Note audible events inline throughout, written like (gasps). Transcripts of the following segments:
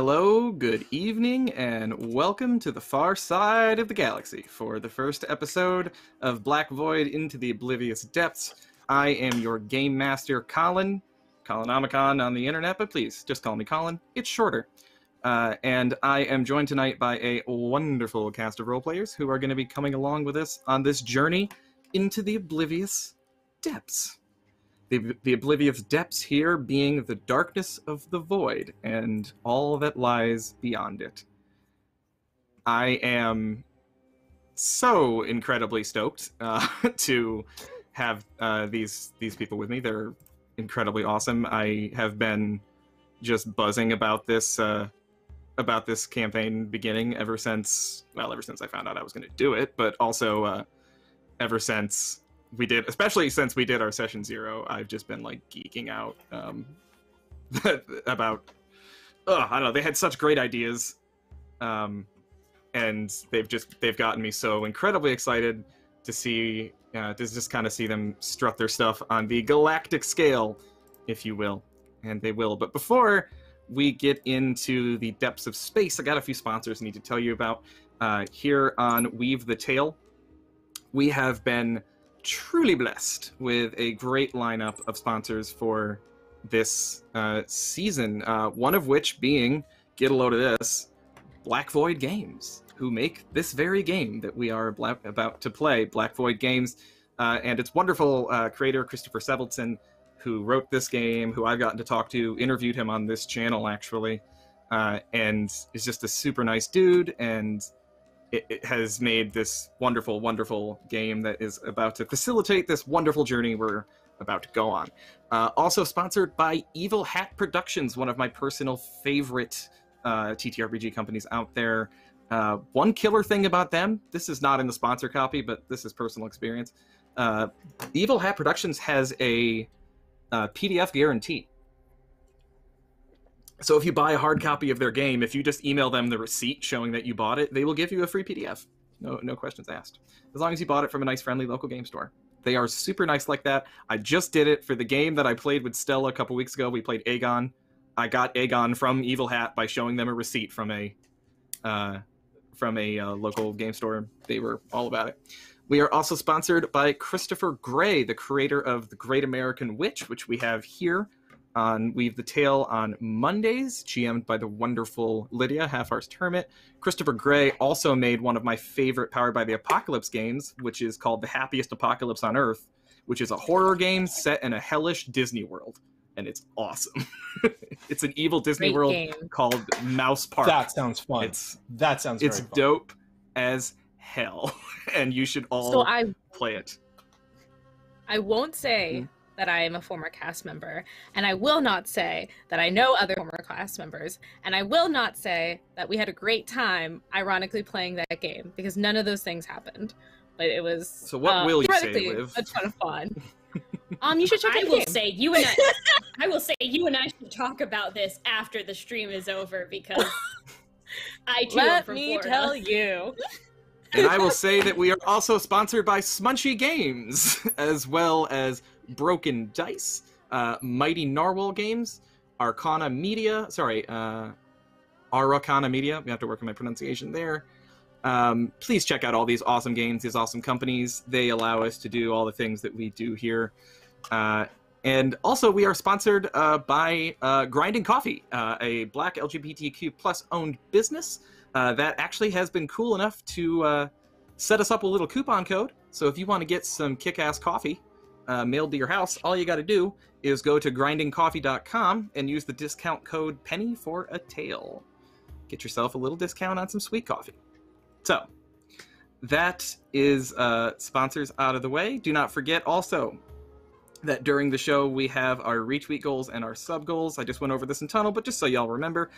Hello, good evening, and welcome to the far side of the galaxy for the first episode of Black Void Into the Oblivious Depths. I am your game master, Colin, Colonomicon on the internet, but please just call me Colin. It's shorter. Uh, and I am joined tonight by a wonderful cast of role players who are going to be coming along with us on this journey into the oblivious depths. The, the oblivious depths here being the darkness of the void and all that lies beyond it. I am so incredibly stoked uh, (laughs) to have uh, these these people with me. They're incredibly awesome. I have been just buzzing about this uh, about this campaign beginning ever since well, ever since I found out I was going to do it, but also uh, ever since we did, especially since we did our session zero. I've just been like geeking out um, (laughs) about. Ugh, I don't know. They had such great ideas, um, and they've just they've gotten me so incredibly excited to see uh, to just kind of see them strut their stuff on the galactic scale, if you will, and they will. But before we get into the depths of space, I got a few sponsors I need to tell you about. Uh, here on Weave the Tale, we have been truly blessed with a great lineup of sponsors for this uh, season. Uh, one of which being, get a load of this, Black Void Games, who make this very game that we are bla- about to play, Black Void Games, uh, and its wonderful uh, creator Christopher Sevelson, who wrote this game, who I've gotten to talk to, interviewed him on this channel actually, uh, and is just a super nice dude and it, it, has made this wonderful, wonderful game that is about to facilitate this wonderful journey we're about to go on. Uh, also sponsored by Evil Hat Productions, one of my personal favorite uh, TTRPG companies out there. Uh, one killer thing about them, this is not in the sponsor copy, but this is personal experience. Uh, Evil Hat Productions has a, uh, PDF guarantee. So if you buy a hard copy of their game, if you just email them the receipt showing that you bought it, they will give you a free PDF. No, no questions asked. As long as you bought it from a nice, friendly local game store. They are super nice like that. I just did it for the game that I played with Stella a couple weeks ago. We played Agon. I got Agon from Evil Hat by showing them a receipt from a uh, from a uh, local game store. They were all about it. We are also sponsored by Christopher Grey, the creator of The Great American Witch, which we have here on Weave the Tale on Mondays, GM'd by the wonderful Lydia, Half Arsed Hermit. Christopher Grey also made one of my favorite Powered by the Apocalypse games, which is called The Happiest Apocalypse on Earth, which is a horror game set in a hellish Disney world. And it's awesome. (laughs) it's an evil Disney Great world game. called Mouse Park. That sounds fun. It's that sounds it's very fun. dope as hell, (laughs) and you should all So I play it. I won't say Mm-hmm. That I am a former cast member, and I will not say that I know other former cast members, and I will not say that we had a great time, ironically playing that game because none of those things happened. But it was So what uh, will you say, Liv? a ton of fun. (laughs) um, you should check I will game. say you and I, (laughs) I will say you and I should talk about this after the stream is over because (laughs) I too am Let from me Florida. tell you. And I will say that we are also sponsored by Smunchy Games, as well as Broken Dice, uh, Mighty Narwhal Games, Arcana Media, sorry, uh, Arcana Media. We have to work on my pronunciation there. Um, please check out all these awesome games, these awesome companies. They allow us to do all the things that we do here. Uh, and also, we are sponsored uh, by uh, Grinding Coffee, uh, a Black LGBTQ plus owned business uh, that actually has been cool enough to uh, set us up a little coupon code. So if you want to get some kick-ass coffee uh, mailed to your house, all you got to do is go to grindingcoffee.com and use the discount code penny for a tail. Get yourself a little discount on some sweet coffee. So that is uh, sponsors out of the way. Do not forget also that during the show we have our retweet goals and our sub goals. I just went over this in tunnel, but just so y'all remember,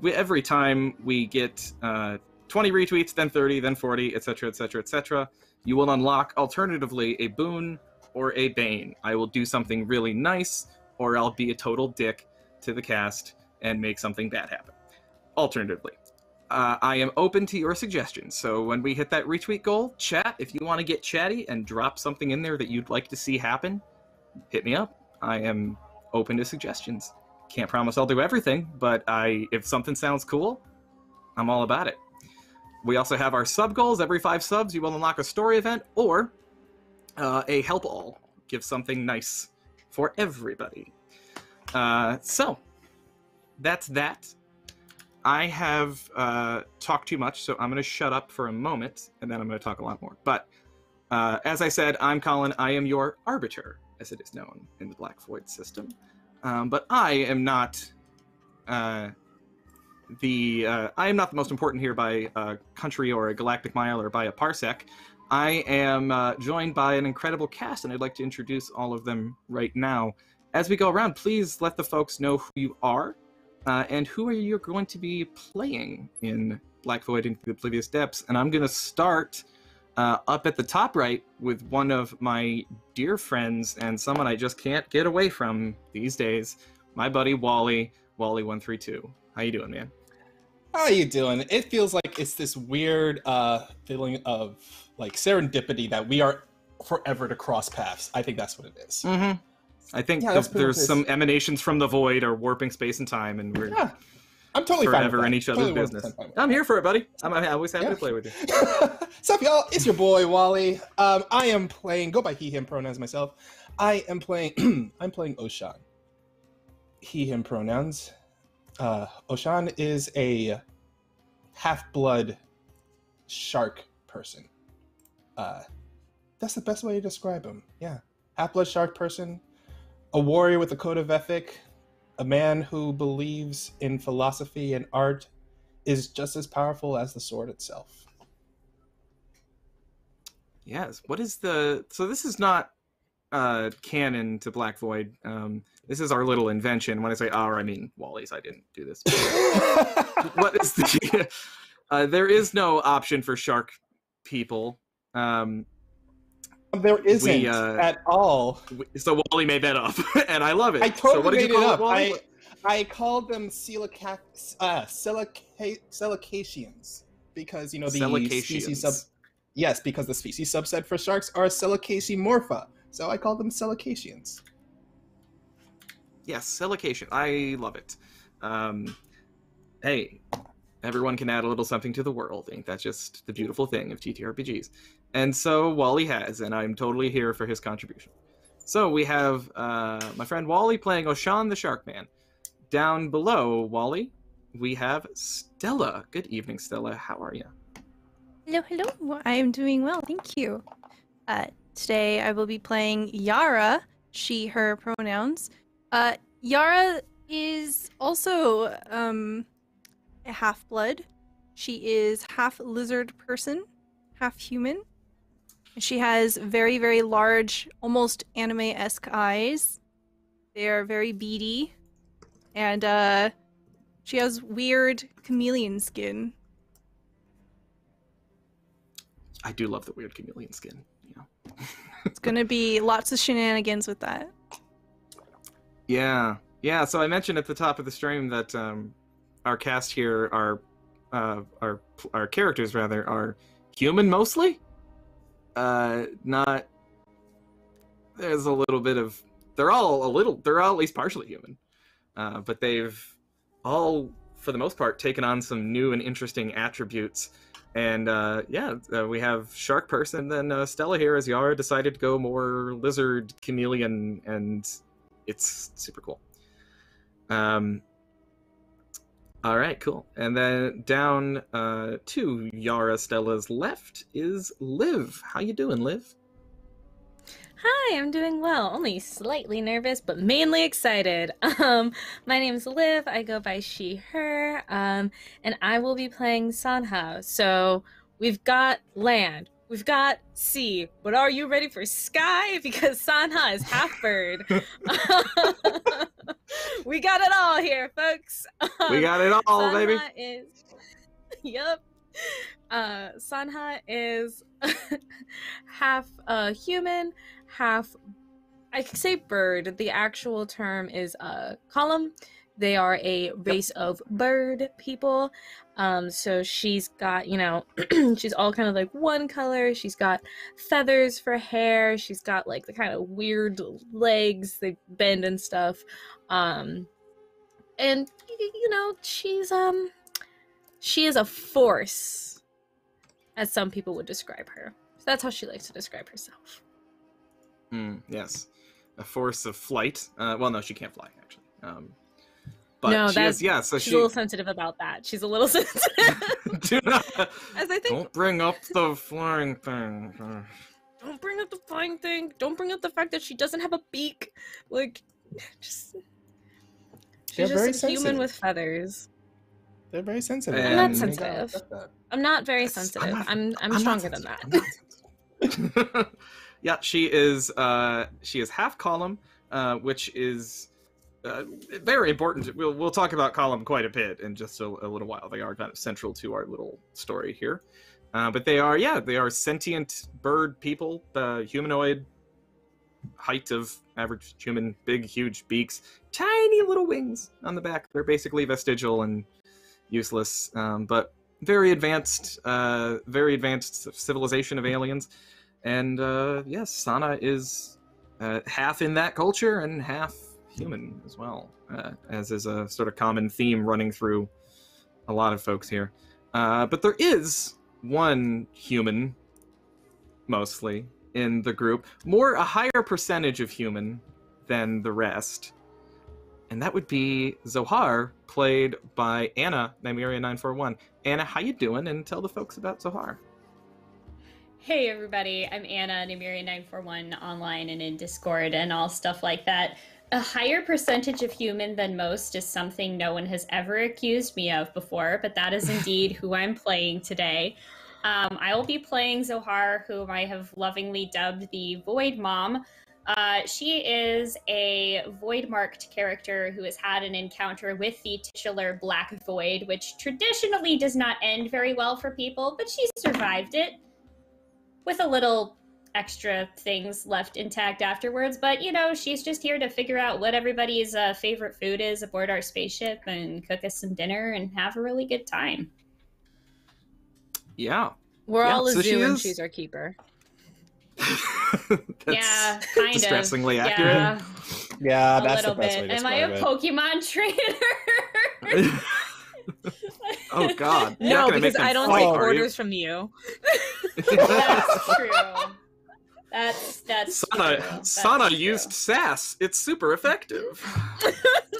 we, every time we get uh, 20 retweets, then 30, then 40, etc., etc., etc., you will unlock alternatively a boon or a bane. I will do something really nice, or I'll be a total dick to the cast and make something bad happen. Alternatively, uh, I am open to your suggestions. So when we hit that retweet goal, chat. If you want to get chatty and drop something in there that you'd like to see happen, hit me up. I am open to suggestions. can't promise I'll do everything, but I if something sounds cool, I'm all about it. We also have our sub goals. Every five subs, you will unlock a story event or uh, a help all. Give something nice for everybody. Uh, so that's that. I have uh, talked too much, so I'm going to shut up for a moment, and then I'm going to talk a lot more. But uh, as I said, I'm Colin. I am your arbiter, as it is known in the Black Void system. Um, but I am not uh, the uh, I am not the most important here by a country or a galactic mile or by a parsec. I am uh, joined by an incredible cast, and I'd like to introduce all of them right now. As we go around, please let the folks know who you are uh, and who are you going to be playing in Black Void into the Oblivious Depths. And I'm going to start uh, up at the top right with one of my dear friends and someone I just can't get away from these days, my buddy Wally, Wally132. How you doing, man? How you doing? It feels like it's this weird uh, feeling of like serendipity that we are forever to cross paths. I think that's what it is. Mm-hmm. I think Yeah, the- there's much some emanations from the void or warping space and time, and we're Yeah, I'm totally forever that. in each other's Totally 100% business. I'm here for it, buddy. I'm, I'm always happy Yeah. to play with you. (laughs) What's up, y'all? It's your boy Wally. Um, I am playing. Go by he/him pronouns myself. I am playing. (clears throat) I'm playing Oshan. He/him pronouns. Uh, Oshan is a half-blood shark person. Uh, that's the best way to describe him. Yeah, half-blood shark person, a warrior with a code of ethic, a man who believes in philosophy and art is just as powerful as the sword itself. Yes. What is the? So this is not uh canon to Black Void. Um, this is our little invention. When I say our, I mean Wally's. I didn't do this. (laughs) what is the? (laughs) Uh, there is no option for shark people. Um, there isn't uh, at all. so Wally made that up, (laughs) and I love it. I so totally what did made you it up. Wally? I, I called them silica, uh, silica, silicaceans because you know the species sub. Yes, because the species subset for sharks are Selachimorpha, so I called them Silicaceans. Yes, silication. I love it. Um, hey, everyone can add a little something to the world. Ain't that just the beautiful thing of TTRPGs? And so Wally has, and I'm totally here for his contribution. So we have uh, my friend Wally playing Oshan the Shark Man. Down below Wally, we have Stella. Good evening, Stella. How are you? Hello, hello. I am doing well, thank you. Uh, today I will be playing Yara, she, her pronouns. Uh, Yara is also um, a half blood. She is half lizard person, half human. She has very, very large, almost anime esque eyes. They are very beady. And uh, she has weird chameleon skin. I do love the weird chameleon skin. You (laughs) know? It's gonna be lots of shenanigans with that. Yeah, yeah. So I mentioned at the top of the stream that um, our cast here, are. uh, our our characters rather, are human mostly. Uh, not. There's a little bit of. They're all a little. They're all at least partially human, uh, but they've all, for the most part, taken on some new and interesting attributes. And uh, yeah, uh, we have Shark Person. Then uh, Stella here, as Yara decided to go more lizard chameleon, and it's super cool. Um. All right, cool. And then down uh, to Yara Stella's left is Liv. How you doing, Liv? Hi, I'm doing well. Only slightly nervous, but mainly excited. (laughs) Um, my name's Liv. I go by she, her. Um, and I will be playing Sanha. So we've got land, we've got sea, but are you ready for sky? (laughs) Because Sanha is half bird. (laughs) (laughs) we got it all here, folks. We got it all, baby. Sanha is Yep. Uh Sanha is half uh human, half I could say bird. The actual term is uh Ka'Alum. They are a race of bird people. Um so she's got, you know, (clears throat) she's all kind of like one color. She's got feathers for hair. She's got like the kind of weird legs they bend and stuff. Um and you know, she's um, she is a force, as some people would describe her. That's how she likes to describe herself. Mm, yes, a force of flight. Uh, well, no, she can't fly actually. Um, but No, she that's- is, yeah. So She's she a little sensitive about that. She's a little (laughs) sensitive. (laughs) do not As I think, don't bring up the flying thing. don't bring up the flying thing. Don't bring up the fact that she doesn't have a beak. Like, just They're she's just a human with feathers. They're very sensitive. I'm not sensitive. I'm not very That's- I'm sensitive. not- I'm I'm, not stronger than that. I'm not sensitive. (laughs) yeah, she is. Uh, she is half Ka'Alum, uh, which is uh, very important. We'll we'll talk about Ka'Alum quite a bit in just a, a little while. They are kind of central to our little story here. Uh, but they are, yeah, they are sentient bird people, uh, humanoid, height of average human, big, huge beaks, tiny little wings on the back. They're basically vestigial and useless, um, but very advanced, uh, very advanced civilization of aliens. And uh, yes, Sanha is uh, half in that culture and half human as well, uh, as is a sort of common theme running through a lot of folks here. Uh, but there is one human, mostly, in the group, more a higher percentage of human than the rest. And that would be Zohar, played by Anna Nymeria 941. Anna, how you doing? And tell the folks about Zohar. Hey everybody, I'm Anna, Nymeria941 online and in Discord and all stuff like that. A higher percentage of human than most is something no one has ever accused me of before, but that is (laughs) indeed who I'm playing today. Um, I will be playing Zohar, whom I have lovingly dubbed the Void Mom. Uh, she is a void marked character who has had an encounter with the titular Black Void, which traditionally does not end very well for people, but she survived it with a little extra things left intact afterwards. But you know, she's just here to figure out what everybody's uh, favorite food is aboard our spaceship and cook us some dinner and have a really good time. Yeah. We're Yeah, all a so she zoo and she's our keeper. (laughs) That's yeah, kind distressingly of. accurate. Yeah, Yeah, a that's little the best bit. way to Am I a describe it. Pokemon trainer? (laughs) oh God! (laughs) No, because I don't take are you? orders from you. That's true. That's that's. Sanha, That's Sanha true. used sass. It's super effective.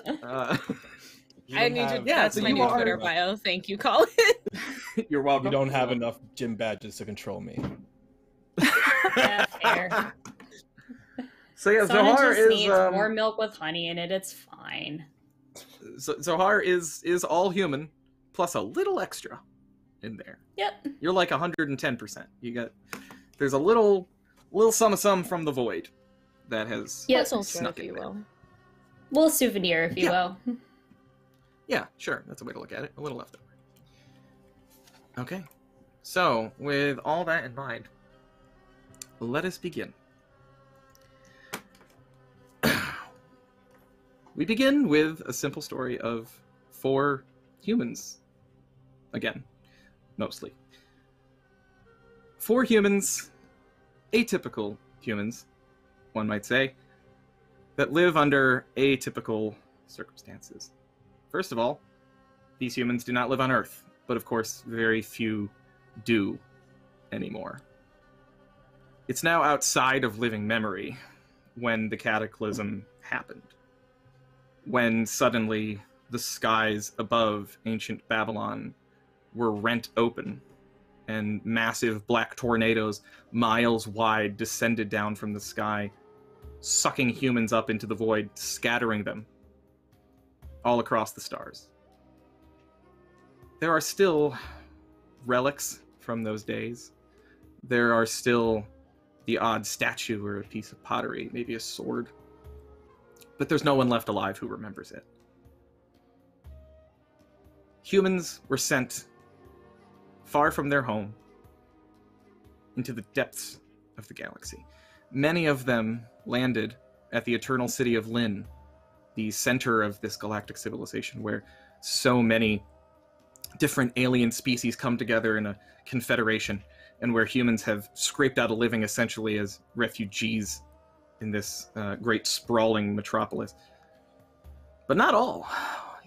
(laughs) uh, (laughs) I don't need to. Yeah, that's so my new are- Twitter bio. Thank you, Colin. (laughs) you're welcome. You don't have enough gym badges to control me. Yeah, fair. So yeah, Sanha Zohar just is needs um, more milk with honey in it. It's fine. Z- Zohar is is all human plus a little extra in there. Yep. You're like 110. percent You got there's a little little some sum from the void that has Yep. Plus snuck if in you there. will. Little souvenir, if you Yeah. will. Yeah, sure. That's a way to look at it. A little leftover. Okay. So, with all that in mind, let us begin. (clears throat) we begin with a simple story of four humans. Again, mostly. Four humans, atypical humans, one might say, that live under atypical circumstances. First of all, these humans do not live on Earth, but of course, very few do anymore. It's now outside of living memory when the cataclysm happened. When suddenly the skies above ancient Babylon were rent open and massive black tornadoes miles wide descended down from the sky, sucking humans up into the void, scattering them all across the stars. There are still relics from those days. There are still the odd statue or a piece of pottery, maybe a sword. But there's no one left alive who remembers it. Humans were sent far from their home into the depths of the galaxy. Many of them landed at the eternal city of Lynn, the center of this galactic civilization where so many different alien species come together in a confederation and where humans have scraped out a living essentially as refugees in this uh, great sprawling metropolis. But not all.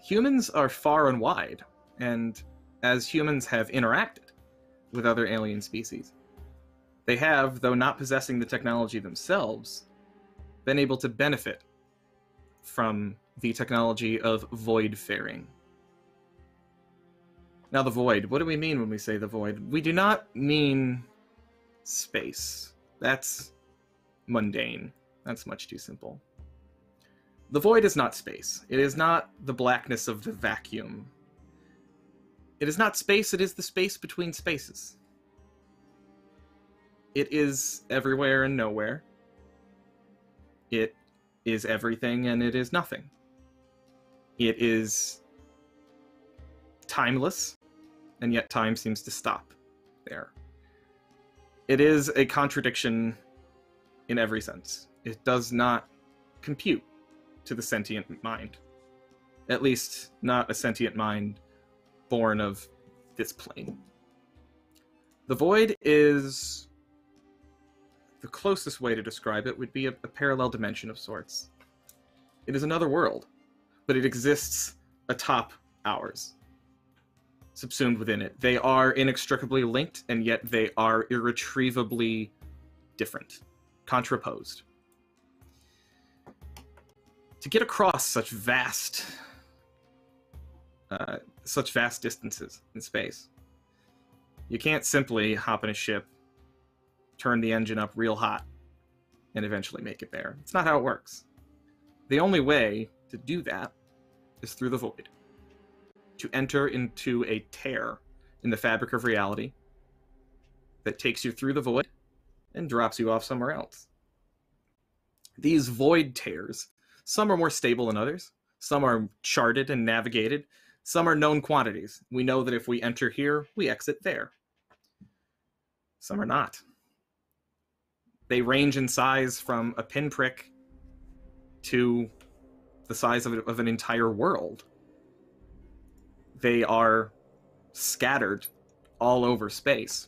humans are far and wide, and as humans have interacted with other alien species, they have, though not possessing the technology themselves, been able to benefit from the technology of void faring. Now, the void, what do we mean when we say the void? We do not mean space. That's mundane. That's much too simple. The void is not space. It is not the blackness of the vacuum. It is not space, it is the space between spaces. It is everywhere and nowhere. It is everything and it is nothing. It is timeless, and yet time seems to stop there. It is a contradiction in every sense. It does not compute to the sentient mind. At least, not a sentient mind born of this plane. The void is. The closest way to describe it would be a, a parallel dimension of sorts. It is another world, but it exists atop ours subsumed within it. They are inextricably linked, and yet they are irretrievably different, contraposed. To get across such vast, uh, such vast distances in space, you can't simply hop in a ship, turn the engine up real hot, and eventually make it there. It's not how it works. The only way to do that is through the void to enter into a tear in the fabric of reality that takes you through the void and drops you off somewhere else. These void tears, some are more stable than others, some are charted and navigated, some are known quantities. We know that if we enter here, we exit there. Some are not. They range in size from a pinprick to the size of, of an entire world they are scattered all over space.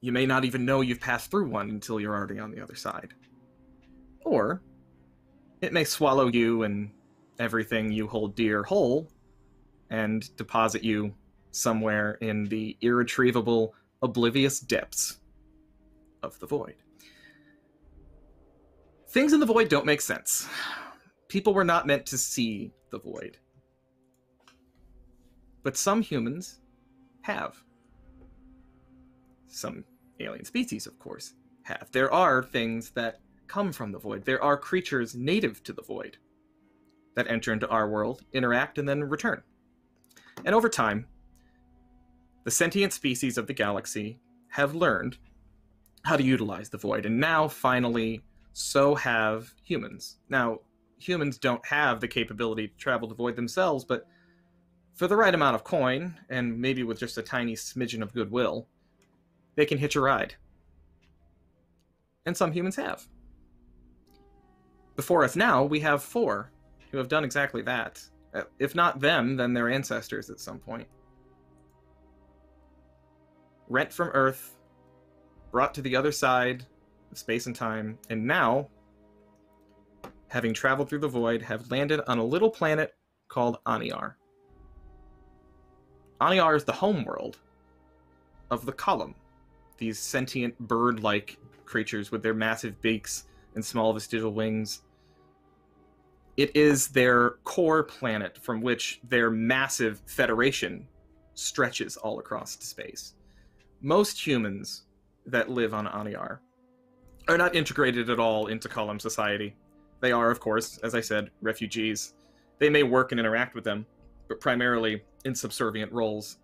You may not even know you've passed through one until you're already on the other side. Or it may swallow you and everything you hold dear whole and deposit you somewhere in the irretrievable, oblivious depths of the void. Things in the void don't make sense. People were not meant to see the void. But some humans have. Some alien species, of course, have. There are things that come from the void. There are creatures native to the void that enter into our world, interact, and then return. And over time, the sentient species of the galaxy have learned how to utilize the void. And now, finally, so have humans. Now, humans don't have the capability to travel the void themselves, but for the right amount of coin, and maybe with just a tiny smidgen of goodwill, they can hitch a ride. And some humans have. Before us now, we have four who have done exactly that. Uh, if not them, then their ancestors at some point. Rent from Earth, brought to the other side of space and time, and now, having traveled through the void, have landed on a little planet called Aniar. Aniar is the homeworld of the Ka'Alum. These sentient bird like creatures with their massive beaks and small vestigial wings. It is their core planet from which their massive federation stretches all across space. Most humans that live on Aniar are not integrated at all into Ka'Alum society. They are, of course, as I said, refugees. They may work and interact with them, but primarily in subservient roles.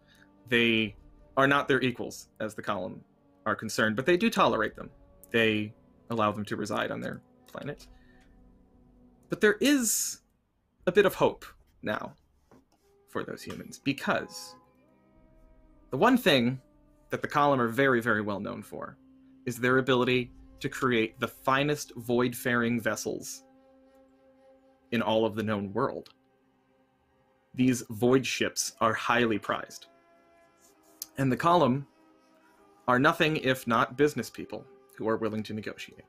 They are not their equals, as the Ka'Alum are concerned, but they do tolerate them. They allow them to reside on their planet. But there is a bit of hope now for those humans, because the one thing that the Ka'Alum are very, very well known for is their ability to create the finest void faring vessels in all of the known world these void ships are highly prized. And the Ka'Alum are nothing if not business people who are willing to negotiate.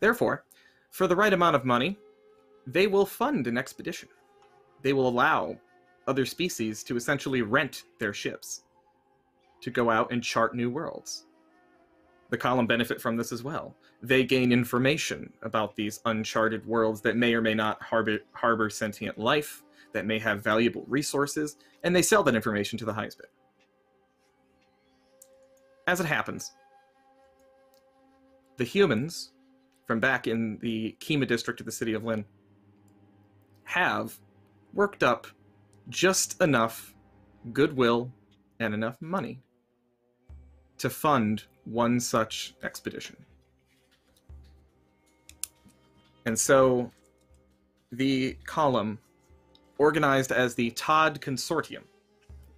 Therefore, for the right amount of money, they will fund an expedition. They will allow other species to essentially rent their ships to go out and chart new worlds. The Ka'Alum benefit from this as well. They gain information about these uncharted worlds that may or may not harbor, harbor sentient life, that may have valuable resources, and they sell that information to the highest bid. As it happens, the humans from back in the Kima district of the city of Lynn have worked up just enough goodwill and enough money to fund one such expedition. And so the Ka'Alum, organized as the Tadh Consortium,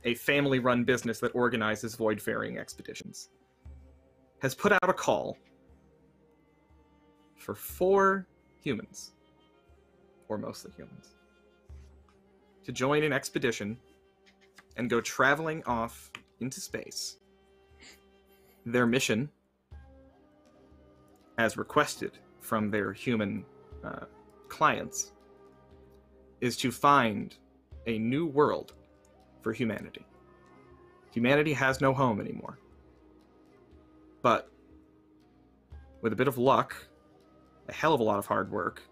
a family run business that organizes void faring expeditions, has put out a call for four humans, or mostly humans, to join an expedition and go traveling off into space. Their mission, as requested from their human uh, clients, is to find a new world for humanity. Humanity has no home anymore. But with a bit of luck, a hell of a lot of hard work,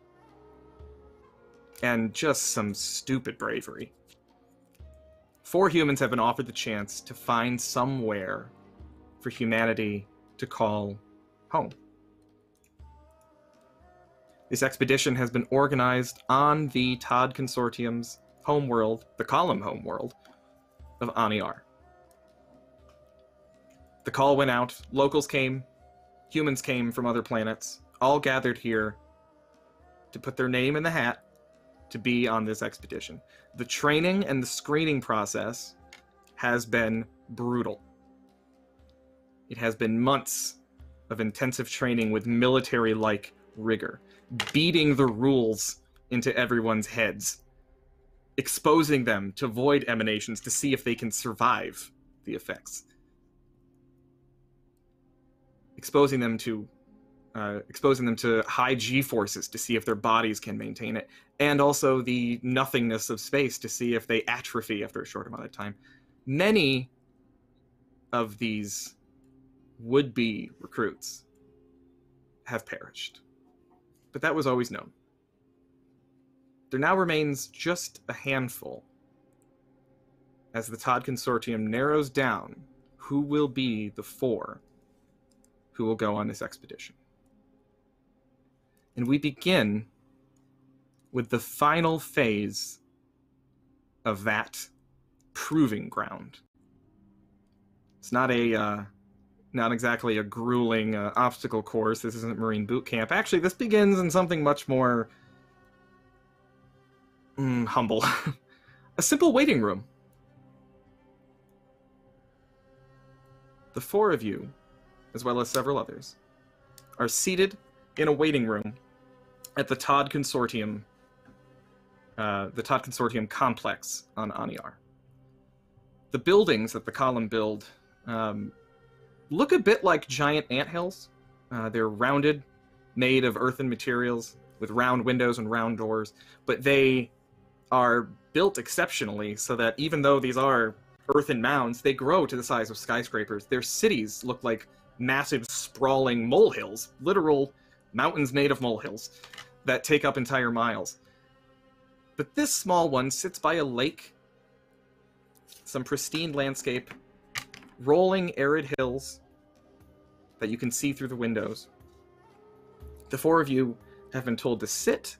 and just some stupid bravery, four humans have been offered the chance to find somewhere for humanity to call home. This expedition has been organized on the Tadh Consortium's homeworld, the Ka'Alum homeworld, of Aniar. The call went out, locals came, humans came from other planets, all gathered here to put their name in the hat to be on this expedition. The training and the screening process has been brutal. It has been months of intensive training with military like rigor, beating the rules into everyone's heads, exposing them to void emanations to see if they can survive the effects, exposing them to uh, exposing them to high g forces to see if their bodies can maintain it, and also the nothingness of space to see if they atrophy after a short amount of time. Many of these would be recruits have perished, but that was always known. There now remains just a handful as the Tadh Consortium narrows down who will be the four who will go on this expedition. And we begin with the final phase of that proving ground. It's not a uh, not exactly a grueling uh, obstacle course. This isn't Marine boot camp. Actually, this begins in something much more mm, humble. (laughs) a simple waiting room. The four of you, as well as several others, are seated in a waiting room at the Tadh Consortium, uh, the Tadh Consortium complex on Aniar. The buildings that the Ka'Alum build um, look a bit like giant anthills. Uh, they're rounded, made of earthen materials, with round windows and round doors, but they are built exceptionally so that even though these are earthen mounds, they grow to the size of skyscrapers. Their cities look like massive, sprawling molehills, literal mountains made of molehills that take up entire miles. But this small one sits by a lake, some pristine landscape, rolling arid hills that you can see through the windows. The four of you have been told to sit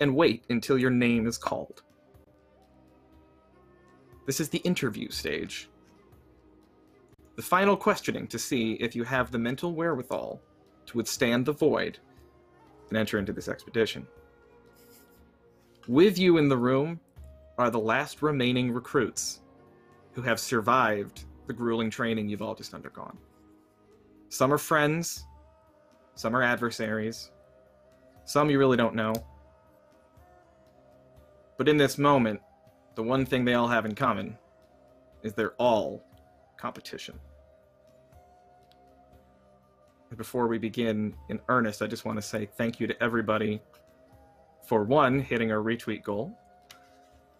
and wait until your name is called. This is the interview stage. The final questioning to see if you have the mental wherewithal to withstand the void and enter into this expedition. With you in the room are the last remaining recruits who have survived the grueling training you've all just undergone. Some are friends, some are adversaries, some you really don't know. But in this moment, the one thing they all have in common is they're all competition before we begin in earnest, I just want to say thank you to everybody for one, hitting our retweet goal.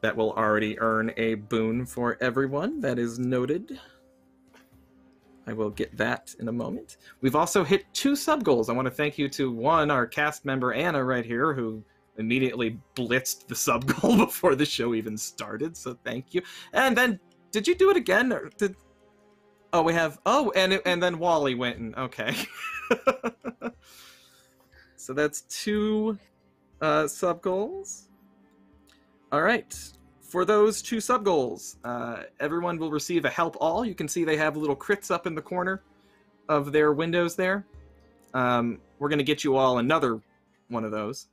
That will already earn a boon for everyone. That is noted. I will get that in a moment. We've also hit two sub goals. I want to thank you to one, our cast member Anna right here, who immediately blitzed the sub (laughs) goal before the show even started. So thank you. And then, did you do it again, or did? Oh, we have. Oh, and and then Wally went and okay. (laughs) so that's two uh, sub goals. All right. For those two sub goals, uh, everyone will receive a help all. You can see they have little crits up in the corner of their windows there. Um, we're going to get you all another one of those.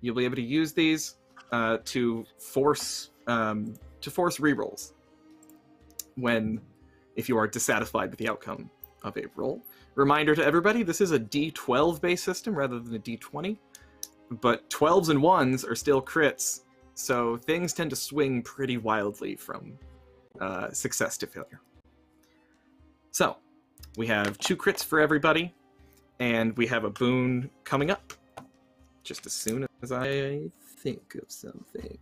You'll be able to use these uh, to force um, to force rerolls when if you are dissatisfied with the outcome of a roll. Reminder to everybody: this is a D12 based system rather than a D20 but 12s and 1s are still crits, so things tend to swing pretty wildly from uh, success to failure. So, we have two crits for everybody, and we have a boon coming up just as soon as I think of something.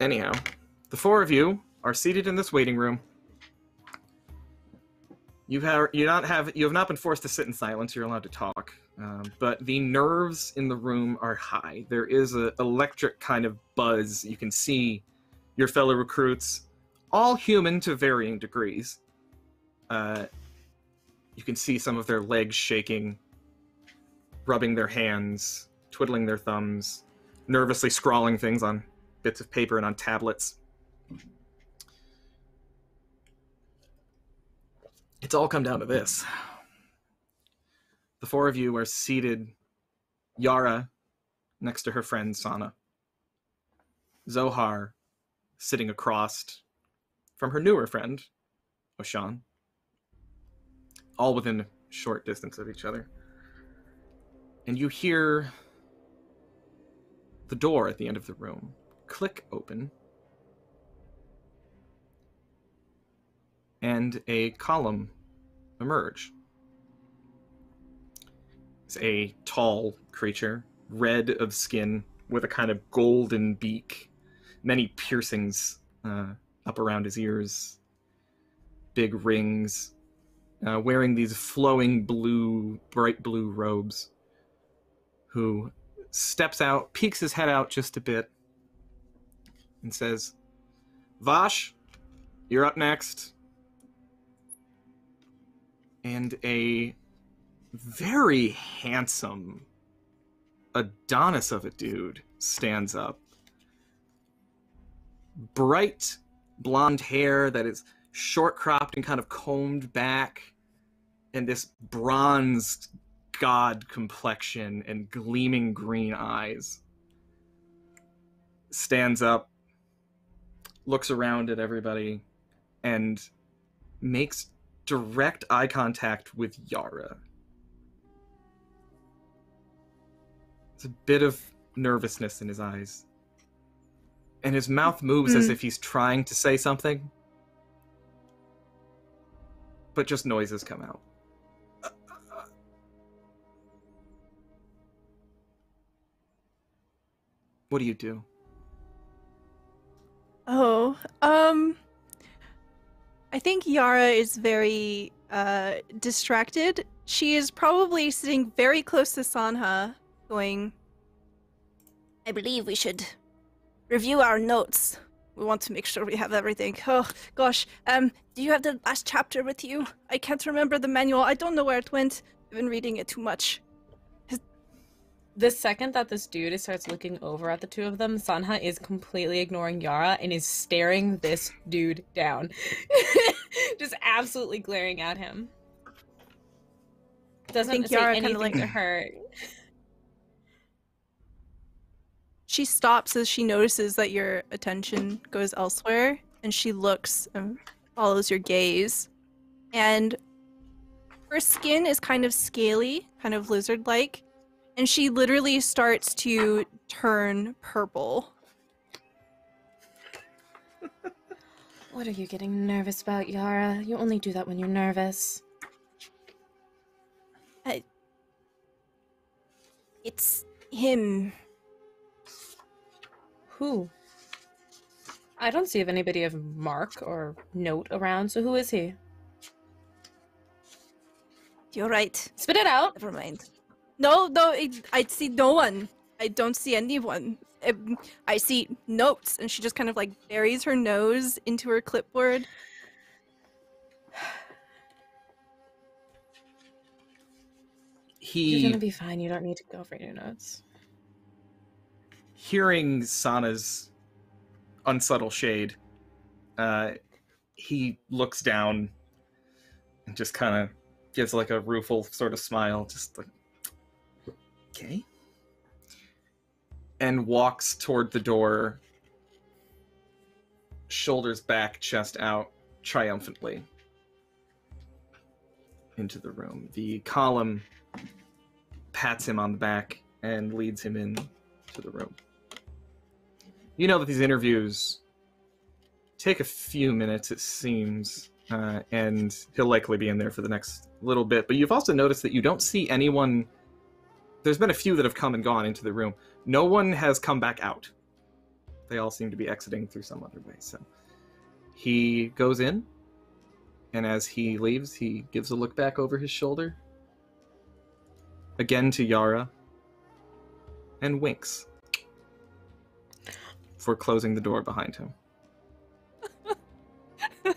Anyhow, the four of you are seated in this waiting room. You have you not have you have not been forced to sit in silence. You're allowed to talk, um, but the nerves in the room are high. There is an electric kind of buzz. You can see your fellow recruits, all human to varying degrees. Uh, you can see some of their legs shaking, rubbing their hands, twiddling their thumbs, nervously scrawling things on bits of paper and on tablets. It's all come down to this. The four of you are seated, Yara next to her friend Sanha, Zohar sitting across from her newer friend, Oshan, all within short distance of each other. And you hear the door at the end of the room click open and a Ka'Alum emerge. It's a tall creature, red of skin, with a kind of golden beak, many piercings uh, up around his ears, big rings, uh, wearing these flowing blue, bright blue robes, who steps out, peeks his head out just a bit, and says, Vash, you're up next and a very handsome Adonis of a dude stands up. Bright blonde hair that is short cropped and kind of combed back, and this bronzed god complexion and gleaming green eyes. Stands up, looks around at everybody, and makes direct eye contact with Yara. There's a bit of nervousness in his eyes. And his mouth moves mm. as hmm. if he's trying to say something. But just noises come out. What do you do? Oh, um I think Yara is very uh, distracted. She is probably sitting very close to Sanha, going, I believe we should review our notes. We want to make sure we have everything. Oh, gosh. Um, do you have the last chapter with you? I can't remember the manual. I don't know where it went. I've been reading it too much the second that this dude starts looking over at the two of them, Sanha is completely ignoring Yara and is staring this dude down. (laughs) Just absolutely glaring at him. Doesn't say Yara anything like... to her. She stops as she notices that your attention goes elsewhere, and she looks and follows your gaze. And her skin is kind of scaly, kind of lizard like and she literally starts to turn purple. what are you getting nervous about, Yara? You only do that when you're nervous. I It's him. Who? I don't see if anybody of mark or note around, so who is he? You're right. Spit it out. Never mind. No, no, it, I see no one. I don't see anyone. Um, I see notes, and she just kind of like buries her nose into her clipboard. He, You're gonna be fine. You don't need to go over your notes. hearing Sanha's unsubtle shade, uh, he looks down and just kind of gives like a rueful sort of smile, just like, okay, and walks toward the door, shoulders back, chest out, triumphantly into the room. The Ka'Alum pats him on the back and leads him in to the room. You know that these interviews take a few minutes, it seems, uh, and he'll likely be in there for the next little bit. But you've also noticed that you don't see anyone. There's been a few that have come and gone into the room. No one has come back out. They all seem to be exiting through some other way. So he goes in, and as he leaves, he gives a look back over his shoulder. Again to Yara, and winks for closing the door behind him. (laughs)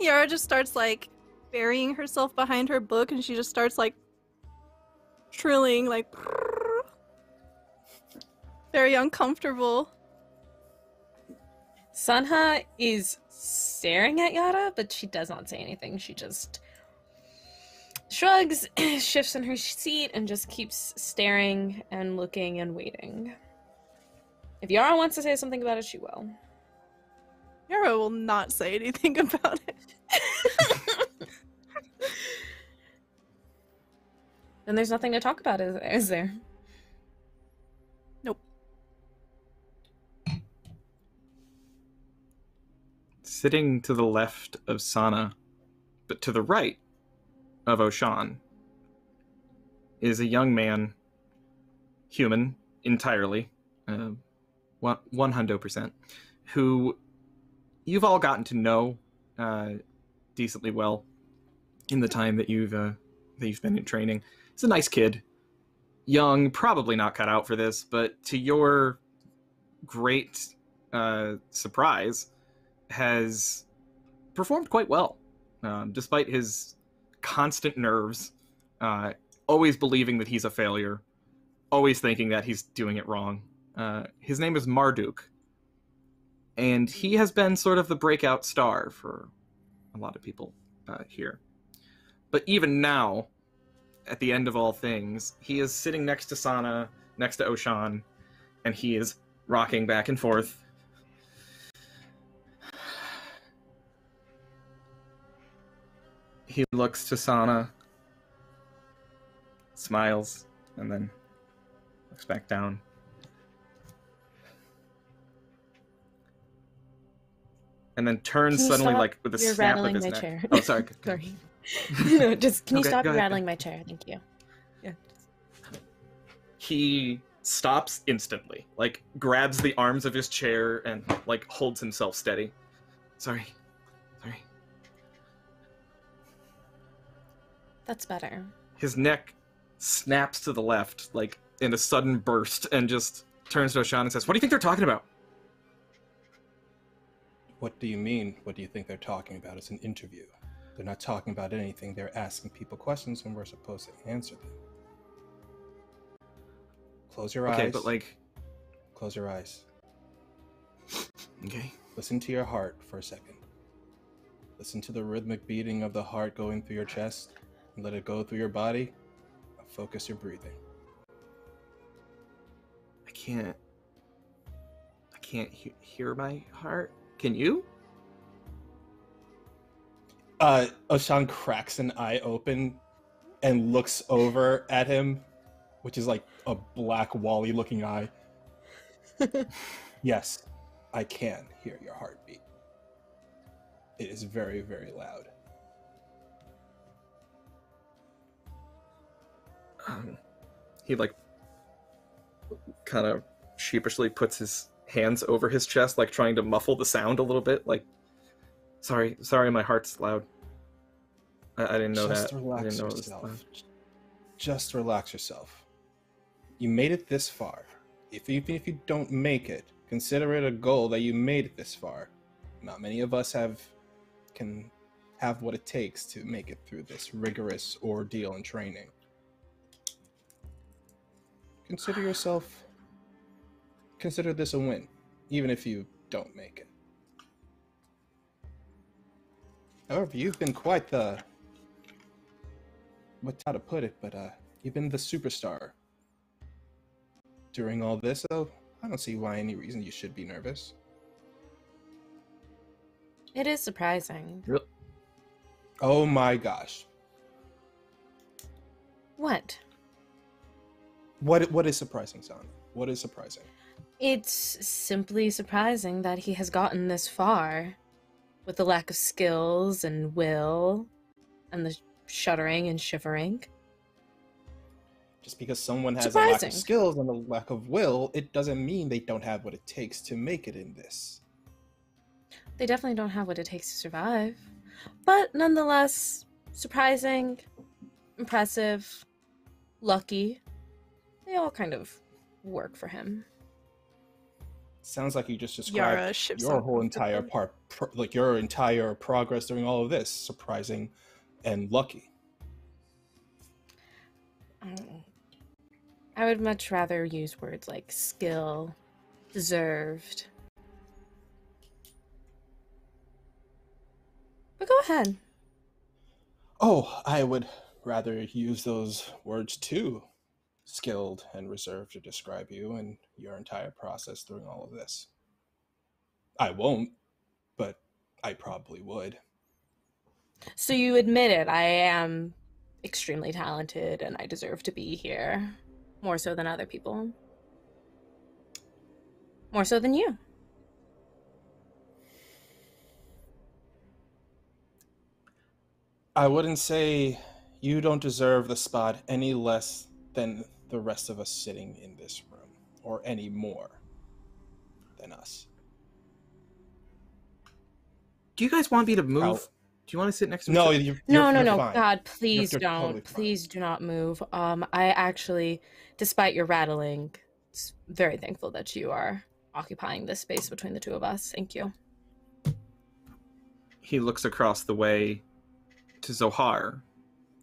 Yara just starts like burying herself behind her book, and she just starts like trilling, like very uncomfortable. Sanha is staring at Yara, but she does not say anything. She just shrugs, (clears throat) shifts in her seat, and just keeps staring and looking and waiting. If Yara wants to say something about it, she will. Yara will not say anything (laughs) about it. (laughs) Then there's nothing to talk about, is, is there? Nope. Sitting to the left of Sanha, but to the right of Oshan, is a young man, human entirely, uh, 100%, who you've all gotten to know uh, decently well in the time that you've uh, that you've been in training. He's a nice kid, young, probably not cut out for this, but to your great uh, surprise, has performed quite well, um, despite his constant nerves, uh, always believing that he's a failure, always thinking that he's doing it wrong. Uh, his name is Marduk, and he has been sort of the breakout star for a lot of people uh, here. But even now, at the end of all things, he is sitting next to Sanha, next to Oshan, and he is rocking back and forth. He looks to Sanha, smiles, and then looks back down. And then turns suddenly, like with a snap of his neck. chair. Oh, sorry. (laughs) Sorry. (laughs) no, just can you Okay, stop go ahead. rattling my chair? Thank you. Yeah. he stops instantly like grabs the arms of his chair and like holds himself steady sorry sorry That's better. his neck snaps to the left like in a sudden burst and just turns to Oshan and says what do you think they're talking about What do you mean? What do you think they're talking about? It's an interview. They're not talking about anything. They're asking people questions and we're supposed to answer them. Close your okay eyes. Okay, but like Close your eyes. okay Listen to your heart for a second. Listen to the rhythmic beating of the heart going through your chest and let it go through your body. Focus your breathing. i can't i can't he- hear my heart can you Uh, Oshan cracks an eye open and looks over at him, which is like a black Wally looking eye. (laughs) yes, I can hear your heartbeat. It is very, very loud. um, he like kind of sheepishly puts his hands over his chest, like trying to muffle the sound a little bit. Like, sorry, sorry, my heart's loud. I, I didn't know Just that. I relax didn't know it was yourself. Just relax yourself. You made it this far. If even if you don't make it, consider it a goal that you made it this far. Not many of us have can have what it takes to make it through this rigorous ordeal and training. Consider yourself consider this a win, even if you don't make it. However, you've been quite the what's how to put it, but uh you've been the superstar during all this, so I don't see why any reason you should be nervous. It is surprising. Oh my gosh. What? What what is surprising, son? What is surprising? It's simply surprising that he has gotten this far with the lack of skills and will and the shuddering and shivering. Just because someone has a lack of skills and a lack of will, it doesn't mean they don't have what it takes to make it in this. They definitely don't have what it takes to survive. But nonetheless, surprising, impressive, lucky. They all kind of work for him. Sounds like you just described Yara your whole entire comfortably. Pro- like your entire progress during all of this, surprising and lucky. Mm. I would much rather use words like skill, deserved. But go ahead. Oh, I would rather use those words too, skilled and reserved to describe you and your entire process during all of this. I won't, but I probably would. So you admit it. I am extremely talented and I deserve to be here. More so than other people. More so than you. I wouldn't say you don't deserve the spot any less than the rest of us sitting in this room, or any more than us. Do you guys want me to move? I'll- Do you want to sit next to me? No, you're, you're, No, no, no. fine. God, please you're don't. totally please do not move. Um, I actually, despite your rattling, s- very thankful that you are occupying this space between the two of us. Thank you. he looks across the way to Zohar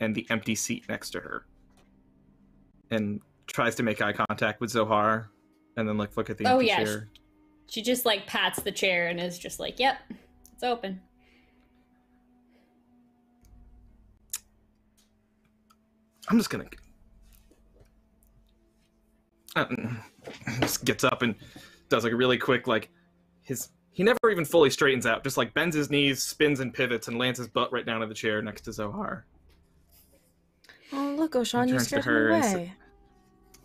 and the empty seat next to her and tries to make eye contact with Zohar and then like look at the Oh, empty yeah, chair. She just like pats the chair and is just like, "Yep, it's open." I'm just gonna Uh, just gets up and does like a really quick like his he never even fully straightens out just like bends his knees spins and pivots and lands his butt right down in the chair next to Zohar Oh, look, Oshan, you scared her him and sa- away.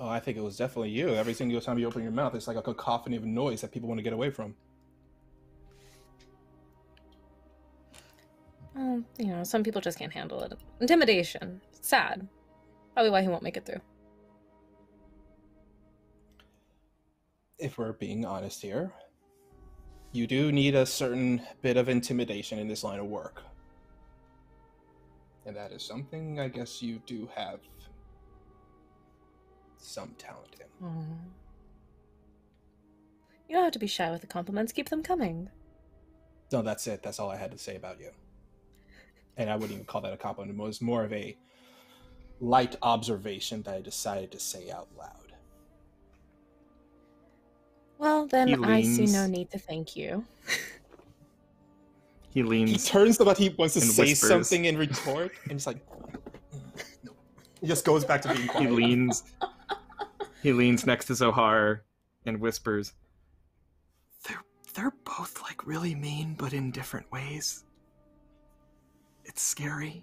Oh, I think it was definitely you. Every single time you open your mouth, it's like a cacophony of noise that people want to get away from. Oh, you know, some people just can't handle it. Intimidation. It's sad. Probably why he won't make it through. If we're being honest here, you do need a certain bit of intimidation in this line of work. And that is something I guess you do have some talent in. Aw. You don't have to be shy with the compliments. Keep them coming. No, that's it. That's all I had to say about you. And I wouldn't even call that a compliment. It was more of a light observation that I decided to say out loud. Well, then He I see no need to thank you. (laughs) he leans. He turns to what he wants to say whispers. something in retort, and he's like, no. He just goes back to being quiet. he leans he leans next to Zohar and whispers they're they're both like really mean but in different ways it's scary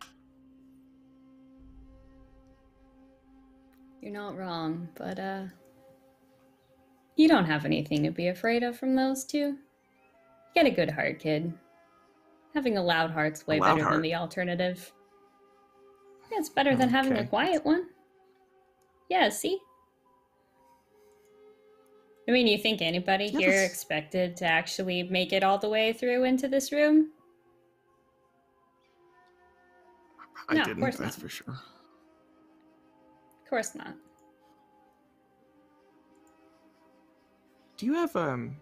You're not wrong, but uh you don't have anything to be afraid of from those two. Get a good heart, kid. Having a loud heart's way loud better heart? than the alternative. Yeah, it's better than having a quiet one. Yeah, see? I mean, you think anybody Yeah, here expected to actually make it all the way through into this room? I No, of didn't, course that's not. for sure. Of course not. Do you have um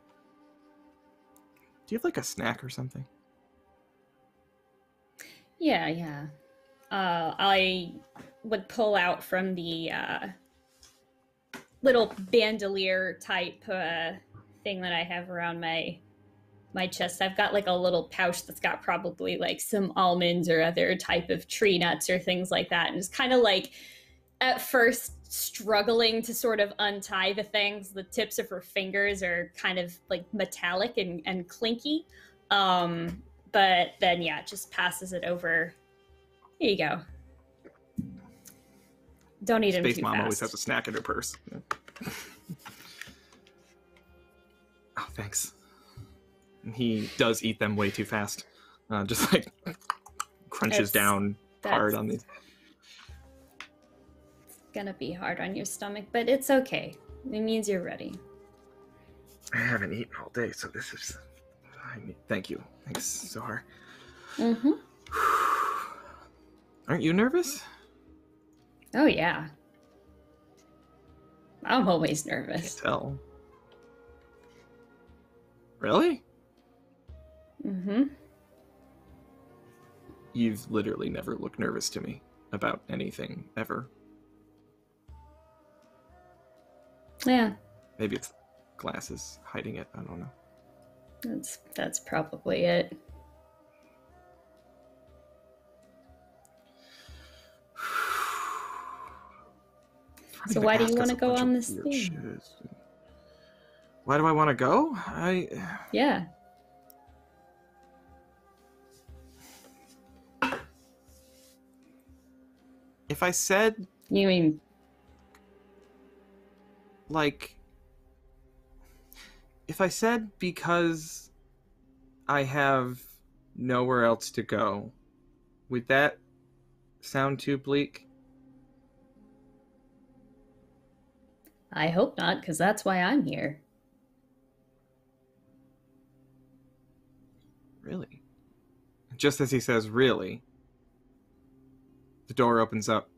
do you have like a snack or something? Yeah, yeah. Uh, I would pull out from the uh, little bandolier type uh, thing that I have around my my chest. I've got like a little pouch that's got probably like some almonds or other type of tree nuts or things like that, and it's kind of like at first struggling to sort of untie the things. The tips of her fingers are kind of like metallic and, and clinky. Um, but then yeah, just passes it over. Here you go. Don't eat him Space too Mom fast. always has a snack in her purse. Yeah. (laughs) oh, thanks. He does eat them way too fast. Uh, just like crunches That's- down hard on these. It's gonna be hard on your stomach, but it's okay. It means you're ready. I haven't eaten all day, so this is. I mean, thank you. Thanks, Zohar. Mm-hmm. (sighs) Aren't you nervous? Oh yeah. I'm always Can't nervous. tell. Really? Mm-hmm. You've literally never looked nervous to me about anything ever. Yeah, Maybe it's glasses hiding it. I don't know. that's that's probably it. So why do you wanna go on this thing? shit. (sighs) Why do I want to go? I (sighs) Yeah. If I said You mean like if I said because I have nowhere else to go, would that sound too bleak? I hope not, because that's why I'm here. Really? Just as he says, really, the door opens up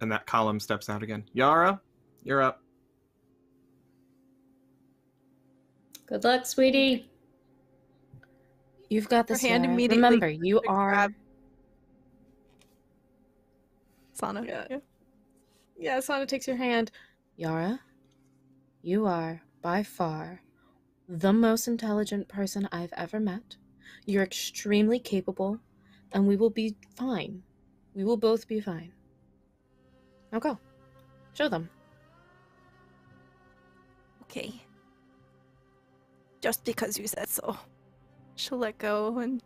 and that Ka'Alum steps out again. Yara, you're up. Good luck, sweetie. You've got Her this. hand Yara. immediately Remember, you are. grab- Sanha. Yeah. yeah. Yeah, Sanha takes your hand. Yara, you are by far the most intelligent person I've ever met. You're extremely capable, and we will be fine. We will both be fine. Now go. Show them. Okay. Just because you said so. She'll let go and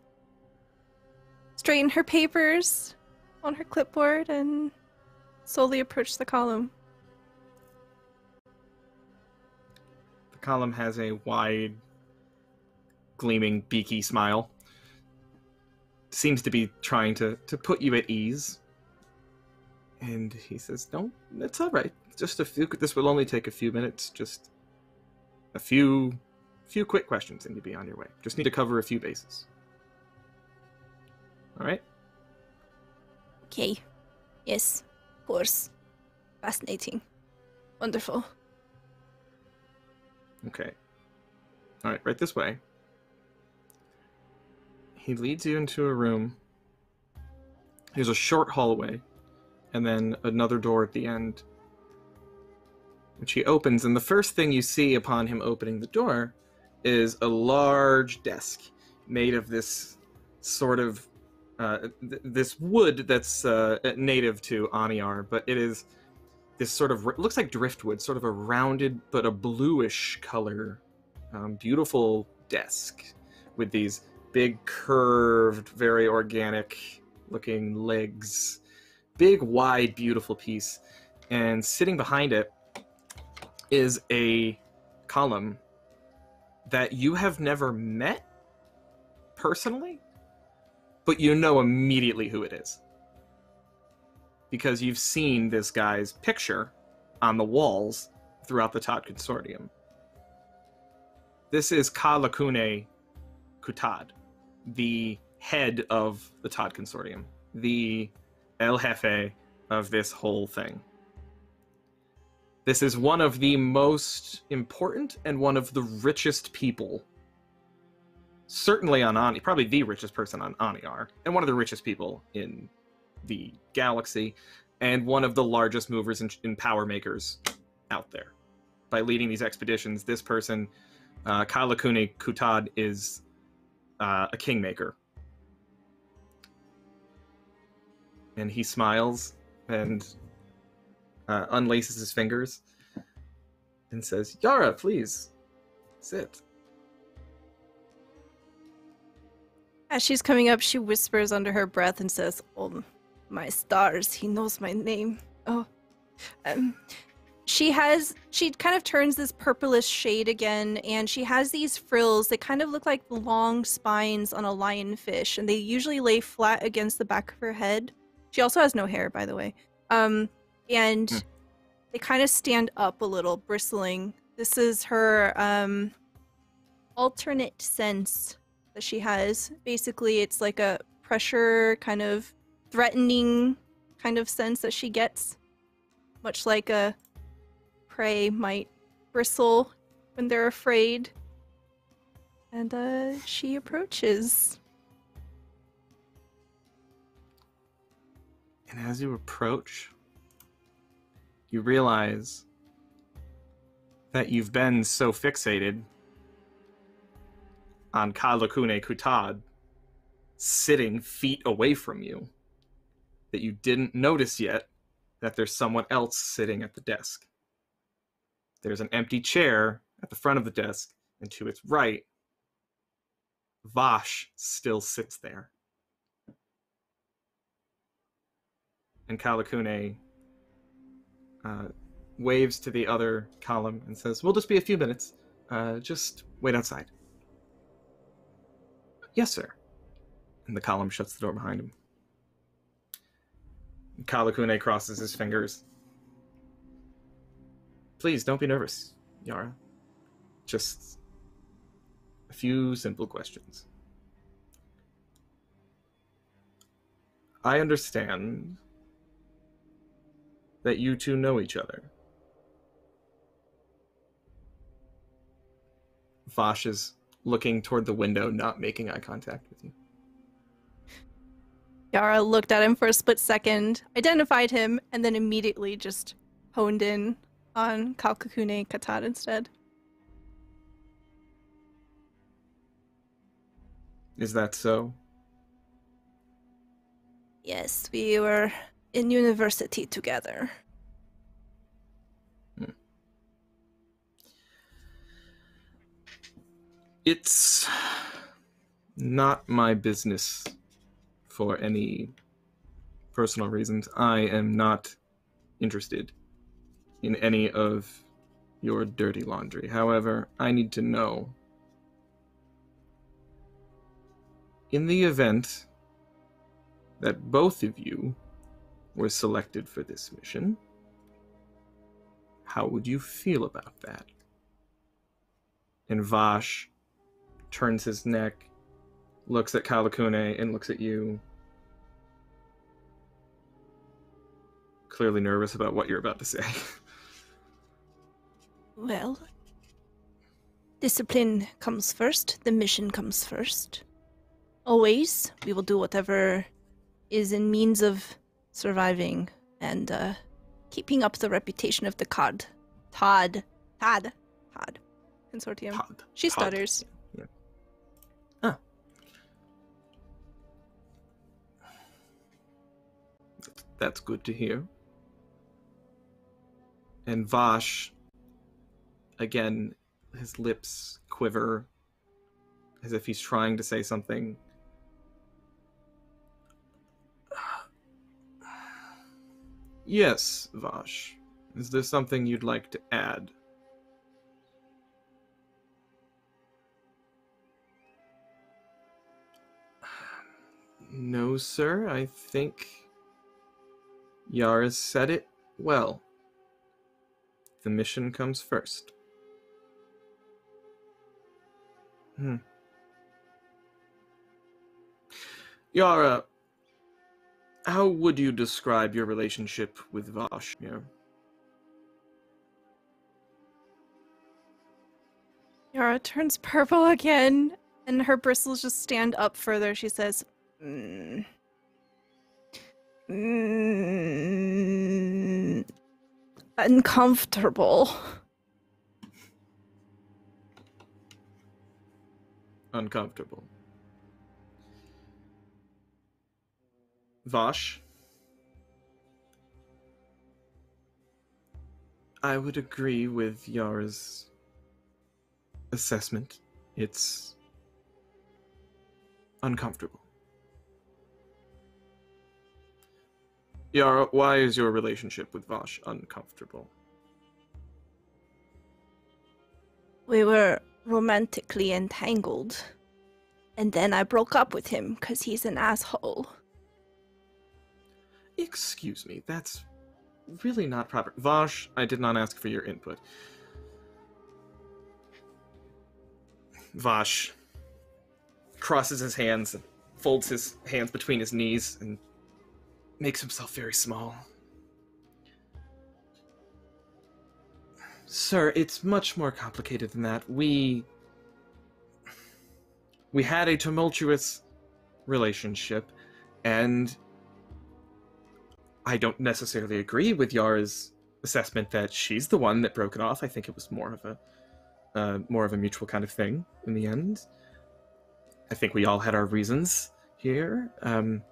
straighten her papers on her clipboard and slowly approach the Ka'Alum. The Ka'Alum has a wide, gleaming, beaky smile. Seems to be trying to, to put you at ease. And he says, No, it's all right. Just a few. This will only take a few minutes. Just a few, few quick questions, and you'll be on your way. Just need to cover a few bases. All right. Okay. Yes, of course. Fascinating. Wonderful. Okay. All right, right this way. He leads you into a room. There's a short hallway, and then another door at the end, which he opens. And the first thing you see upon him opening the door is a large desk made of this sort of uh, th- this wood that's uh, native to Aniar, but it is this sort of looks like driftwood, sort of a rounded but a bluish color, um, beautiful desk with these big curved, very organic looking legs, big, wide, beautiful piece, and sitting behind it is a Ka'Alum that you have never met personally, but you know immediately who it is. Because you've seen this guy's picture on the walls throughout the Tadh Consortium. This is Kalakune Kutad, the head of the Tadh Consortium, the El Jefe of this whole thing. This is one of the most important and one of the richest people. Certainly on Ani, probably the richest person on Aniar, and one of the richest people in the galaxy, and one of the largest movers and, power makers out there. By leading these expeditions, this person, uh, Kalakune Kutad, is uh, a kingmaker. And he smiles and uh, unlaces his fingers and says, Yara, please sit. As she's coming up, she whispers under her breath and says, Oh, my stars, he knows my name. Oh. Um, she has, she kind of turns this purplish shade again, and she has these frills. that kind of look like long spines on a lionfish, and they usually lay flat against the back of her head. She also has no hair, by the way. Um, and Hmm. they kind of stand up a little, bristling. This is her um, alternate sense that she has. Basically, it's like a pressure kind of threatening kind of sense that she gets, much like a prey might bristle when they're afraid. And uh, she approaches. And as you approach, you realize that you've been so fixated on Kalakune Kutad sitting feet away from you that you didn't notice yet that there's someone else sitting at the desk. There's an empty chair at the front of the desk, and to its right, Vash still sits there. and Kalakune uh, waves to the other Ka'Alum and says, We'll just be a few minutes. Uh, just wait outside. Yes, sir. And the Ka'Alum shuts the door behind him. Kalakune crosses his fingers. Please don't be nervous, Yara. Just a few simple questions. I understand that you two know each other. Vosh is looking toward the window, not making eye contact with you. Yara looked at him for a split second, identified him, and then immediately just honed in on Kalakune Kutad instead. Is that so? Yes, we were in university together. Hmm. It's not my business for any personal reasons. I am not interested in any of your dirty laundry. However, I need to know in the event that both of you were selected for this mission, how would you feel about that? And Vash turns his neck, looks at Kalakune, and looks at you. Clearly nervous about what you're about to say. (laughs) Well, discipline comes first, the mission comes first. Always, we will do whatever is in means of surviving and uh, keeping up the reputation of the COD. Tadh. Tadh. Tadh. Consortium. Tadh. She Tadh. stutters. Yeah. Ah. That's good to hear. And Vash, again, his lips quiver as if he's trying to say something. Yes, Vash. Is there something you'd like to add? No, sir. I think Yara said it well. the mission comes first. Hmm. Yara, how would you describe your relationship with Vosh here? Yara turns purple again, and her bristles just stand up further. She says, mm. Mm. Uncomfortable. Uncomfortable. Vosh? I would agree with Yara's assessment. It's uncomfortable. Yara, why is your relationship with Vosh uncomfortable? We were romantically entangled. And then I broke up with him because he's an asshole. Excuse me, that's really not proper. Vosh, I did not ask for your input. Vosh crosses his hands and folds his hands between his knees and makes himself very small. Sir, it's much more complicated than that. We. We had a tumultuous relationship, and I don't necessarily agree with Yara's assessment that she's the one that broke it off. I think it was more of a uh, more of a mutual kind of thing in the end. I think we all had our reasons here. Um,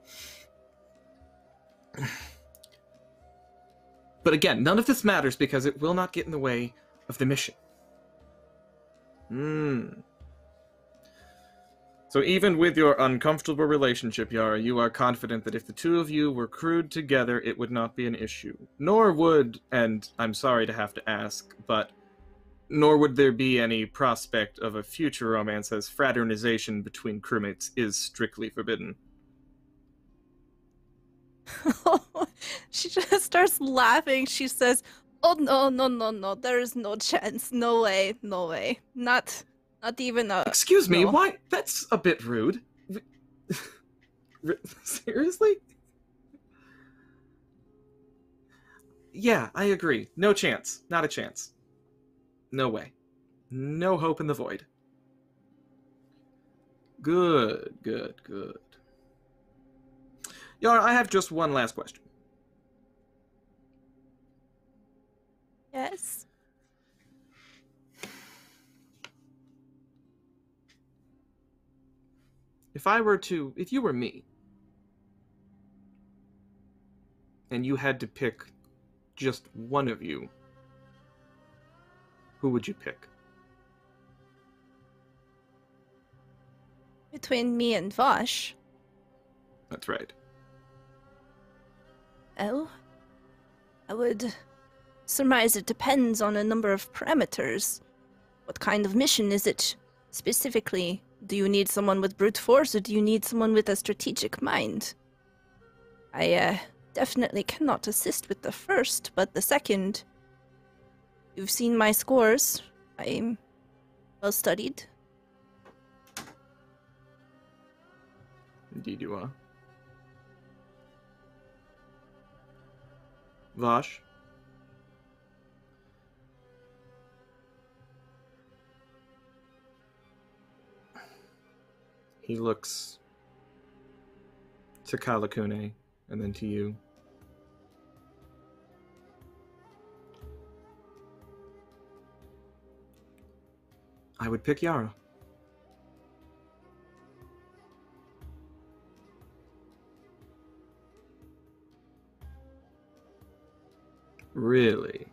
but again, none of this matters because it will not get in the way of the mission. Hmm. So even with your uncomfortable relationship, Yara, you are confident that if the two of you were crewed together, it would not be an issue. Nor would, and I'm sorry to have to ask, but nor would there be any prospect of a future romance as fraternization between crewmates is strictly forbidden. (laughs) she just (laughs) starts laughing. She says, "Oh no, no, no, no! There is no chance. No way, no way. Not, not even a." Excuse me, no. why? That's a bit rude. (laughs) Seriously? Yeah, I agree. No chance. Not a chance. No way. No hope in the void. Good, good, good. Yara, I have just one last question. Yes. If I were to, if you were me, and you had to pick just one of you, who would you pick? Between me and Vosh. That's right. Well, I would surmise it depends on a number of parameters. What kind of mission is it specifically? Do you need someone with brute force or do you need someone with a strategic mind? I uh, definitely cannot assist with the first, but the second. You've seen my scores. I'm well studied. Indeed, you are. Vosh? He looks to Kalakune and then to you. I would pick Yara. Really?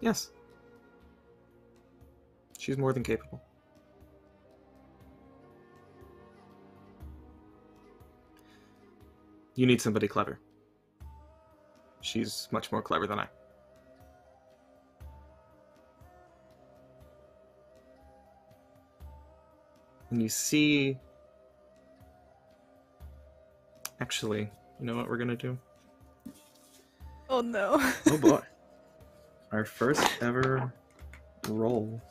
Yes. She's more than capable. You need somebody clever. She's much more clever than I. And you see. Actually, you know what we're gonna do? Oh no. Oh boy. (laughs) our first ever roll.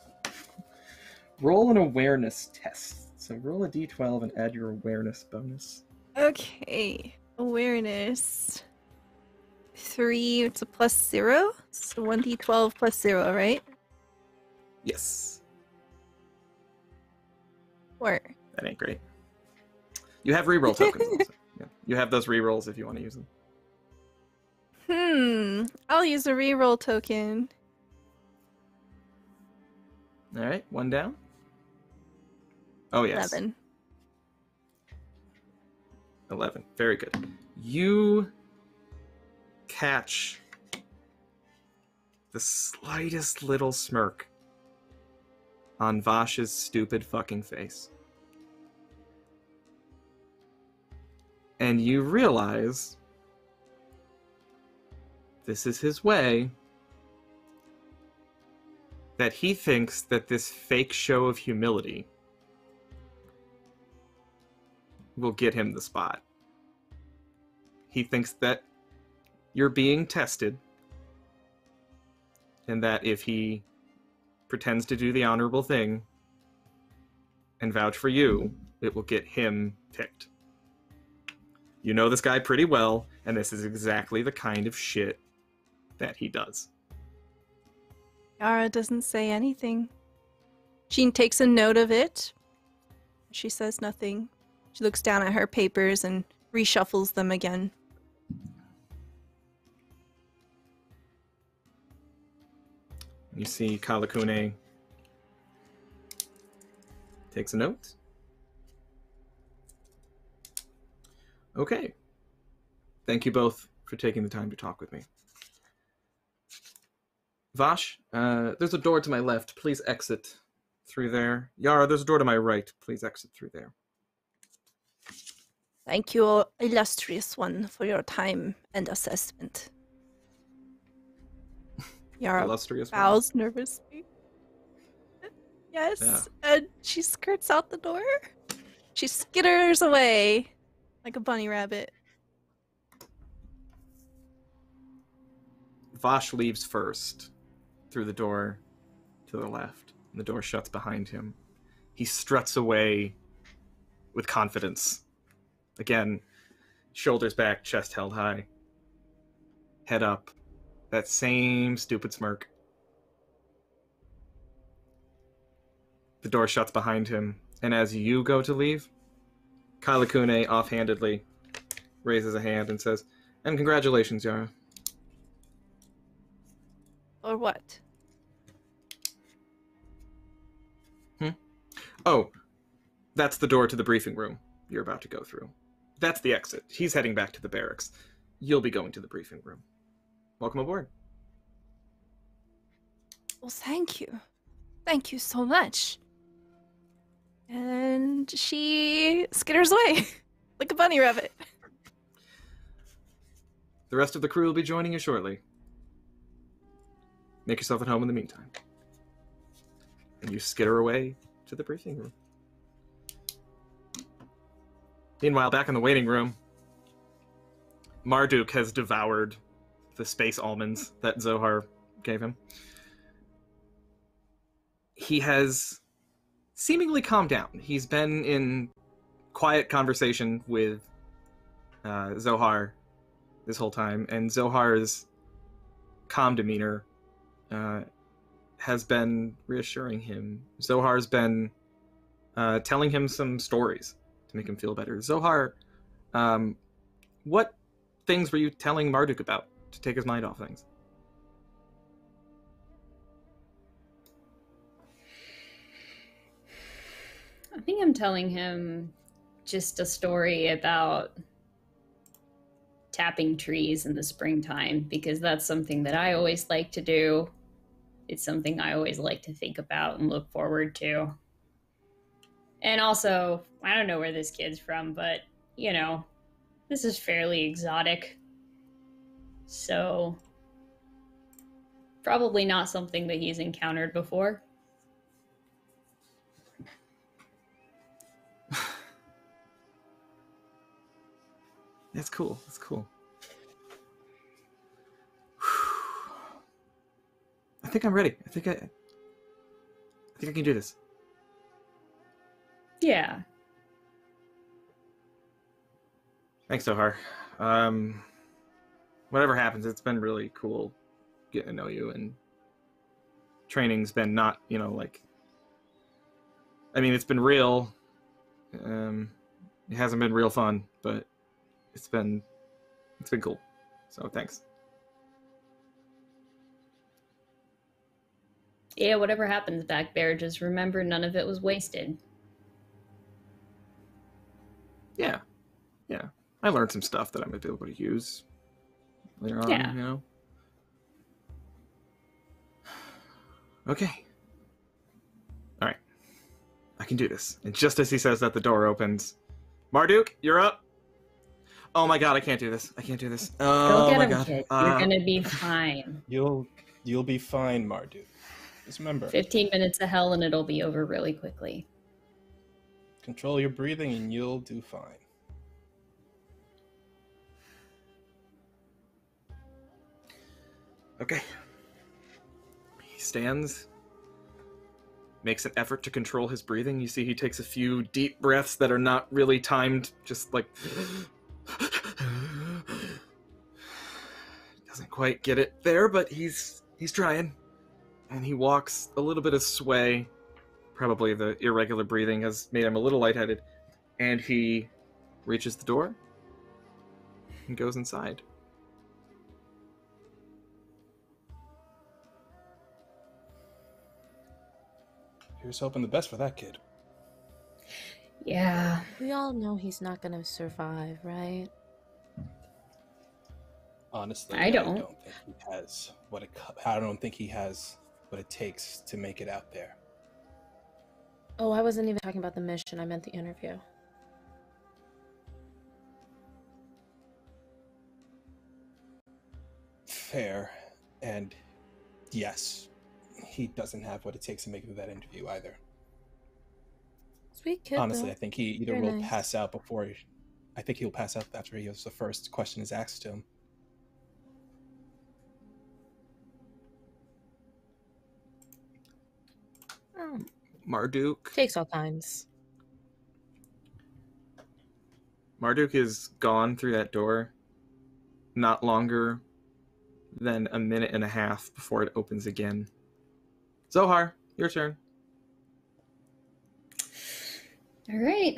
Roll an awareness test. So roll a d12 and add your awareness bonus. Okay. Awareness. Three, it's a plus zero. So 1d12 plus zero, right? Yes. Four. That ain't great. You have reroll tokens. also. (laughs) Yeah. You have those rerolls if you want to use them. Hmm. I'll use a reroll token. All right, one down. Oh yes, 11. 11. Very good. You catch the slightest little smirk on Vash's stupid fucking face. And you realize this is his way that he thinks that this fake show of humility will get him the spot. He thinks that you're being tested, and that if he pretends to do the honorable thing and vouch for you, it will get him picked. You know this guy pretty well, and this is exactly the kind of shit that he does. Yara doesn't say anything. Jean takes a note of it. She says nothing. She looks down at her papers and reshuffles them again. You see Kalakune takes a note. Okay. Thank you both for taking the time to talk with me. Vash, uh, there's a door to my left. Please exit through there. Yara, there's a door to my right. Please exit through there. Thank you, illustrious one, for your time and assessment. (laughs) Yara Illustrious one. bows nervously. Yes, Yeah. and she skirts out the door. She skitters away like a bunny rabbit. Vash leaves first through the door to the left, and the door shuts behind him. He struts away with confidence. Again, shoulders back, chest held high, head up, that same stupid smirk. The door shuts behind him, and as you go to leave, Kalakune offhandedly raises a hand and says, And congratulations, Yara. Or what? Hmm. Oh, that's the door to the briefing room you're about to go through. That's the exit. He's heading back to the barracks. You'll be going to the briefing room. Welcome aboard. Well, thank you. Thank you so much. And she skitters away (laughs) like a bunny rabbit. The rest of the crew will be joining you shortly. Make yourself at home in the meantime. And you skitter away to the briefing room. Meanwhile, back in the waiting room, Marduk has devoured the space almonds that Zohar gave him. He has seemingly calmed down. He's been in quiet conversation with uh, Zohar this whole time, and Zohar's calm demeanor uh, has been reassuring him. Zohar's been uh, telling him some stories to make him feel better. Zohar, um, what things were you telling Marduk about to take his mind off things? I think I'm telling him just a story about tapping trees in the springtime because that's something that I always like to do. It's something I always like to think about and look forward to. And also, I don't know where this kid's from, but you know, this is fairly exotic. So, probably not something that he's encountered before. (laughs) That's cool. That's cool. I think I'm ready. I think I, I think I can do this. Yeah. Thanks, Zohar. Um, whatever happens, it's been really cool getting to know you, and training's been not, you know, like. I mean, it's been real. Um, it hasn't been real fun, but it's been, it's been cool. So thanks. Yeah, whatever happens back there, just remember none of it was wasted. Yeah, yeah. I learned some stuff that I might be able to use later on. Yeah. You know. Okay. All right. I can do this. And just as he says that, the door opens. Marduk, you're up. Oh my god, I can't do this. I can't do this. Go Oh get my him, god. kid. Uh, You're gonna be fine. You'll you'll be fine, Marduk. Just remember, 15 minutes of hell and it'll be over really quickly. control your breathing and you'll do fine. Okay. He stands, makes an effort to control his breathing. You see, he takes a few deep breaths that are not really timed, just like. (sighs) Doesn't quite get it there, but he's he's trying. And he walks a little bit of sway. Probably the irregular breathing has made him a little lightheaded. And he reaches the door and goes inside. Here's hoping the best for that kid. Yeah. We all know he's not gonna survive, right? Honestly, I don't. think he has what it. I don't think he has what it takes to make it out there. Oh, I wasn't even talking about the mission. I meant the interview. Fair, and yes, he doesn't have what it takes to make it to that interview either. Sweet kid. Honestly, though. I think he either Very will nice. pass out before. He, I think he'll pass out after he has the first question is asked to him. Oh, Marduk. takes all kinds. Marduk is gone through that door not longer than a minute and a half before it opens again. Zohar, your turn. All right.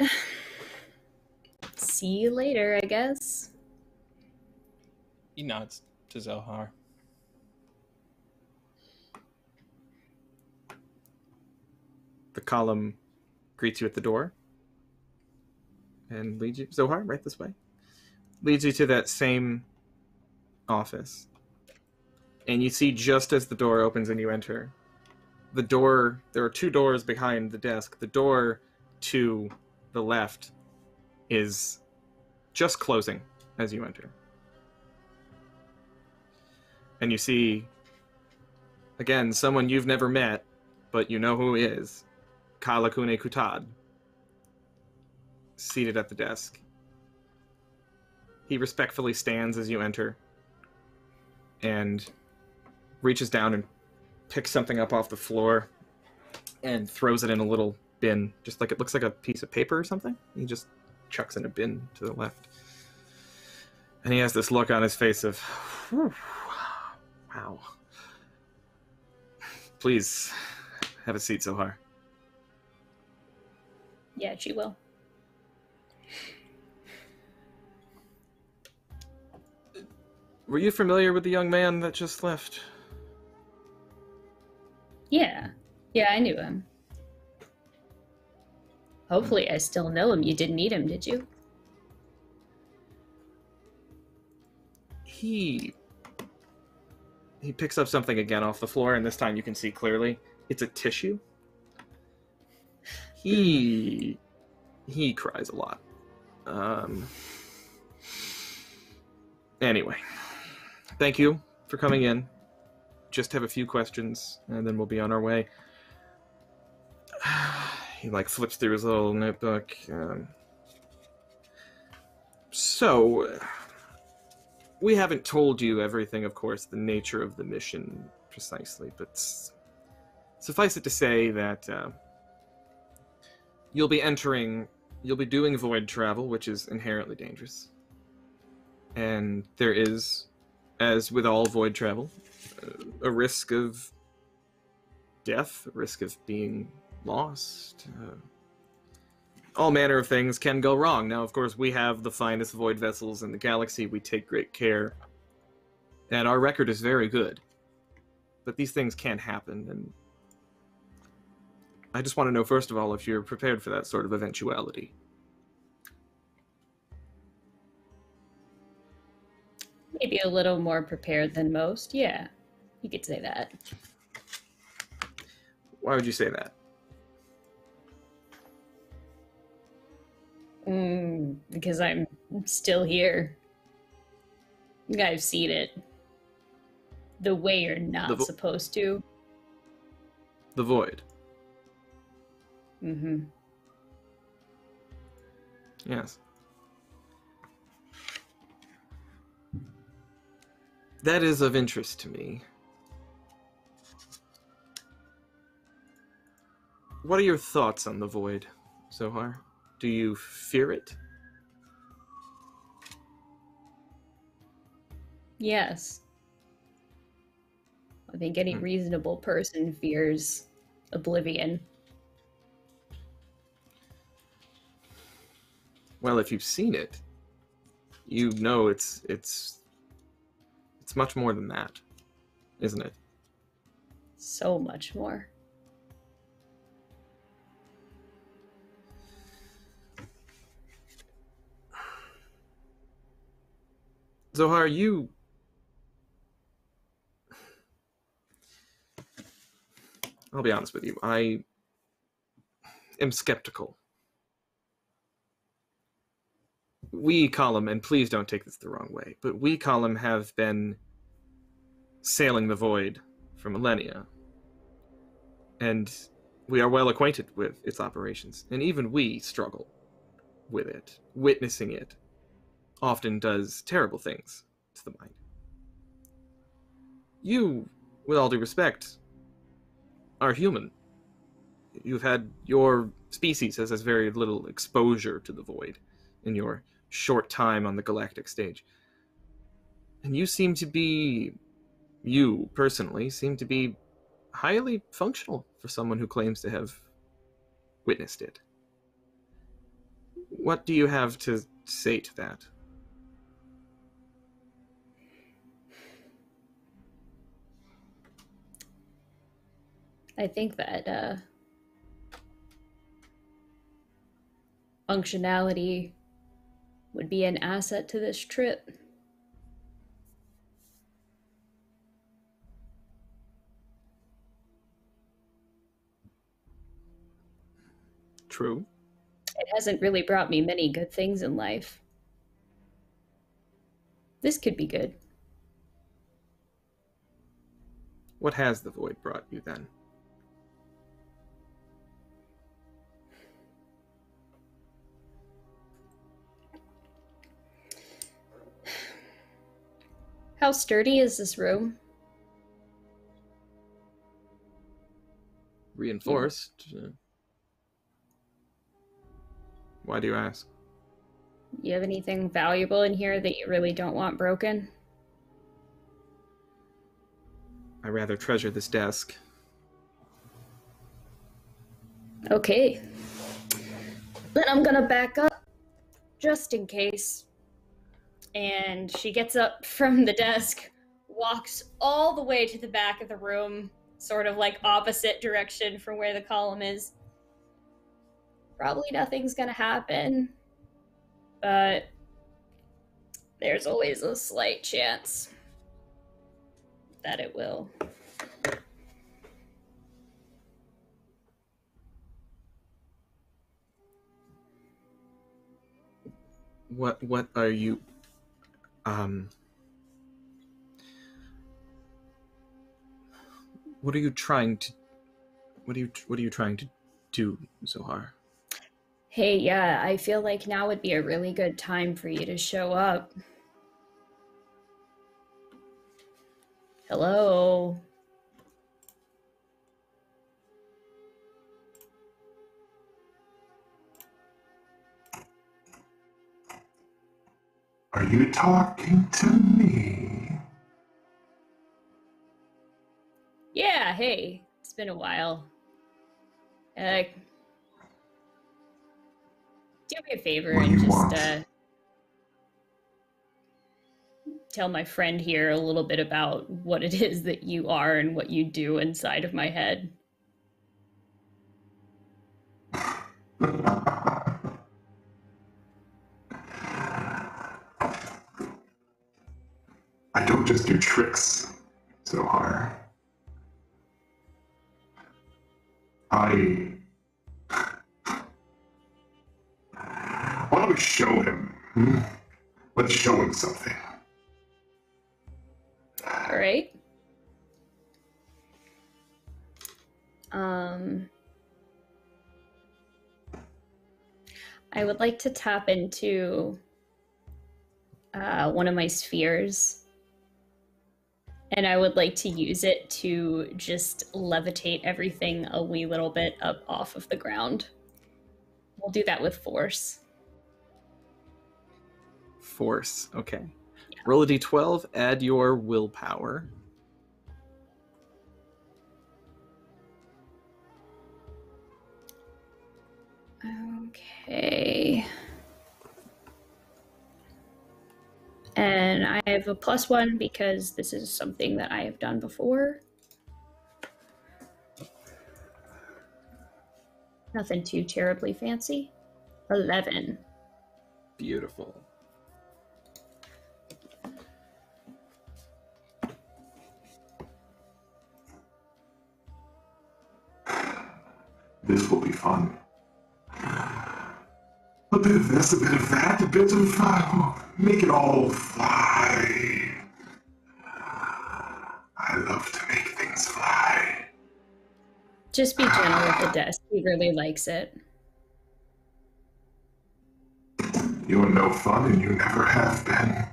See you later, I guess. He nods to Zohar. The Ka'Alum greets you at the door and leads you, Zohar, right this way, leads you to that same office. And you see just as the door opens and you enter, the door, there are two doors behind the desk. The door to the left is just closing as you enter. And you see, again, someone you've never met, but you know who he is Kalakune Kutad, seated at the desk. He respectfully stands as you enter and reaches down and picks something up off the floor and throws it in a little bin, just like it looks like a piece of paper or something. He just chucks in a bin to the left. And he has this look on his face of, wow. Please have a seat, Zohar. Yeah, she will. Were you familiar with the young man that just left? Yeah. Yeah, I knew him. Hopefully, I still know him. You didn't meet him, did you? He he picks up something again off the floor, and this time you can see clearly it's a tissue. He he cries a lot. Um. Anyway, thank you for coming in. Just have a few questions, and then we'll be on our way. (sighs) He like flips through his little notebook. Um, so, we haven't told you everything, of course, the nature of the mission precisely, but suffice it to say that uh, you'll be entering, you'll be doing void travel, which is inherently dangerous. And there is, as with all void travel, a risk of death, a risk of being lost. Uh, all manner of things can go wrong. Now, of course, we have the finest void vessels in the galaxy. We take great care, and our record is very good. But these things can happen, and I just want to know, first of all, if you're prepared for that sort of eventuality. Maybe a little more prepared than most. Yeah, you could say that. Why would you say that? Mm, because I'm still here. I've seen it. The way you're not supposed to. The void. Mm-hmm. Yes. That is of interest to me. What are your thoughts on the void, Zohar? Do you fear it? Yes. I think any Hmm. reasonable person fears oblivion. Well, if you've seen it, you know it's it's it's much more than that, isn't it? So much more. Zohar, you I'll be honest with you. I am skeptical. We Ka'Alum, and please don't take this the wrong way, but we Ka'Alum have been sailing the void for millennia. And we are well acquainted with its operations, and even we struggle with it. Witnessing it often does terrible things to the mind. You, with all due respect, are human. You've had your species has has very little exposure to the void in your short time on the galactic stage. And you seem to be you personally seem to be highly functional for someone who claims to have witnessed it. What do you have to say to that? I think that uh, functionality would be an asset to this trip. True. It hasn't really brought me many good things in life. This could be good. What has the void brought you then? How sturdy is this room? Reinforced? Why do you ask? You have anything valuable in here that you really don't want broken? I rather treasure this desk. Okay. Then I'm gonna back up just in case. And she gets up (laughs) from the desk, walks all the way to the back of the room, sort of like opposite direction from where the Ka'Alum is. Probably nothing's gonna happen, but there's always a slight chance that it will. What what are you um What are you trying to What are you what are you trying to do, Zohar? Hey, yeah, I feel like now would be a really good time for you to show up. Hello. Are you talking to me? Yeah, hey, it's been a while. Uh, do me a favor What and just uh, tell my friend here a little bit about what it (laughs) is that you are and what you do inside of my head. (laughs) just do tricks, Zohar. I. Why don't we show him? hmm? Let's show him something. All right. Um, I would like to tap into uh, one of my spheres, and I would like to use it to just levitate everything a wee little bit up off of the ground. We'll do that with force. Force. Okay. Roll a d12, add your willpower. Okay. I have a plus one because this is something that I have done before. Nothing too terribly fancy. 11. Beautiful. This will be fun. A bit of this, a bit of that, a bit of. Uh, make it all fly. I love to make things fly. Just be gentle with the desk. He really likes it. You are no fun and you never have been.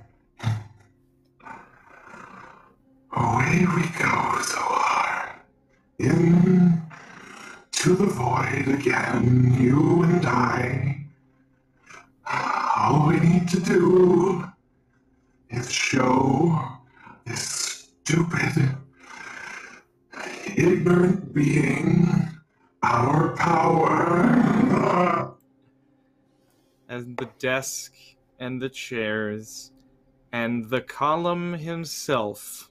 Away we go, Zohar. In to the void again, you and I. All we need to do show this stupid, ignorant being our power. As the desk and the chairs and the Ka'Alum himself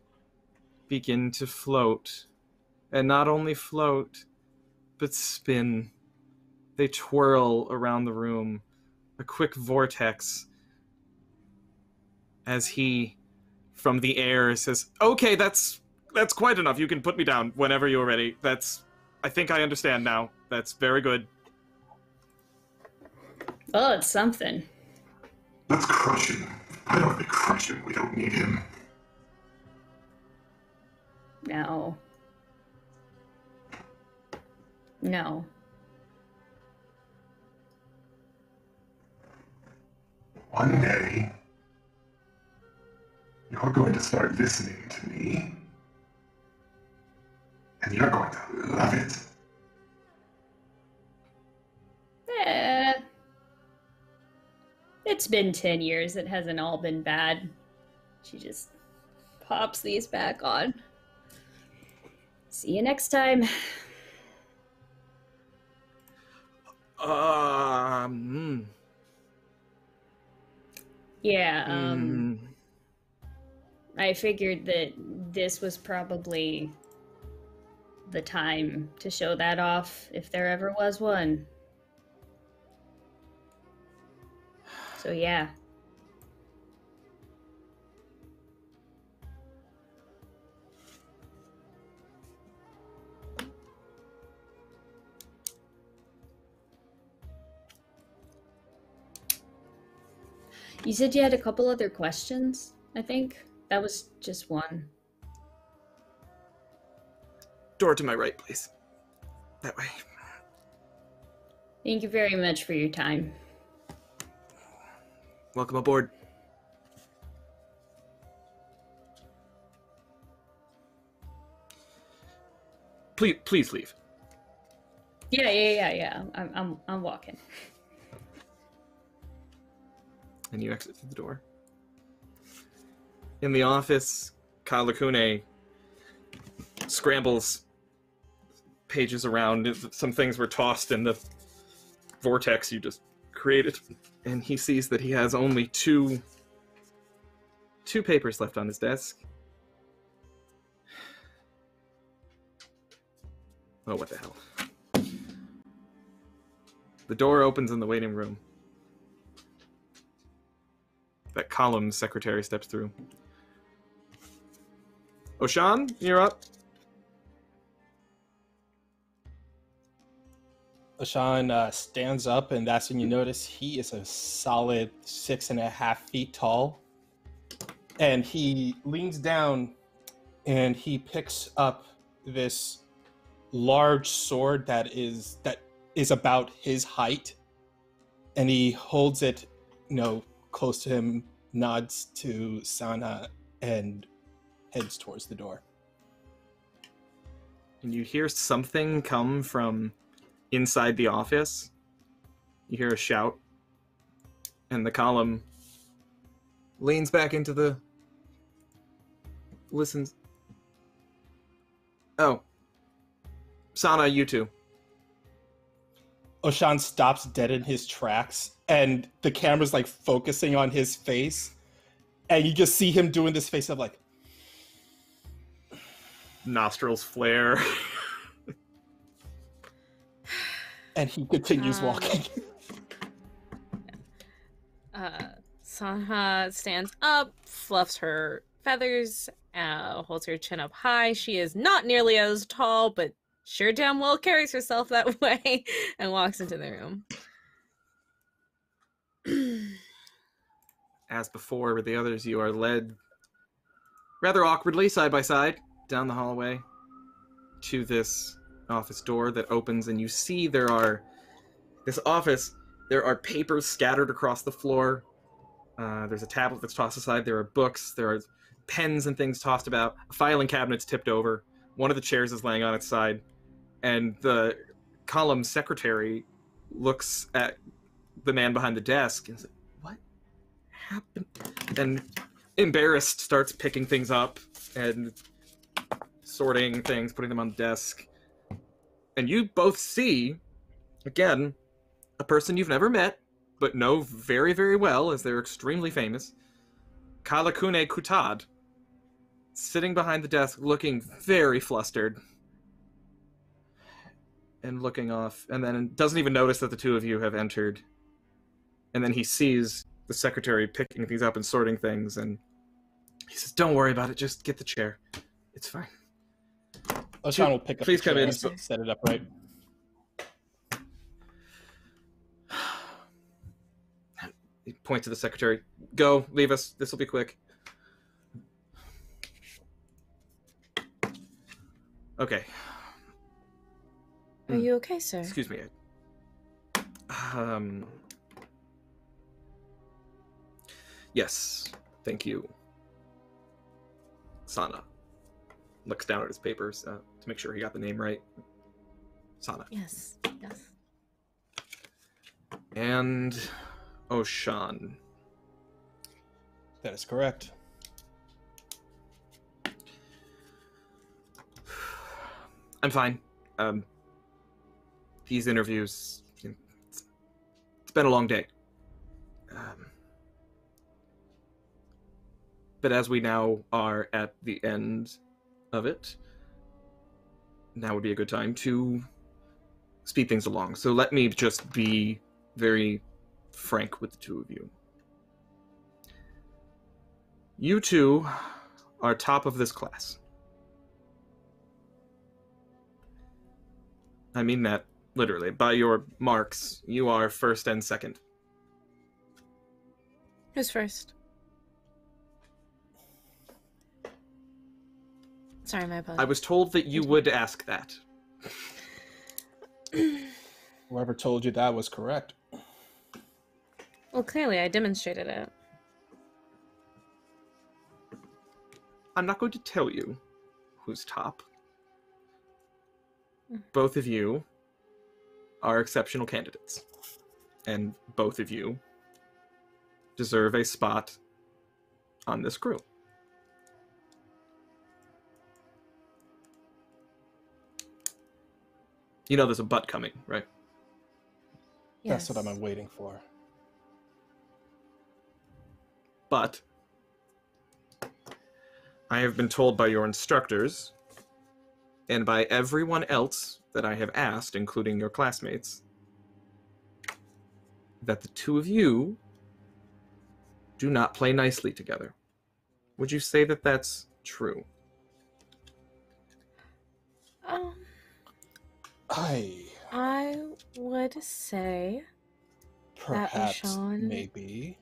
begin to float. And not only float, but spin. They twirl around the room, a quick vortex, as he, from the air, says, Okay, that's that's quite enough. You can put me down whenever you're ready. That's I think I understand now. That's very good. Oh, it's something. Let's crush him. I don't want to crush him. We don't need him. No. No. One day, you're going to start listening to me. And you're going to love it. Eh. It's been 10 years. It hasn't all been bad. She just pops these back on. See you next time. Um. Yeah, um, mm, I figured that this was probably the time to show that off if there ever was one. So, yeah. You said you had a couple other questions, I think. That was just one. door to my right, please. That way. Thank you very much for your time. Welcome aboard. Please, please leave. Yeah, yeah, yeah, yeah. I'm, I'm, I'm walking. And you exit through the door. In the office, Kalakune scrambles pages around. Some things were tossed in the vortex you just created, and he sees that he has only two two papers left on his desk. Oh, what the hell? The door opens in the waiting room. That Ka'Alum secretary steps through. Oshan, you're up. Oshan uh, stands up, and that's when you notice he is a solid six and a half feet tall. And he leans down and he picks up this large sword that is that is about his height and he holds it you know close to him nods to Sanha and heads towards the door and you hear something come from inside the office. You hear a shout, and the Ka'Alum leans back into the. listens. Oh. Sanha, you too. oshan stops dead in his tracks and the camera's like focusing on his face and you just see him doing this face of like Nostrils flare. and he continues Um, walking (laughs) Uh, Sanha stands up, fluffs her feathers, uh, holds her chin up high. She is not nearly as tall, but sure damn well carries herself that (laughs) way and walks into the room. As before with the others, you are led rather awkwardly, side by side, down the hallway to this office door that opens, and you see there are this office. There are papers scattered across the floor. Uh, there's a tablet that's tossed aside. There are books. There are pens and things tossed about. A filing cabinet's tipped over. One of the chairs is laying on its side, and the Ka'Alum secretary looks at the man behind the desk and says, "What happened?" And embarrassed, starts picking things up and sorting things, putting them on the desk. And you both see, again, a person you've never met, but know very, very well, as they're extremely famous, Kalakune Kutad, sitting behind the desk, looking very flustered. And looking off, and then doesn't even notice that the two of you have entered. And then he sees the secretary picking things up and sorting things, and he says, "Don't worry about it. Just get the chair. It's fine." Oshan will pick up Please the come in. set it up right. (sighs) Point to the secretary. Go, leave us. This will be quick. Okay. Are you okay, sir? Excuse me. Um. Yes, thank you. Sanha looks down at his papers uh, to make sure he got the name right. Sanha Yes, yes. and Oshan. that is correct (sighs) I'm fine. Um, these interviews, it's, it's been a long day. Um, but as we now are at the end of it, now would be a good time to speed things along. So let me just be very frank with the two of you. You two are top of this class. I mean that literally. By your marks, you are first and second. Who's first? Sorry, my apologies. I was told that you would ask that. (coughs) whoever told you that was correct Well, clearly I demonstrated it. I'm not going to tell you who's top. Mm. Both of you are exceptional candidates. And both of you deserve a spot on this crew. You know there's a butt coming, right? Yes. That's what I'm waiting for. But I have been told by your instructors and by everyone else that I have asked, including your classmates, that the two of you do not play nicely together. Would you say that that's true? Um, I I would say, That perhaps Sean. maybe.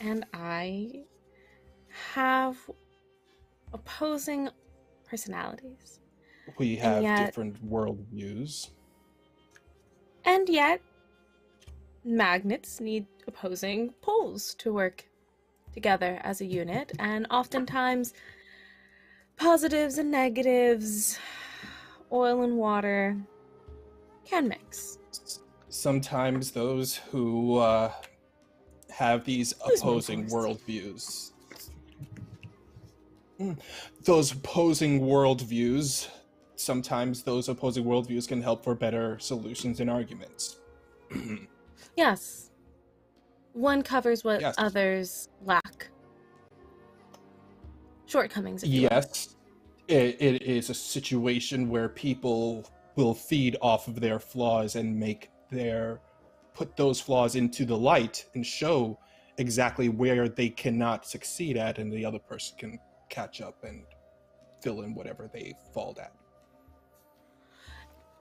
and I have opposing personalities. We have yet- different worldviews. And yet, magnets need opposing poles to work together as a unit, and oftentimes, positives and negatives, oil and water can mix. Sometimes those who uh, have these opposing worldviews. Mm. Those opposing worldviews, sometimes those opposing worldviews can help for better solutions and arguments. (clears throat) Yes. One covers what Yes. others lack. Shortcomings, yes, it, it is a situation where people will feed off of their flaws and make their put those flaws into the light and show exactly where they cannot succeed at and the other person can catch up and fill in whatever they failed at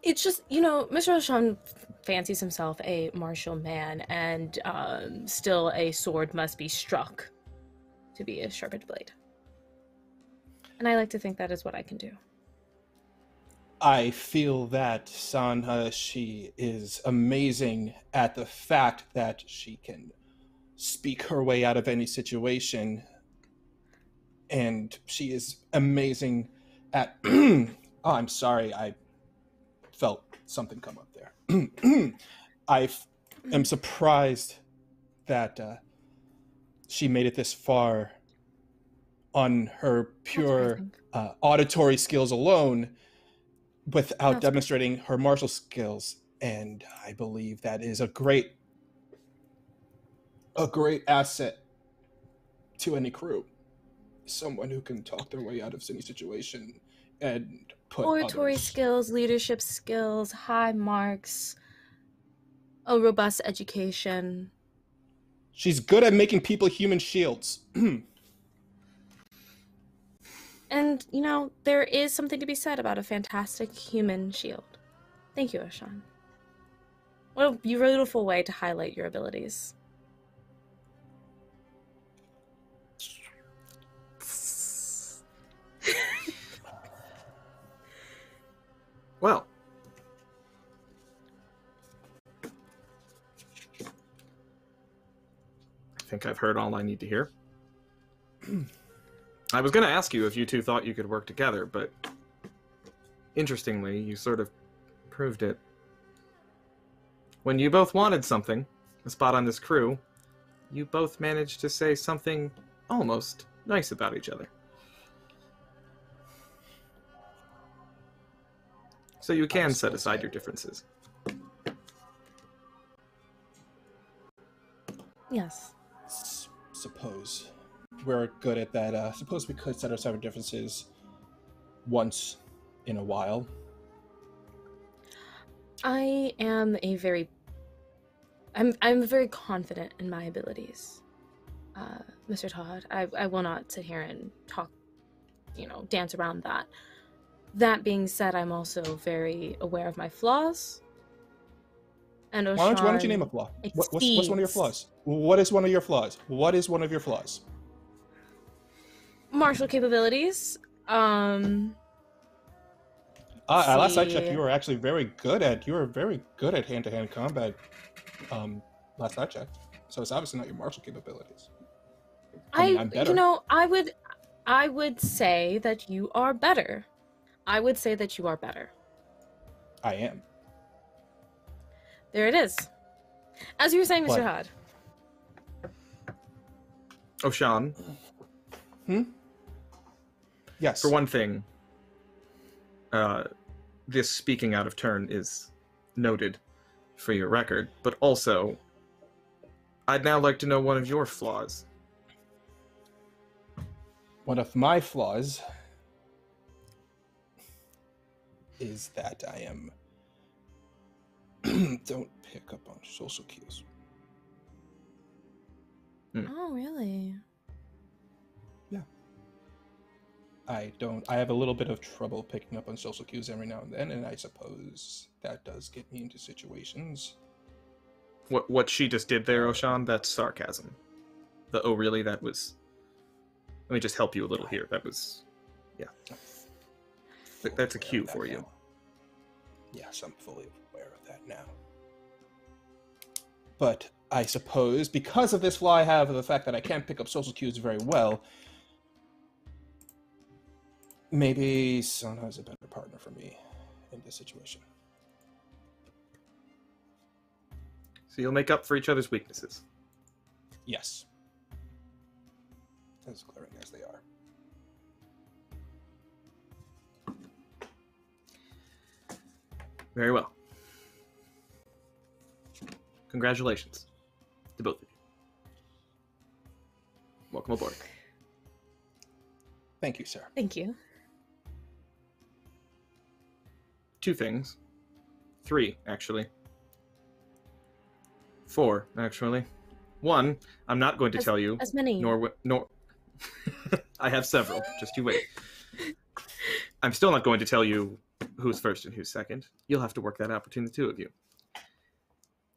It's just, you know, Mr. Oshan fancies himself a martial man, and um, still a sword must be struck to be a sharpened blade. And I like to think that is what I can do. I feel that Sanha, she is amazing at the fact that she can speak her way out of any situation. And she is amazing at. (clears throat) oh, I'm sorry, I felt something come up there. (clears throat) I f- am surprised that uh, she made it this far on her pure uh, auditory skills alone without That's- demonstrating her martial skills. And i believe that is a great a great asset to any crew. Someone who can talk their way out of any situation and put Oratory others- skills, leadership skills, high marks, a robust education. she's good at making people human shields (clears throat) And, you know, there is something to be said about a fantastic human shield. Thank you, Oshan. What a beautiful way to highlight your abilities. (laughs) Well, I think I've heard all I need to hear. (clears throat) I was going to ask you if you two thought you could work together, but interestingly, you sort of proved it. When you both wanted something, a spot on this crew, you both managed to say something almost nice about each other. So you can set aside your differences. Yes. S- suppose we're good at that uh suppose we could set aside our differences once in a while I am a very I'm I'm very confident in my abilities. Uh, Mr. Tadh, I, I will not sit here and talk, you know, dance around that. That being said, I'm also very aware of my flaws. And why don't, you, why don't you name a flaw what, what's, what's one of your flaws what is one of your flaws what is one of your flaws martial capabilities. Um, Uh, last I checked, you were actually very good at you were very good at hand to hand combat. Um, last I checked, so it's obviously not your martial capabilities. I I, mean, I'm you know, I would, I would say that you are better. I would say that you are better. I am. There it is. As you were saying, Mr. Hod. Oh, Sean. Oshan, Yes. for one thing, uh, this speaking out of turn is noted for your record, but also, I'd now like to know one of your flaws. One of my flaws is that I am (clears throat) don't pick up on social cues. Oh, really? I don't. I have a little bit of trouble picking up on social cues every now and then, and I suppose that does get me into situations. What what she just did there, Oshan, that's sarcasm. The oh really that was Let me just help you a little here. That was Th- that's a cue for that you. Yes, I'm fully aware of that now. But I suppose because of this flaw I have of the fact that I can't pick up social cues very well, maybe Sanha is a better partner for me in this situation. So you'll make up for each other's weaknesses. Yes. As glaring as they are. Very well. Congratulations to both of you. Welcome aboard. Thank you, sir. Thank you. Two things. Three, actually. Four, actually. One, I'm not going to As- tell you, As many. nor nor. (laughs) I have several. Just you wait. (laughs) I'm still not going to tell you who's first and who's second. You'll have to work that out between the two of you.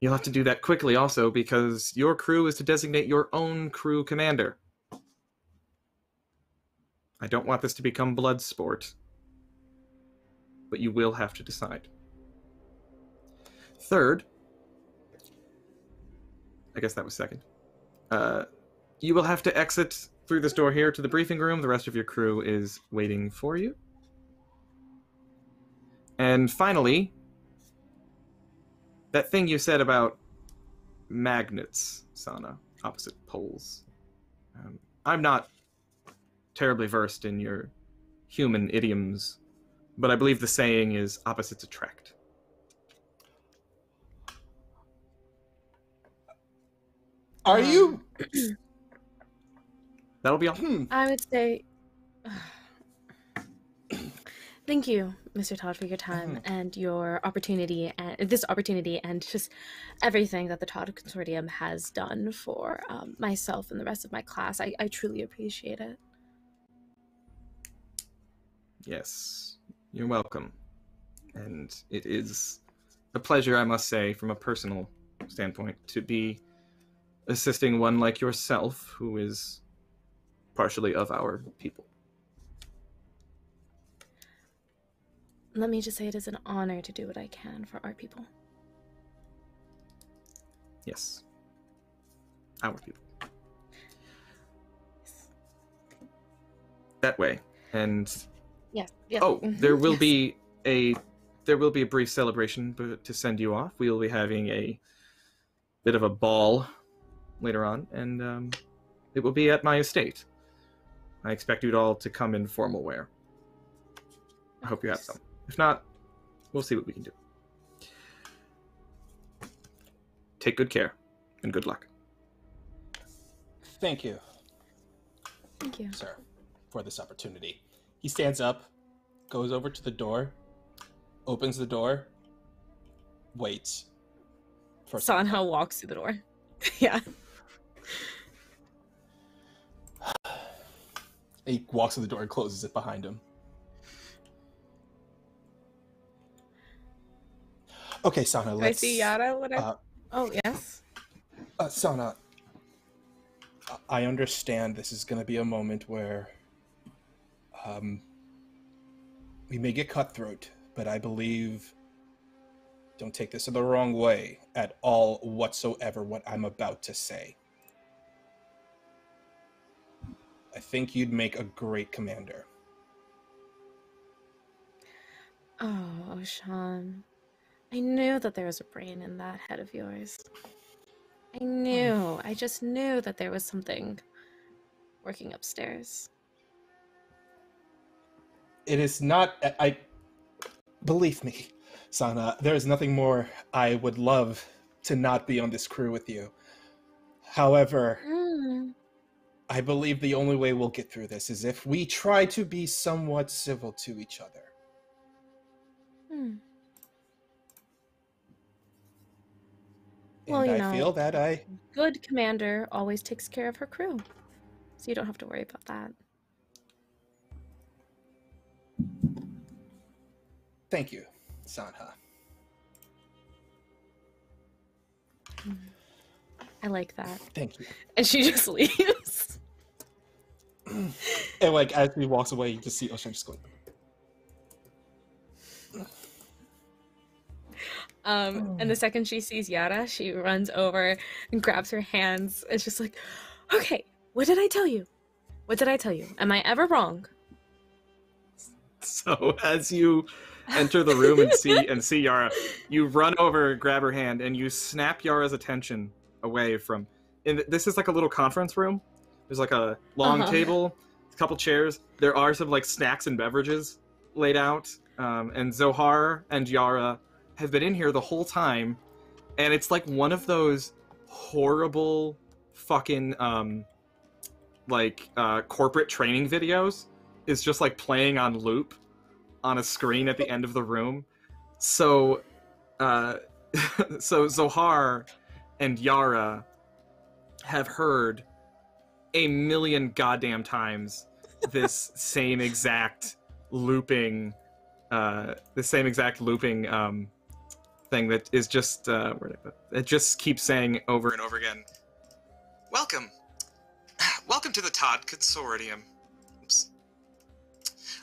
You'll have to do that quickly, also, because your crew is to designate your own crew commander. I don't want this to become blood sport, but you will have to decide. Third, I guess that was second. Uh, you will have to exit through this door here to the briefing room. The rest of your crew is waiting for you. And finally, that thing you said about magnets, Sanha, opposite poles. Um, I'm not terribly versed in your human idioms, but I believe the saying is opposites attract. Are Um, you? (clears throat) That'll be all. Hmm. I would say. (sighs) Thank you, Mr. Tadh, for your time and your opportunity and this opportunity and just everything that the Tadh Consortium has done for um, myself and the rest of my class. I, I truly appreciate it. Yes, you're welcome. And it is a pleasure, I must say, from a personal standpoint, to be assisting one like yourself who is partially of our people. Let me just say it is an honor to do what I can for our people. Yes. Our people. Yes. That way. And Yes. yes. Oh, mhm, there will yes. be a there will be a brief celebration b- to send you off. We will be having a bit of a ball later on, and um, it will be at my estate. I expect you all to come in formal wear. I hope you have some. If not, we'll see what we can do. Take good care and good luck. Thank you, Thank you. sir, for this opportunity. He stands up, goes over to the door, opens the door, waits. For Sanha walks through the door. (laughs) yeah. (sighs) He walks to the door and closes it behind him. Okay, Sanha, I let's. see Yara? What I... uh, oh, yes. Uh, Sanha, I- I understand this is going to be a moment where um, we may get cutthroat, but I believe, don't take this in the wrong way at all whatsoever, what I'm about to say. I think you'd make a great commander. Oh, Sean. I knew that there was a brain in that head of yours. I knew. I just knew that there was something working upstairs. It is not. I- believe me, Sanha, there is nothing more I would love to not be on this crew with you. However, Mm. I believe the only way we'll get through this is if we try to be somewhat civil to each other. Hmm. And Well, you I know- feel that I Good commander always takes care of her crew, so you don't have to worry about that. Thank you, Sanha. I like that. Thank you. And she just (laughs) leaves. And like as he walks away, you just see Oshan just going. Um, and the second she sees Yara, she runs over and grabs her hands. It's just like, okay, what did I tell you? What did I tell you? Am I ever wrong? (laughs) So as you enter the room and see (laughs) and see Yara, you run over, grab her hand, and you snap Yara's attention away from. And this is like a little conference room. There's like a long Uh-huh. table, a couple chairs. There are some like snacks and beverages laid out. Um, and Zohar and Yara have been in here the whole time, and it's like one of those horrible fucking um, like uh, corporate training videos is just like playing on loop on a screen at the end of the room. So, uh, (laughs) so Zohar and Yara have heard a million goddamn times this (laughs) same exact looping, uh, the same exact looping um, thing that is just uh, where did I put- it just keeps saying over and over again. Welcome, (sighs) welcome to the Tadh Consortium.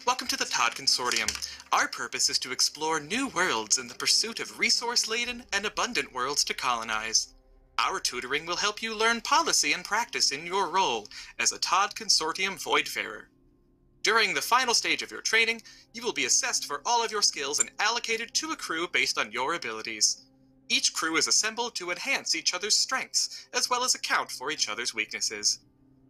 Welcome to the Tadh Consortium. Our purpose is to explore new worlds in the pursuit of resource laden and abundant worlds to colonize. Our tutoring will help you learn policy and practice in your role as a Tadh Consortium Voidfarer. During the final stage of your training, you will be assessed for all of your skills and allocated to a crew based on your abilities. Each crew is assembled to enhance each other's strengths, as well as account for each other's weaknesses.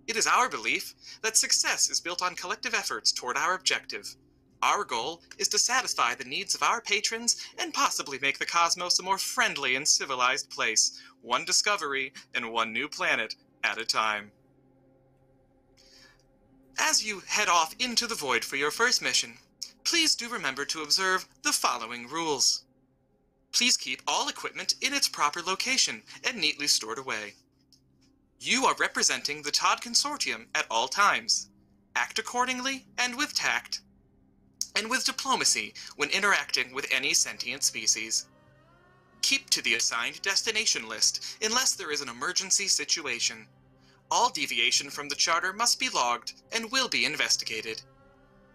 It is our belief that success is built on collective efforts toward our objective. Our goal is to satisfy the needs of our patrons and possibly make the cosmos a more friendly and civilized place, one discovery and one new planet at a time. As you head off into the void for your first mission, please do remember to observe the following rules. Please keep all equipment in its proper location and neatly stored away. You are representing the Tadh Consortium at all times. Act accordingly and with tact, and with diplomacy when interacting with any sentient species. Keep to the assigned destination list unless there is an emergency situation. All deviation from the charter must be logged and will be investigated.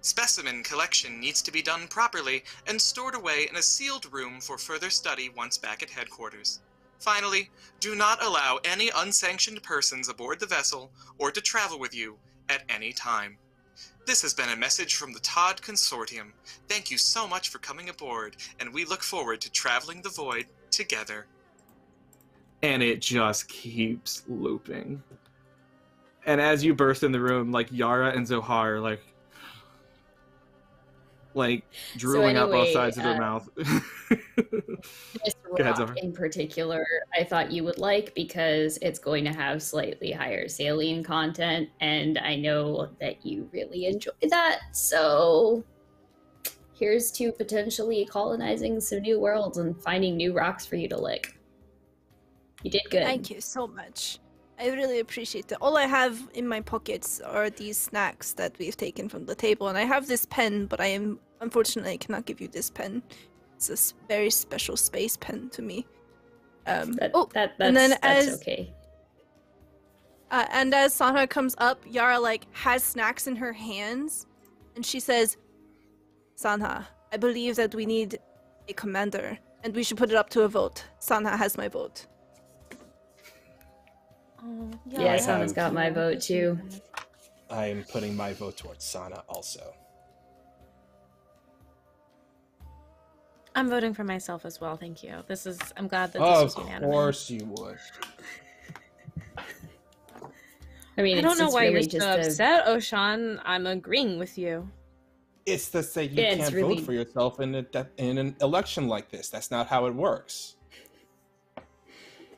Specimen collection needs to be done properly and stored away in a sealed room for further study once back at headquarters. Finally, do not allow any unsanctioned persons aboard the vessel or to travel with you at any time. This has been a message from the Tadh Consortium. Thank you so much for coming aboard, and we look forward to traveling the void together. And it just keeps looping. And as you burst in the room, like Yara and Zohar, like, like drooling out both anyway, sides of their uh, mouth. (laughs) This Go ahead, rock in particular, I thought you would like because it's going to have slightly higher saline content, and I know that you really enjoy that. So, here's to potentially colonizing some new worlds and finding new rocks for you to lick. You did good. Thank you so much. I really appreciate it. All I have in my pockets are these snacks that we've taken from the table, and I have this pen, but I am unfortunately I cannot give you this pen. It's a very special space pen to me. Um, That, oh, that, that's, and then that's as- okay. uh, and as Sanha comes up, Yara like has snacks in her hands, and she says, "Sanha, I believe that we need a commander, and we should put it up to a vote. Sanha has my vote." Oh, Yeah, I Sanha's have- got my vote too. I am putting my vote towards Sanha also. I'm voting for myself as well. Thank you. This is. I'm glad that this Of was unanimous. Of course you would. I mean, I don't know it's why really you're just so a- upset, Oshan. I'm agreeing with you. It's to say you Yeah, can't really- vote for yourself in a de- in an election like this. That's not how it works.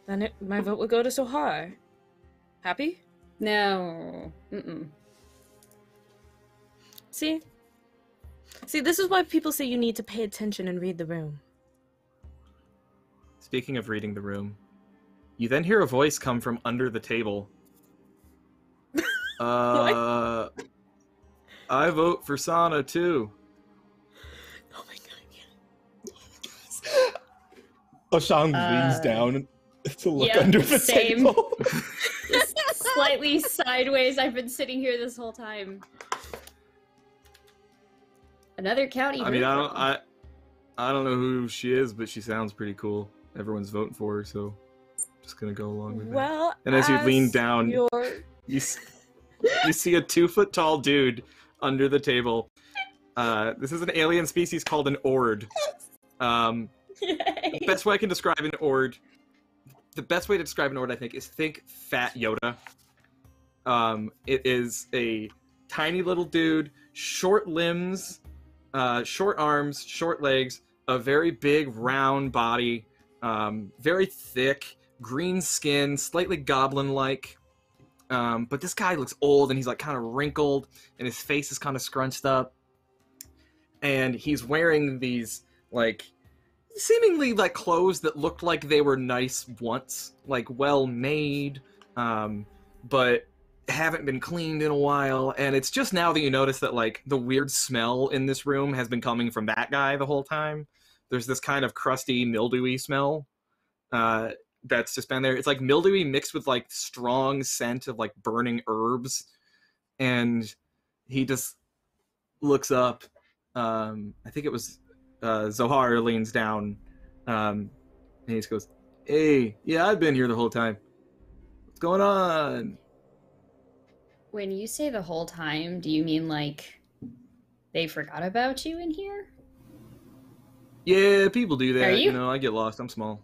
Then it, my vote would go to Zohar. Happy? No. Mm-mm. See? See, this is why people say you need to pay attention and read the room. Speaking of reading the room, you then hear a voice come from under the table. (laughs) Uh, I vote for Sanha too. Oh my god. Oshan Uh, leans down to look yeah, under the same. table. (laughs) Just slightly sideways. I've been sitting here this whole time. Another county. I mean, I don't. I, I don't know who she is, but she sounds pretty cool. Everyone's voting for her, so just gonna go along with that. Well, And as you lean down- your- You, you see a two foot tall dude under the table. Uh, this is an alien species called an Oord. Um, Yay. (laughs) best way I can describe an Oord, the best way to describe an Oord, I think, is think fat Yoda. Um, it is a tiny little dude, short limbs, uh, short arms, short legs, a very big round body, um, very thick, green skin, slightly goblin-like. Um, but this guy looks old and he's like kind of wrinkled, and his face is kind of scrunched up. And he's wearing these like seemingly like clothes that looked like they were nice once, like well made, um, but haven't been cleaned in a while. And it's just now that you notice that like the weird smell in this room has been coming from that guy the whole time. There's this kind of crusty, mildewy smell uh, that's just been there. It's like mildewy mixed with like strong scent of like burning herbs, and he just looks up. Um, I think it was uh, Zohar leans down, um, and he just goes, "Hey, yeah, I've been here the whole time. What's going on?" When you say the whole time, do you mean like they forgot about you in here? Yeah, people do that. Are you? you- know, I get lost. I'm small.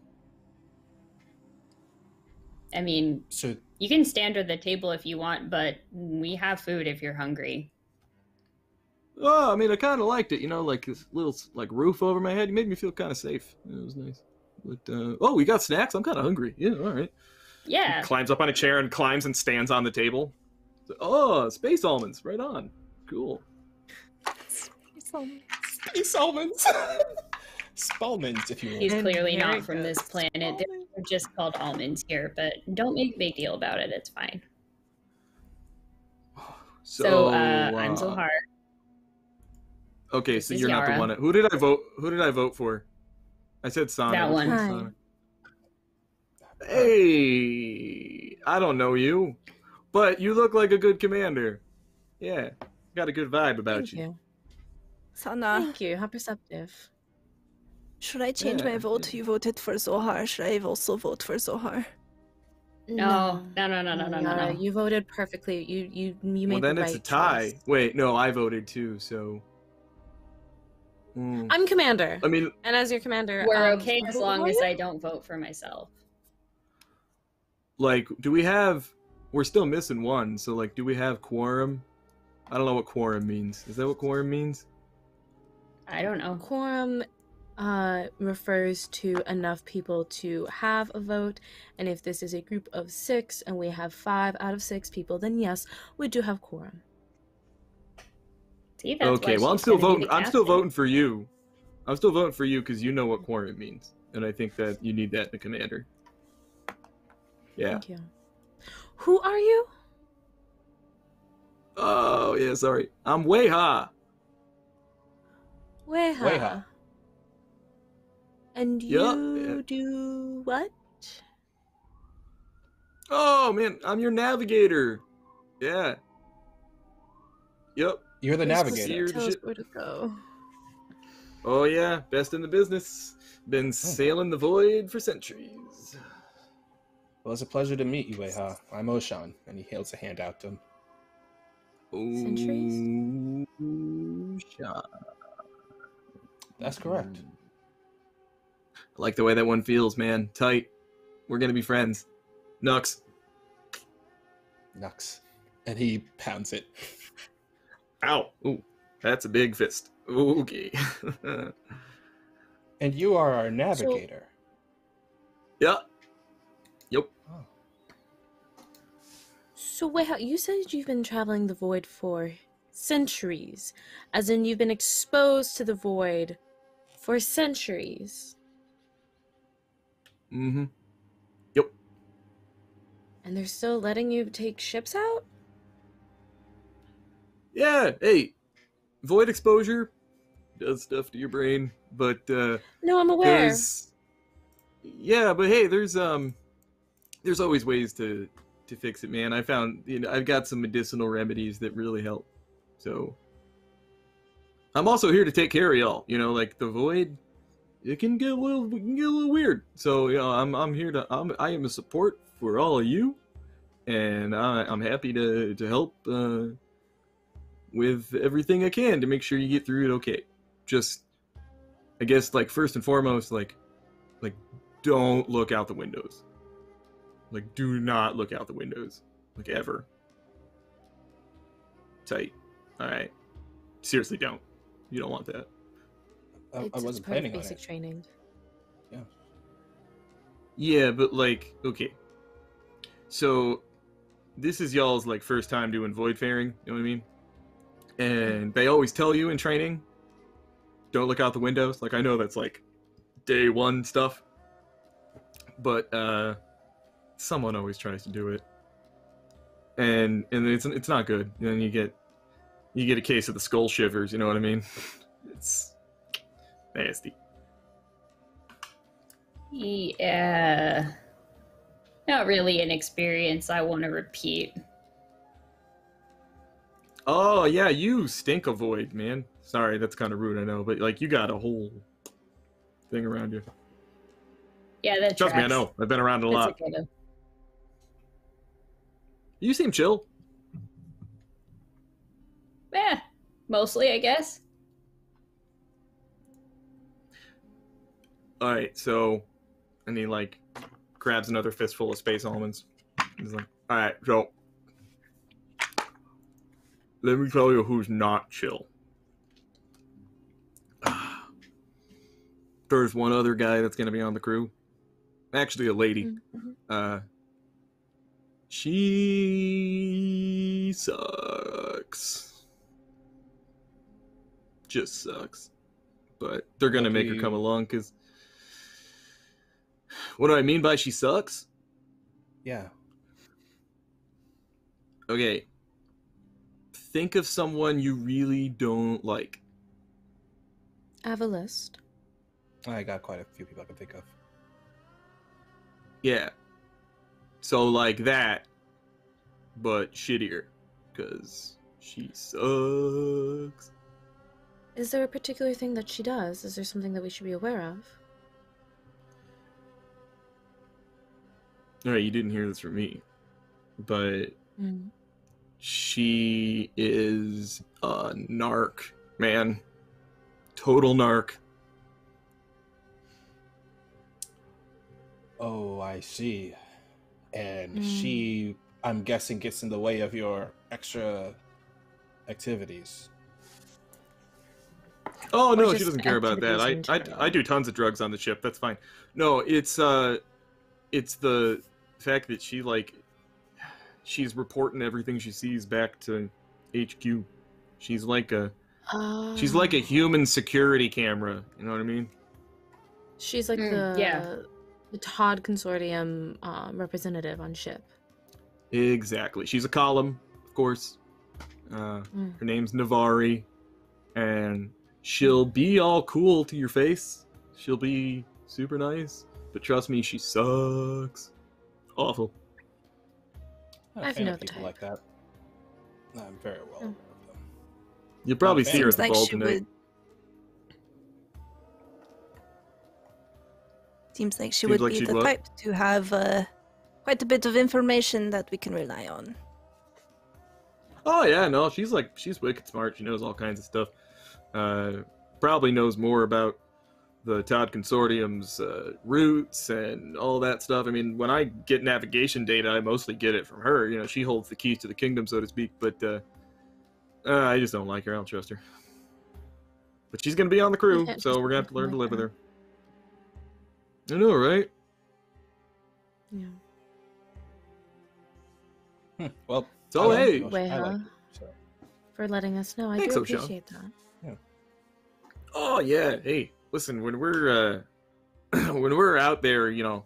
I mean, So you can stand at the table if you want, but we have food if you're hungry. Oh, I mean, I kind of liked it. You know, like this little like roof over my head. It made me feel kind of safe. It was nice. But uh, oh, we got snacks. I'm kind of hungry. Yeah, all right. Yeah. Climbs up on a chair and climbs and stands on the table. Oh, space almonds. Right on. Cool. space almonds. Space almonds. (laughs) Spalmans, if you will. He's clearly not from good. this planet. They're just called almonds here, but don't make a big deal about it. It's fine. So, (sighs) So, uh, I'm uh, Zohar. Okay, so you're not the Yara. one. Who did I vote? Who did I vote for? I said Sanha. That one. Sanha? Hey, I don't know you, but you look like a good commander. Yeah, got a good vibe about Thank you. you. Sanha, Thank you. How perceptive. should I change Yeah, my vote? yeah. You voted for Zohar. Should I also vote for Zohar? No, no, no, no, no, no, no, no. You voted perfectly. You you you made. Well, then the it's right a tie. choice. Wait, no, I voted too. So, Hmm. I'm commander, I mean, and as your commander, We're um, okay as who- who long as? I don't vote for myself. like, do we have? We're still missing one. So, like, do we have quorum? I don't know what quorum means. Is that what quorum means? I don't know. Quorum uh, refers to enough people to have a vote, and if this is a group of six and we have five out of six people, then yes, we do have quorum. See, that's okay, well, I'm still voting. I'm still voting for you. I'm still voting for you because you know what quorum means, and I think that you need that in a commander. Yeah. Thank you. Who are you? Oh yeah, sorry. I'm Weaha. Weaha. Weaha. And Yup, you yeah. do what? Oh man, I'm your navigator. Yeah. Yep. You're the You're navigator. Tell us where to go. Oh yeah, best in the business. Been hmm. sailing the void for centuries. Well, it's a pleasure to meet you, Weaha. I'm Oshan, and he holds a hand out to him. Centuries? Oshan. That's correct. I like the way that one feels, man. Tight. We're gonna be friends. Nux. Nux. And he pounds it. Ow. Ooh. That's a big fist. Okay. (laughs) And you are our navigator. yeah. So wait, how- you said you've been traveling the void for centuries, as in you've been exposed to the void for centuries, Mm-hmm. Yep. And they're still letting you take ships out? Yeah. Hey, void exposure does stuff to your brain, but uh, No, I'm aware. yeah, but hey, there's um, there's always ways to to fix it, man. I found you know I've got some medicinal remedies that really help. So I'm also here to take care of y'all. You know, like the void, it can get a little, it can get a little weird. So you know, I'm I'm here to I'm I am a support for all of you, and I, I'm happy to to help uh, with everything I can to make sure you get through it okay. Just, I guess, like first and foremost, like, like don't look out the windows. Like, do not look out the windows, like ever. Tight. All right. Seriously, don't. You don't want that. I, I It's- it's wasn't part of planning on basic it. training. Yeah, Yeah, but like, okay. So, this is y'all's like first time doing void faring. You know what I mean? And they always tell you in training, don't look out the windows. Like I know that's like day one stuff, but uh, someone always tries to do it, and and it's it's not good. And then you get you get a case of the skull shivers. You know what I mean? (laughs) It's nasty. Yeah. Not really an experience I want to repeat. Oh yeah, you stink a void, man. Sorry, that's kind of rude, I know, but like you got a whole thing around you. Yeah, that Trust me, I know. I've been around a That's lot. though. You seem chill. Yeah, mostly, I guess. All right, so, and he like grabs another fistful of space almonds. He's like, "All right, so let me tell you who's not chill. (sighs) There's one other guy that's gonna be on the crew. Actually, a lady. Mhm. Uh, she sucks. Just sucks. But they're gonna What make her come along because. (sighs) What do I mean by she sucks? Yeah. Okay. Think of someone you really don't like. I have a list. I got quite a few people I can think of. Yeah. So like that, but shittier, because she sucks. Is there a particular thing that she does? Is there something that we should be aware of? All right, you didn't hear this from me, but Mm. she is a narc, man. Total narc. Oh, I see. And Mm. she, I'm guessing, gets in the way of your extra activities. Oh Or no, she doesn't care about that. I, I. I do tons of drugs on the ship. That's fine. No, it's uh, it's the fact that she like, she's reporting everything she sees back to HQ. She's like a she's like a Ah. human security camera. You know what I mean? She's like Mm, the yeah. The Tadh Consortium um, representative on ship. Exactly. She's a Ka'Alum, of course. Uh, Mm. her name's Na'Vari, and she'll be all cool to your face. She'll be super nice, but trust me, she sucks. Awful. I'm a I've fan know of the people type. like that. I'm very well Mm. aware of them. You'll probably see her at Seems the like ball she tonight. would. Seems like she Seems would like be the what? type to have uh, quite a bit of information that we can rely on. Oh yeah, no, she's like she's wicked smart. She knows all kinds of stuff. Uh, probably knows more about the Tadh Consortium's uh, roots and all that stuff. I mean, when I get navigation data, I mostly get it from her. You know, she holds the keys to the kingdom, so to speak. But uh, uh, I just don't like her. I don't trust her. But she's gonna be on the crew, so we're gonna have to learn to live with that. her. I know, right? Yeah. Hmm, (laughs) Well, So I hey, Oshan. Like it, so. For letting us know. I Thanks, do Oshan. appreciate that. Yeah. Oh yeah, hey, listen, when we're uh (clears throat) when we're out there, you know,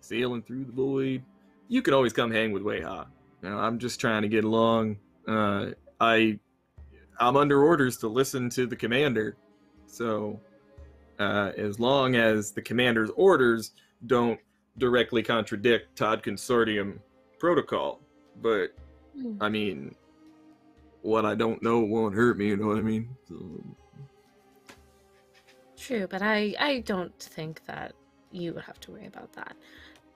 sailing through the void, you can always come hang with Weaha. You know, I'm just trying to get along. Uh I I'm under orders to listen to the commander. So uh as long as the commander's orders don't directly contradict Tadh Consortium protocol. But Hmm. I mean what I don't know won't hurt me, you know what I mean? So, True, but I, I don't think that you would have to worry about that.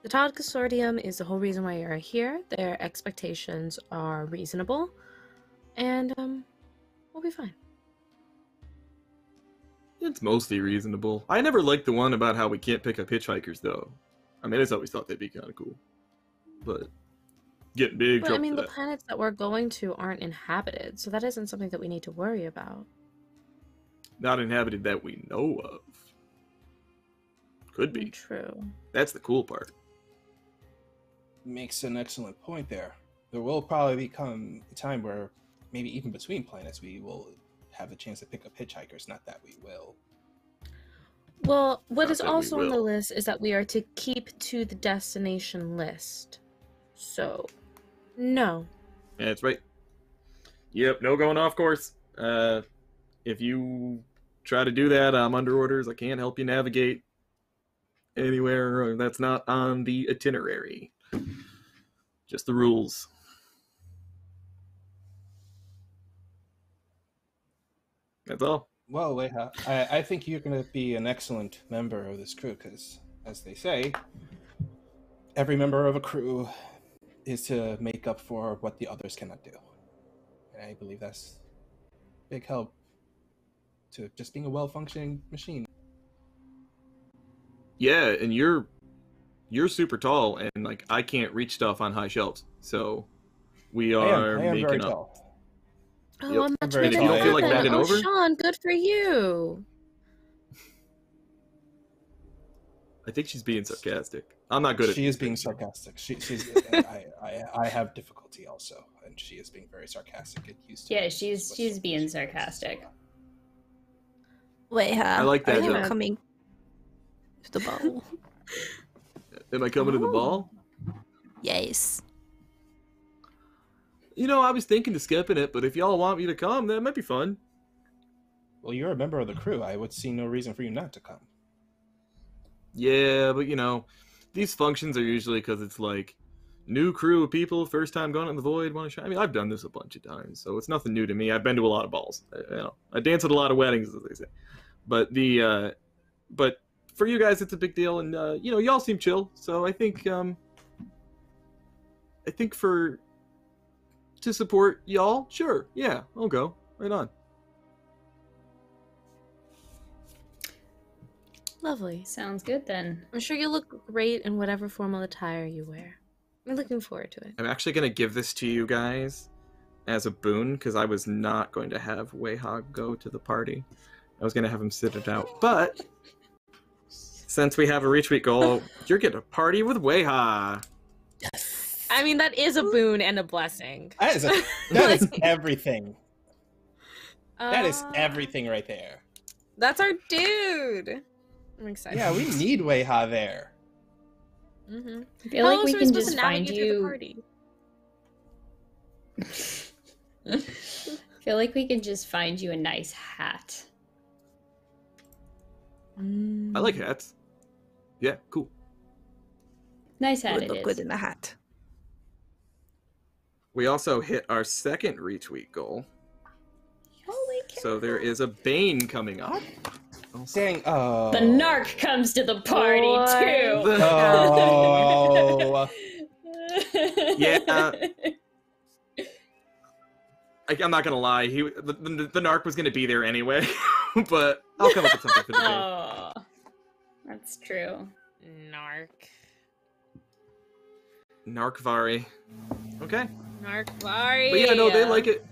The Tadh Consortium is the whole reason why you're here. Their expectations are reasonable, and um, we'll be fine. It's mostly reasonable. I never liked the one about how we can't pick up hitchhikers, though. I mean, I just always thought they'd be kind of cool. But getting big But I mean, the that. planets that we're going to aren't inhabited, so that isn't something that we need to worry about. Not inhabited that we know of. Could be. Mm, true. That's the cool part. makes an excellent point there. There will probably become a time where maybe even between planets we will have a chance to pick up hitchhikers. Not that we will. Well, what Not is also on the list is that we are to keep to the destination list. So, no. That's right. Yep, no going off course. Uh, if you try to do that, I'm under orders. I can't help you navigate anywhere that's not on the itinerary. Just the rules. That's all. Well, Weaha, I, I think you're going to be an excellent member of this crew because, as they say, every member of a crew is to make up for what the others cannot do. And I believe that's big help to just being a well-functioning machine. Yeah, and you're you're super tall, and like I can't reach stuff on high shelves, so we I am, are I am making very up. tall. Oh, Yep. I'm much very bigger You don't feel like that. oh, over? Sean, good for you. I think she's being sarcastic. I'm not good at she is being sarcastic. She, she's. I, I, I have difficulty also, and she is being very sarcastic. Get used to Yeah, it. she's she's being sarcastic. Wait, I like that, Are you though. coming to the ball? (laughs) Am I coming to the ball? yes. You know, I was thinking of skipping it, but if y'all want me to come, that might be fun. Well, you're a member of the crew. I would see no reason for you not to come. Yeah, but you know, these functions are usually because it's like new crew of people, first time going in the void, want to try. I mean, I've done this a bunch of times, so it's nothing new to me. I've been to a lot of balls. I, you know, I dance at a lot of weddings, as they say. But the, uh, but for you guys, it's a big deal, and uh, you know, y'all seem chill. So I think, um, I think for to support y'all, sure, yeah, I'll go. Right on. Lovely. Sounds good then. I'm sure you'll look great in whatever formal attire you wear. I'm looking forward to it. I'm actually gonna give this to you guys as a boon because I was not going to have Weihog go to the party. I was gonna have him sit it out, but since we have a retweet goal, you're getting a party with Weaha. I mean, that is a boon and a blessing. That is a, (laughs) that is everything. That is Uh, everything right there. That's our dude. I'm excited. Yeah, we need Weaha there. Mm-hmm. I feel like we can just find you. (laughs) I feel like we can just find you a nice hat. I like hats. Yeah, cool. Nice hat would look is. good in the hat. We also hit our second retweet goal, Holy cow. so there is a Bane coming up. Dang. Oh. The narc comes to the party Boy. too. The- Oh. (laughs) Yeah. I, I'm not gonna lie, he the, the, the narc was gonna be there anyway, (laughs) but I'll come up with something for the day. (laughs) oh, that's true. Narc. Narkvari. Okay. Narkvari. But yeah, no, they like it.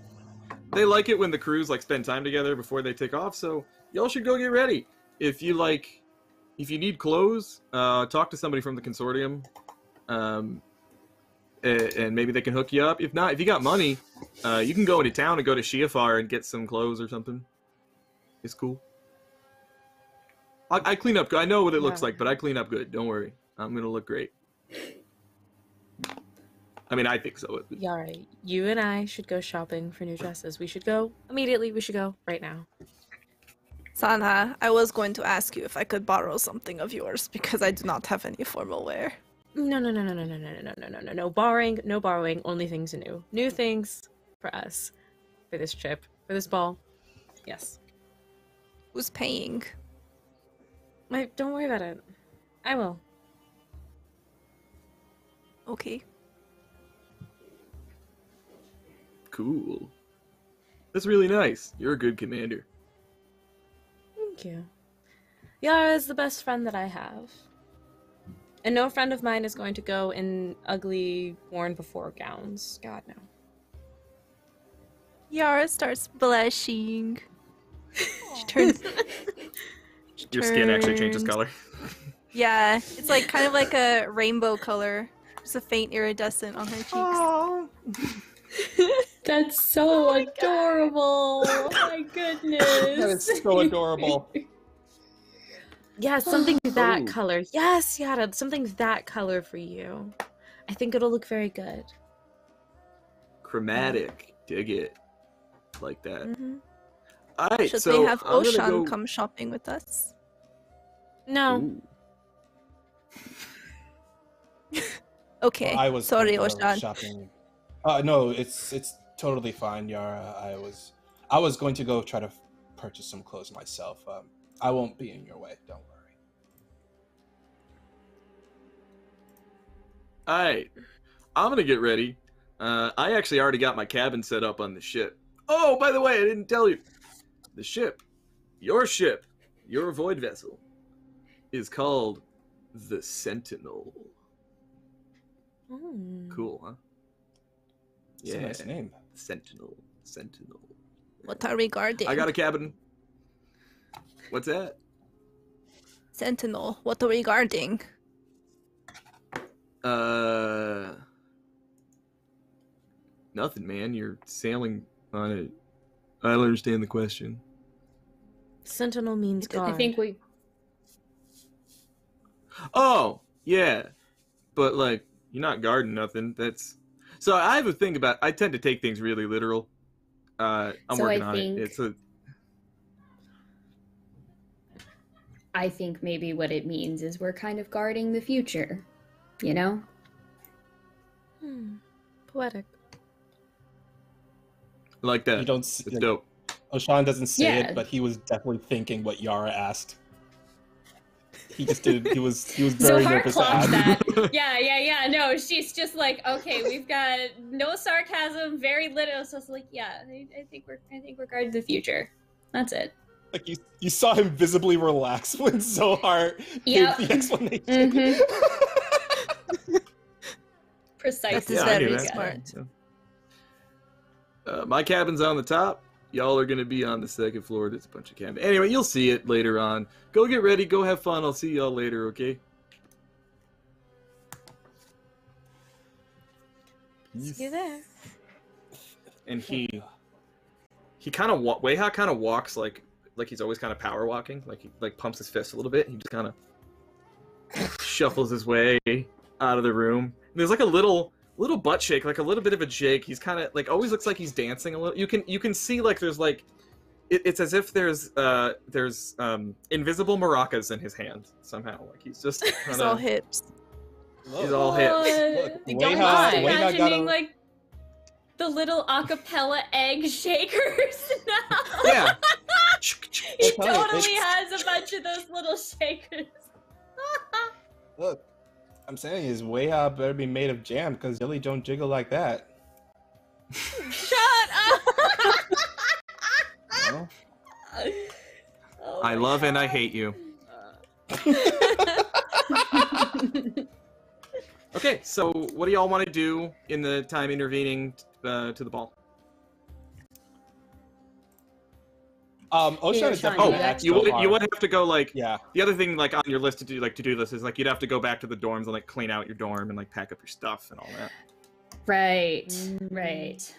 They like it when the crews like spend time together before they take off. So y'all should go get ready. If you like, if you need clothes, uh, talk to somebody from the consortium, um, a- and maybe they can hook you up. If not, if you got money, uh, you can go into town and go to Shiafar and get some clothes or something. It's cool. I, I clean up. I know what it looks Yeah. like, but I clean up good. Don't worry. I'm gonna look great. I mean, I think so. Yara, you and I should go shopping for new dresses. We should go immediately. We should go right now. Sanha, I was going to ask you if I could borrow something of yours because I do not have any formal wear. No, no, no, no, no, no, no, no, no, no, no, no. Borrowing, no borrowing. Only things new. New things for us, for this trip, for this ball. Yes. Who's paying? My, don't worry about it. I will. Okay. Cool. That's really nice. You're a good commander. Thank you. Yara is the best friend that I have. And no friend of mine is going to go in ugly, worn before gowns. God, no. Yara starts blushing. She turns. (laughs) she Your skin actually changes color. Yeah, it's like kind of like a (laughs) rainbow color. Just a faint iridescent on her cheeks. (laughs) That's so adorable. Oh my goodness. (laughs) That is so adorable. Yeah, something (sighs) that Oh. color. Yes, Yada, something that color for you. I think it'll look very good. Chromatic. Dig it. Like that. hmm Alright, Should so they have I'm Oshan go... come shopping with us? No. Ooh. (laughs) Okay. I was Sorry, gonna go Oshan. shopping. Uh, no, it's it's totally fine, Yara. I was I was going to go try to purchase some clothes myself. Um, I won't be in your way. Don't worry. Alright. I'm gonna get ready. Uh, I actually already got my cabin set up on the ship. Oh, by the way, I didn't tell you. The ship, your ship, your void vessel, is called the Sentinel. Mm. Cool, huh? It's a nice name. Sentinel. Sentinel. What are we guarding? I got a cabin. What's that? Sentinel. What are we guarding? Uh, nothing, man. You're sailing on it. I don't understand the question. Sentinel means guard. I think we. Oh, yeah, but like you're not guarding nothing. That's so. I have a thing about. I tend to take things really literal. Uh, I'm So I working on think- it. It's a I think maybe what it means is we're kind of guarding the future. You know? Hmm. Poetic. like that. You that. don't. s- It's dope. Oshan doesn't say Yeah. it, but he was definitely thinking what Yara asked. He just did. He was. He was (laughs) very so Hart nervous to clocked that. (laughs) yeah, yeah, yeah. No, she's just like, okay, we've got no sarcasm, very little. So it's like, yeah, I, I think we're, I think we're guarding the future. That's it. Like you, you saw him visibly relax (laughs) when Zohar Yep. gave the explanation. Mm-hmm. Precisely. That is I knew very that. smart. So- Uh, my cabin's on the top. Y'all are gonna be on the second floor. There's a bunch of cabins. Anyway, you'll see it later on. Go get ready. Go have fun. I'll see y'all later. Okay. See you there. And he, he kind of wa- Weaha kind of walks like like he's always kind of power walking. Like he like pumps his fist a little bit. He just kind of (laughs) shuffles his way out of the room. And there's like a little little butt shake, like a little bit of a shake. He's kind of like always looks like he's dancing a little. You can you can see like there's like it, it's as if there's uh there's um invisible maracas in his hand somehow. Like he's just (laughs) It's kind all hips. he's all hips. Look, Don't Weaha- lie. Weaha got imagining (laughs) like the little acapella egg shakers (laughs) now. Yeah. he totally has a bunch of those little shakers. Look, I'm saying his Weaha better be made of jam because Dilly don't jiggle like that. Shut up! you? Oh I my love and I hate you. (laughs) Okay, so what do y'all want to do in the time intervening uh, to the ball? Um, Oshan is definitely Oh, Yeah. next you would far. you would have to go like Yeah. the other thing like on your list to do like to do this is like you'd have to go back to the dorms and like clean out your dorm and like pack up your stuff and all that. Right, Mm. right.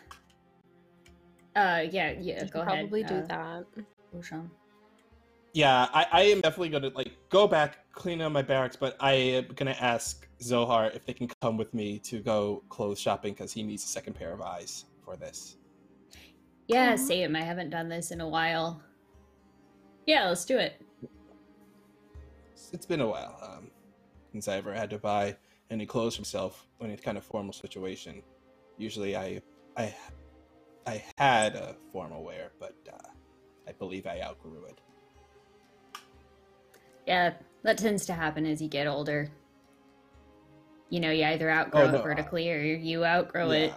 Uh, yeah, yeah. You Go could ahead. probably do uh, that. Roshan. Yeah, I, I am definitely gonna like go back, clean out my barracks, but I am gonna ask Zohar if they can come with me to go clothes shopping because he needs a second pair of eyes for this. Yeah, Aw. same. I haven't done this in a while. Yeah, let's do it. It's- been a while um, since I ever had to buy any clothes for myself in any kind of formal situation. Usually, I I I had a formal wear, but uh, I believe I outgrew it. Yeah, that tends to happen as you get older. You know, you either outgrow Oh, no, it I- vertically or you outgrow it.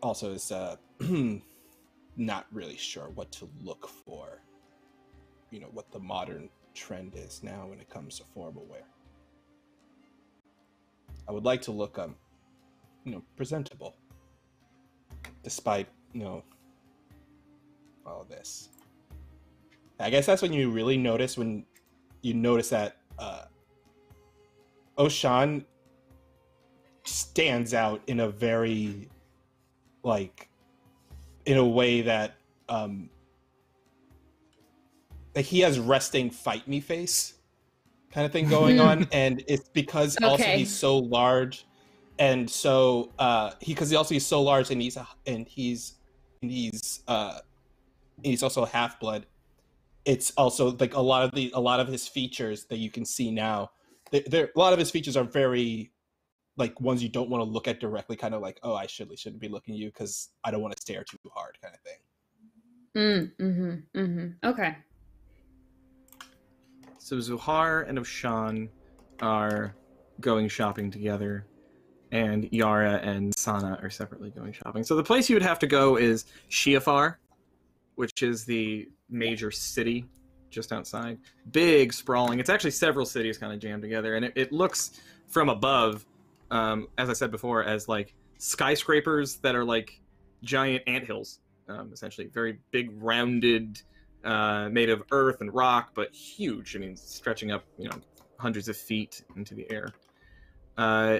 Also, is uh, (clears throat) not really sure what to look for. You know what the modern trend is now when it comes to formal wear. I would like to look um, you know, presentable, despite you know all this. I guess that's when you really notice when you notice that uh, Oshan stands out in a very like in a way that um like he has resting fight me face kind of thing (laughs) going on. And it's because also he's so large and so uh he because he also he's so large and he's a, and he's and he's uh and he's also half blood. It's also like a lot of the a lot of his features that you can see now there, there a lot of his features are very like ones you don't want to look at directly kind of like oh i should shouldn't be looking at you because i don't want to stare too hard kind of thing Mm, mm-hmm, mm-hmm. Okay. So Zohar and Oshan are going shopping together, and Yara and Sanha are separately going shopping. So the place you would have to go is Shiafar, which is the major city just outside. Big, sprawling. It's actually several cities kind of jammed together, and it, it looks from above, um, as I said before, as like skyscrapers that are like giant anthills, um, essentially. Very big, rounded uh, made of earth and rock, but huge. I mean, stretching up, you know, hundreds of feet into the air. Uh,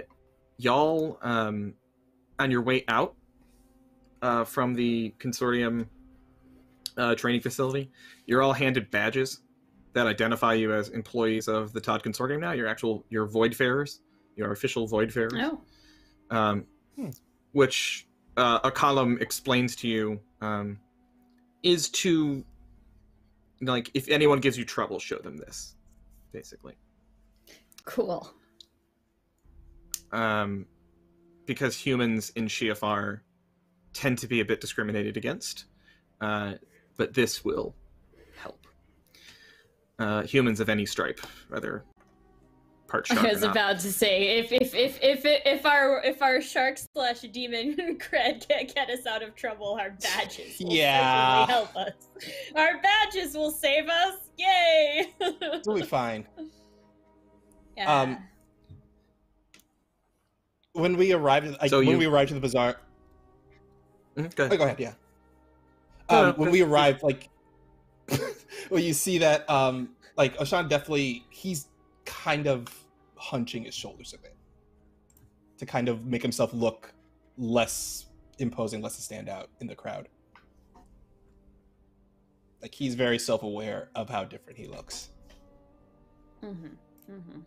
y'all, um, on your way out uh, from the consortium uh, training facility, you're all handed badges that identify you as employees of the Tadh Consortium. Now, you're actual, you're voidfarers, you're official voidfarers Oh. um, Hmm. which uh, a column explains to you um, is to like if anyone gives you trouble, show them this, basically, Cool. um, because humans in Shiafar tend to be a bit discriminated against, uh, but this will help. Uh, humans of any stripe, whether part shark I or was not. about to say if if if if if our if our shark slash demon (laughs) cred can't get us out of trouble, our badges will Yeah. help us. Our badges will save us. Yay! (laughs) it'll be fine yeah. Um, when we arrived at, like, So when you- we arrived at the bazaar Mhm, go oh, ahead. go ahead yeah um, no, when we arrived like (laughs) well you see that um like oshan definitely he's kind of hunching his shoulders a bit to kind of make himself look less imposing less to stand out in the crowd like he's very self-aware of how different he looks Mm-hmm. Mm-hmm.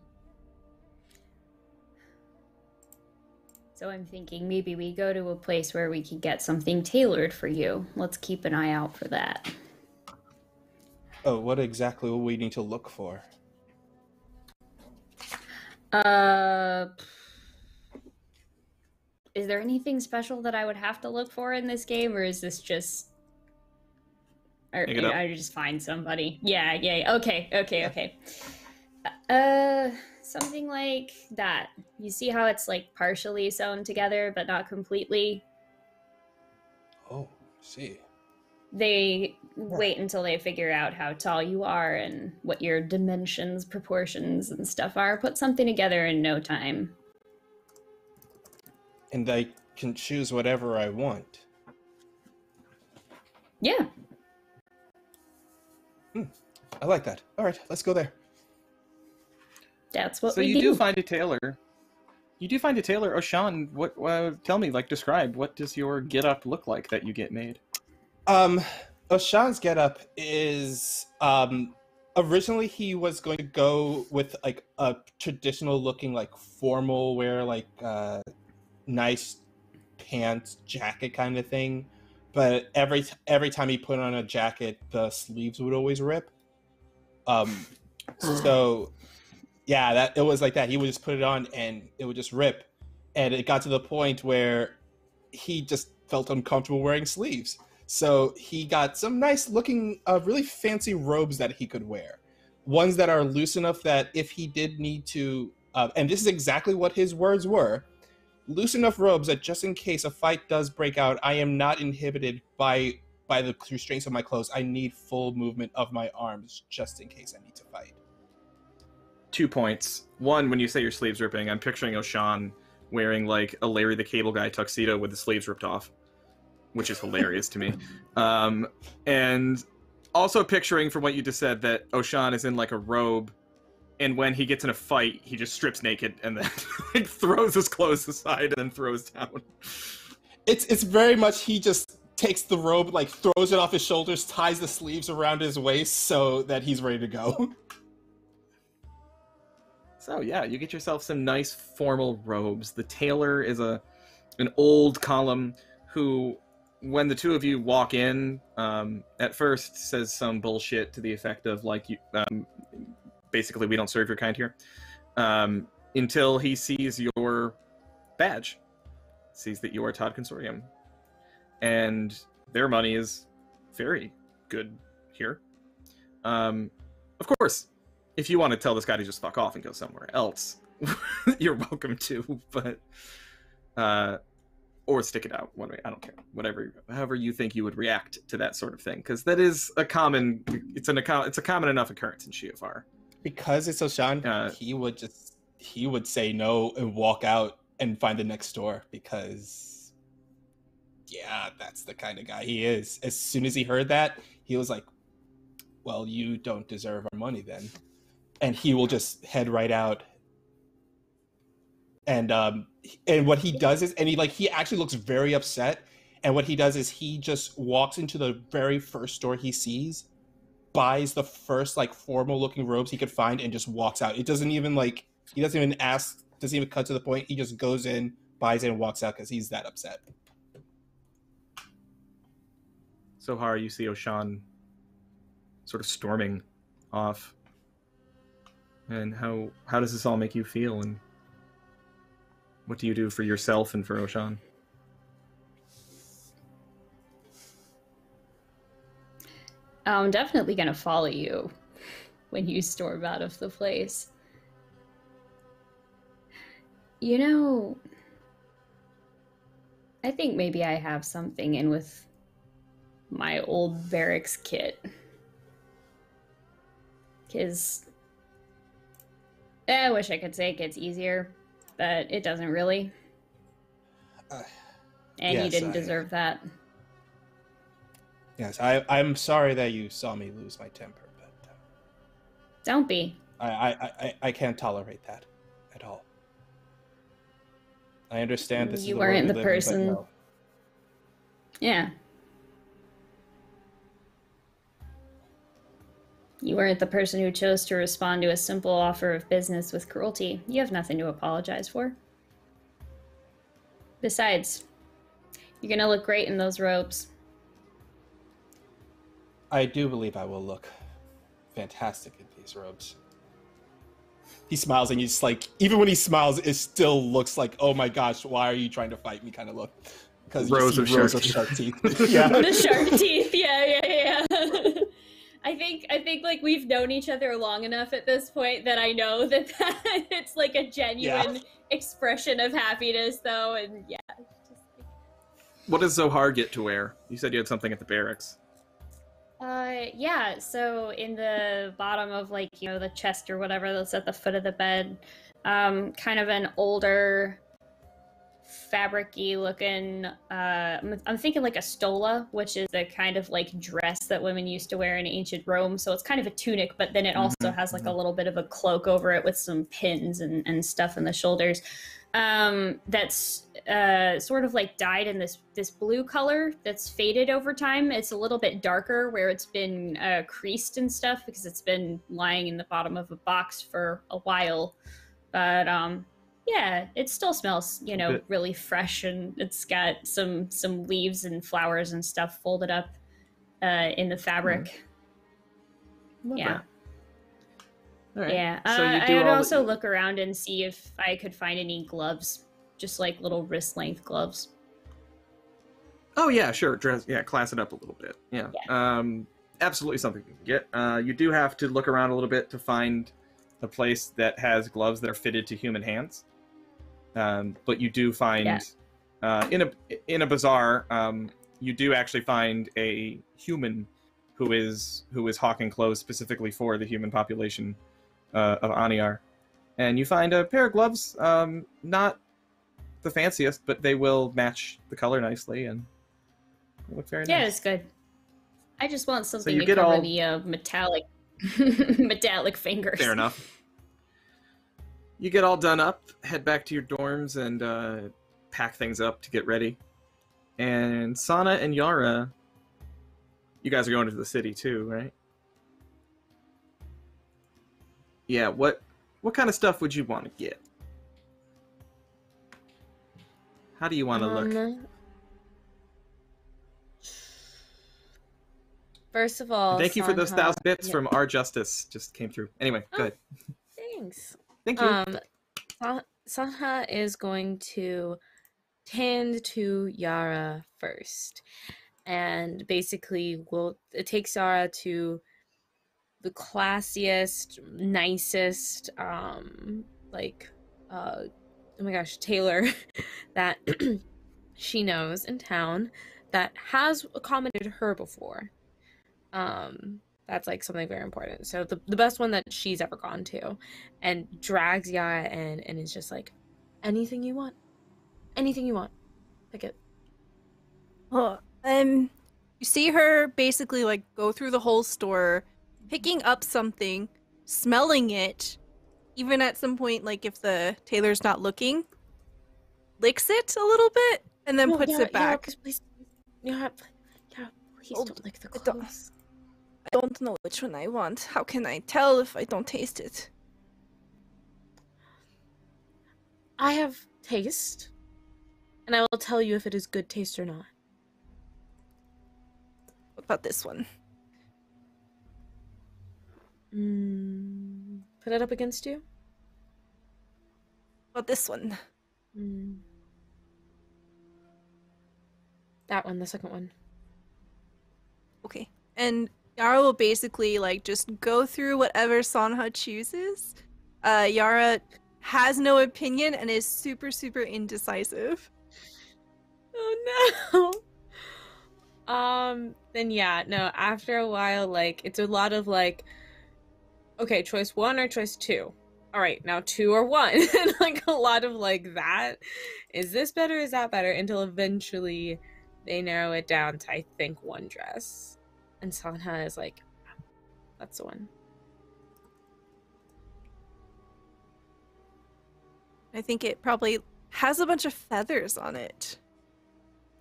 So I'm thinking maybe we go to a place where we can get something tailored for you. Let's keep an eye out for that. oh what exactly will we need to look for Uh, is there anything special that I would have to look for in this game, or is this just? Or it up. I just find somebody. Yeah, yeah. Okay, okay, okay. Uh, something like that. You see how it's like partially sewn together, but not completely. oh see They wait until they figure out how tall you are and what your dimensions, proportions, and stuff are. Put something together in no time. and I can choose whatever I want. Yeah. Hmm. I like that. All right, let's go there. That's what so we you do. do find a tailor. You do find a tailor. Oh, Sean, what? Uh, tell me, like, describe what does your get up look like that you get made? Um, Oshan's getup is um originally he was going to go with like a traditional looking like formal wear like uh nice pants jacket kind of thing. But every every time he put on a jacket the sleeves would always rip. Um so yeah that it was like that. He would just put it on and it would just rip. And it got to the point where he just felt uncomfortable wearing sleeves so he got some nice looking, uh, really fancy robes that he could wear. Ones that are loose enough that if he did need to, uh, and this is exactly what his words were loose enough robes that just in case a fight does break out, I am not inhibited by by the restraints of my clothes. I need full movement of my arms just in case I need to fight. Two points. One, when you say your sleeves ripping, I'm picturing Oshan wearing like a Larry the Cable Guy tuxedo with the sleeves ripped off, which is hilarious to me. Um, and also picturing from what you just said that Oshan is in like a robe, and when he gets in a fight, he just strips naked and then (laughs) like throws his clothes aside and then throws down. It's it's very much he just takes the robe, like throws it off his shoulders, ties the sleeves around his waist so that he's ready to go. (laughs) So yeah, you get yourself some nice formal robes. The tailor is a an old Ka'Alum who, when the two of you walk in, um, at first says some bullshit to the effect of like you, um, basically we don't serve your kind here, um, until he sees your badge, sees that you are Tadh Consortium, and their money is very good here. Um, of course, if you want to tell this guy to just fuck off and go somewhere else, (laughs) you're welcome to. But uh, or stick it out one way. I don't care. Whatever, however you think you would react to that sort of thing, because that is a common. It's an account. It's a common enough occurrence in Shiafar. because it's Oshan, Uh, he would just he would say no and walk out and find the next door because yeah, that's the kind of guy he is. As soon as he heard that, he was like, "Well, you don't deserve our money then." And he will just head right out. And um and what he does is and he like he actually looks very upset and what he does is he just walks into the very first store he sees buys the first like formal looking robes he could find and just walks out. It doesn't even like he doesn't even ask, doesn't even cut to the point. He just goes in, buys it, and walks out because he's that upset. so Zohar, you see Oshan sort of storming off. And how how does this all make you feel? And what do you do for yourself and for Oshan? I'm definitely gonna follow you when you storm out of the place. You know, I think maybe I have something in with my old barracks kit. Because eh, I wish I could say it gets easier, but it doesn't really. Uh, And you didn't I- deserve that. Yes, I, I'm sorry that you saw me lose my temper, but Don't be. uh, I, I, I, I can't tolerate that at all. I understand this is You the world weren't the live in, person- no. Yeah. You weren't the person who chose to respond to a simple offer of business with cruelty. You have nothing to apologize for. Besides, you're gonna look great in those robes. I do believe I will look fantastic in these robes. He smiles and he's like, even when he smiles, it still looks like, oh my gosh, why are you trying to fight me? Kind of look. Because Rows of shark of teeth. shark teeth. (laughs) yeah. (laughs) the shark teeth, yeah, yeah, yeah. (laughs) I think I think like we've known each other long enough at this point that I know (laughs) that, that it's like a genuine expression of happiness, though, and yeah. What does Zohar get to wear? You said you had something at the barracks. Uh, yeah. So in the bottom of like you know the chest or whatever that's at the foot of the bed, um, kind of an older fabricy looking. Uh, I'm, I'm thinking like a stola, which is the kind of like dress that women used to wear in ancient Rome. So it's kind of a tunic, but then it also Mhm, has like a mhm. little bit of a cloak over it with some pins and, and stuff in the shoulders. Um, that's uh, sort of like dyed in this this blue color that's faded over time. It's a little bit darker where it's been uh, creased and stuff because it's been lying in the bottom of a box for a while. But um, yeah, it still smells, you know, really fresh, and it's got some some leaves and flowers and stuff folded up uh, in the fabric. Love Yeah. right. Yeah, So you uh, do I would all the- also look around and see if I could find any gloves, just like little wrist length gloves. Oh yeah, sure. Dress yeah, class it up a little bit. Yeah. Um absolutely something you can get. Uh you do have to look around a little bit to find a place that has gloves that are fitted to human hands. Um but you do find Yeah. uh in a in a bazaar, um you do actually find a human who is who is hawking clothes specifically for the human population uh, of Aniar. And you find a pair of gloves, um not the fanciest, but they will match the color nicely and look very Yeah, nice. it's good. I just want something you to get cover all- the uh, metallic (laughs) metallic fingers. Fair enough. (laughs) You get all done up, head back to your dorms, and uh, pack things up to get ready. And Sanha and Yara, you guys are going to the city too, right? Yeah. What what kind of stuff would you want to get? How do you want to look? Um, First of all, Thank you for those thousand bits yeah, from our justice. Just came through. Anyway, Oh. good. Thanks. Thank you. Um, Sanha is going to tend to Yara first, and basically will it takes Yara to the classiest, nicest, um, like, uh, oh my gosh, tailor, (laughs) that (clears throat) she knows in town that has accommodated her before. Um, that's like something very important. So the the best one that she's ever gone to, and drags Yara in and is just like, anything you want, anything you want, pick it. Oh, um, you see her basically like go through the whole store, picking up something, smelling it, even at some point, like if the tailor's not looking, licks it a little bit, and then Oh, puts Yara- it back. please, please, Yara, Yara, please Oh, don't lick the clothes. I don't know which one I want. How can I tell if I don't taste it? I have taste, and I will tell you if it is good taste or not. What about this one? Mm, put it up against you. What about this one? Mm. That one, the second one. Okay. And Yara will basically like just go through whatever Sanha chooses. Uh Yara has no opinion and is super super indecisive. (laughs) Oh no. Um then yeah, no, after a while like it's a lot of like okay, choice 1 or choice 2. All right, now 2 or 1. (laughs) and like a lot of like that. Is this better is that better until eventually they narrow it down to I think one dress. And Sanha is like that's the one. I think it probably has a bunch of feathers on it.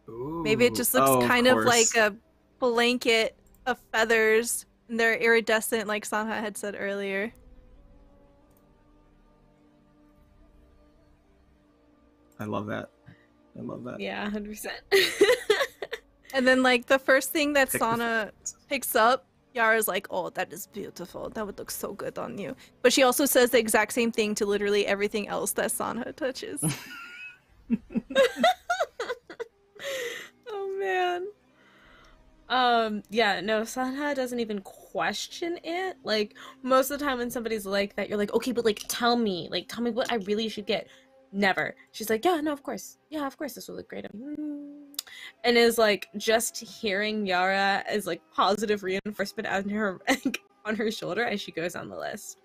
Maybe it just looks Oh, kind of like a blanket of feathers and they're iridescent like Sanha had said earlier. I love that. I love that. Yeah, 100%. (laughs) And then like the first thing that Pick the Sanha picks up, Yara's like, "Oh, that is beautiful. That would look so good on you." But she also says the exact same thing to literally everything else that Sanha touches. (laughs) (laughs) oh man. Um yeah, no, Sanha doesn't even question it. Like most of the time when somebody's like that, you're like, "Okay, but like tell me, like tell me what I really should get." Never. She's like, "Yeah, no, of course. Yeah, of course this will look great." on you." Mm. And is like just hearing Yara as like positive reinforcement on her (laughs) on her shoulder as she goes on the list.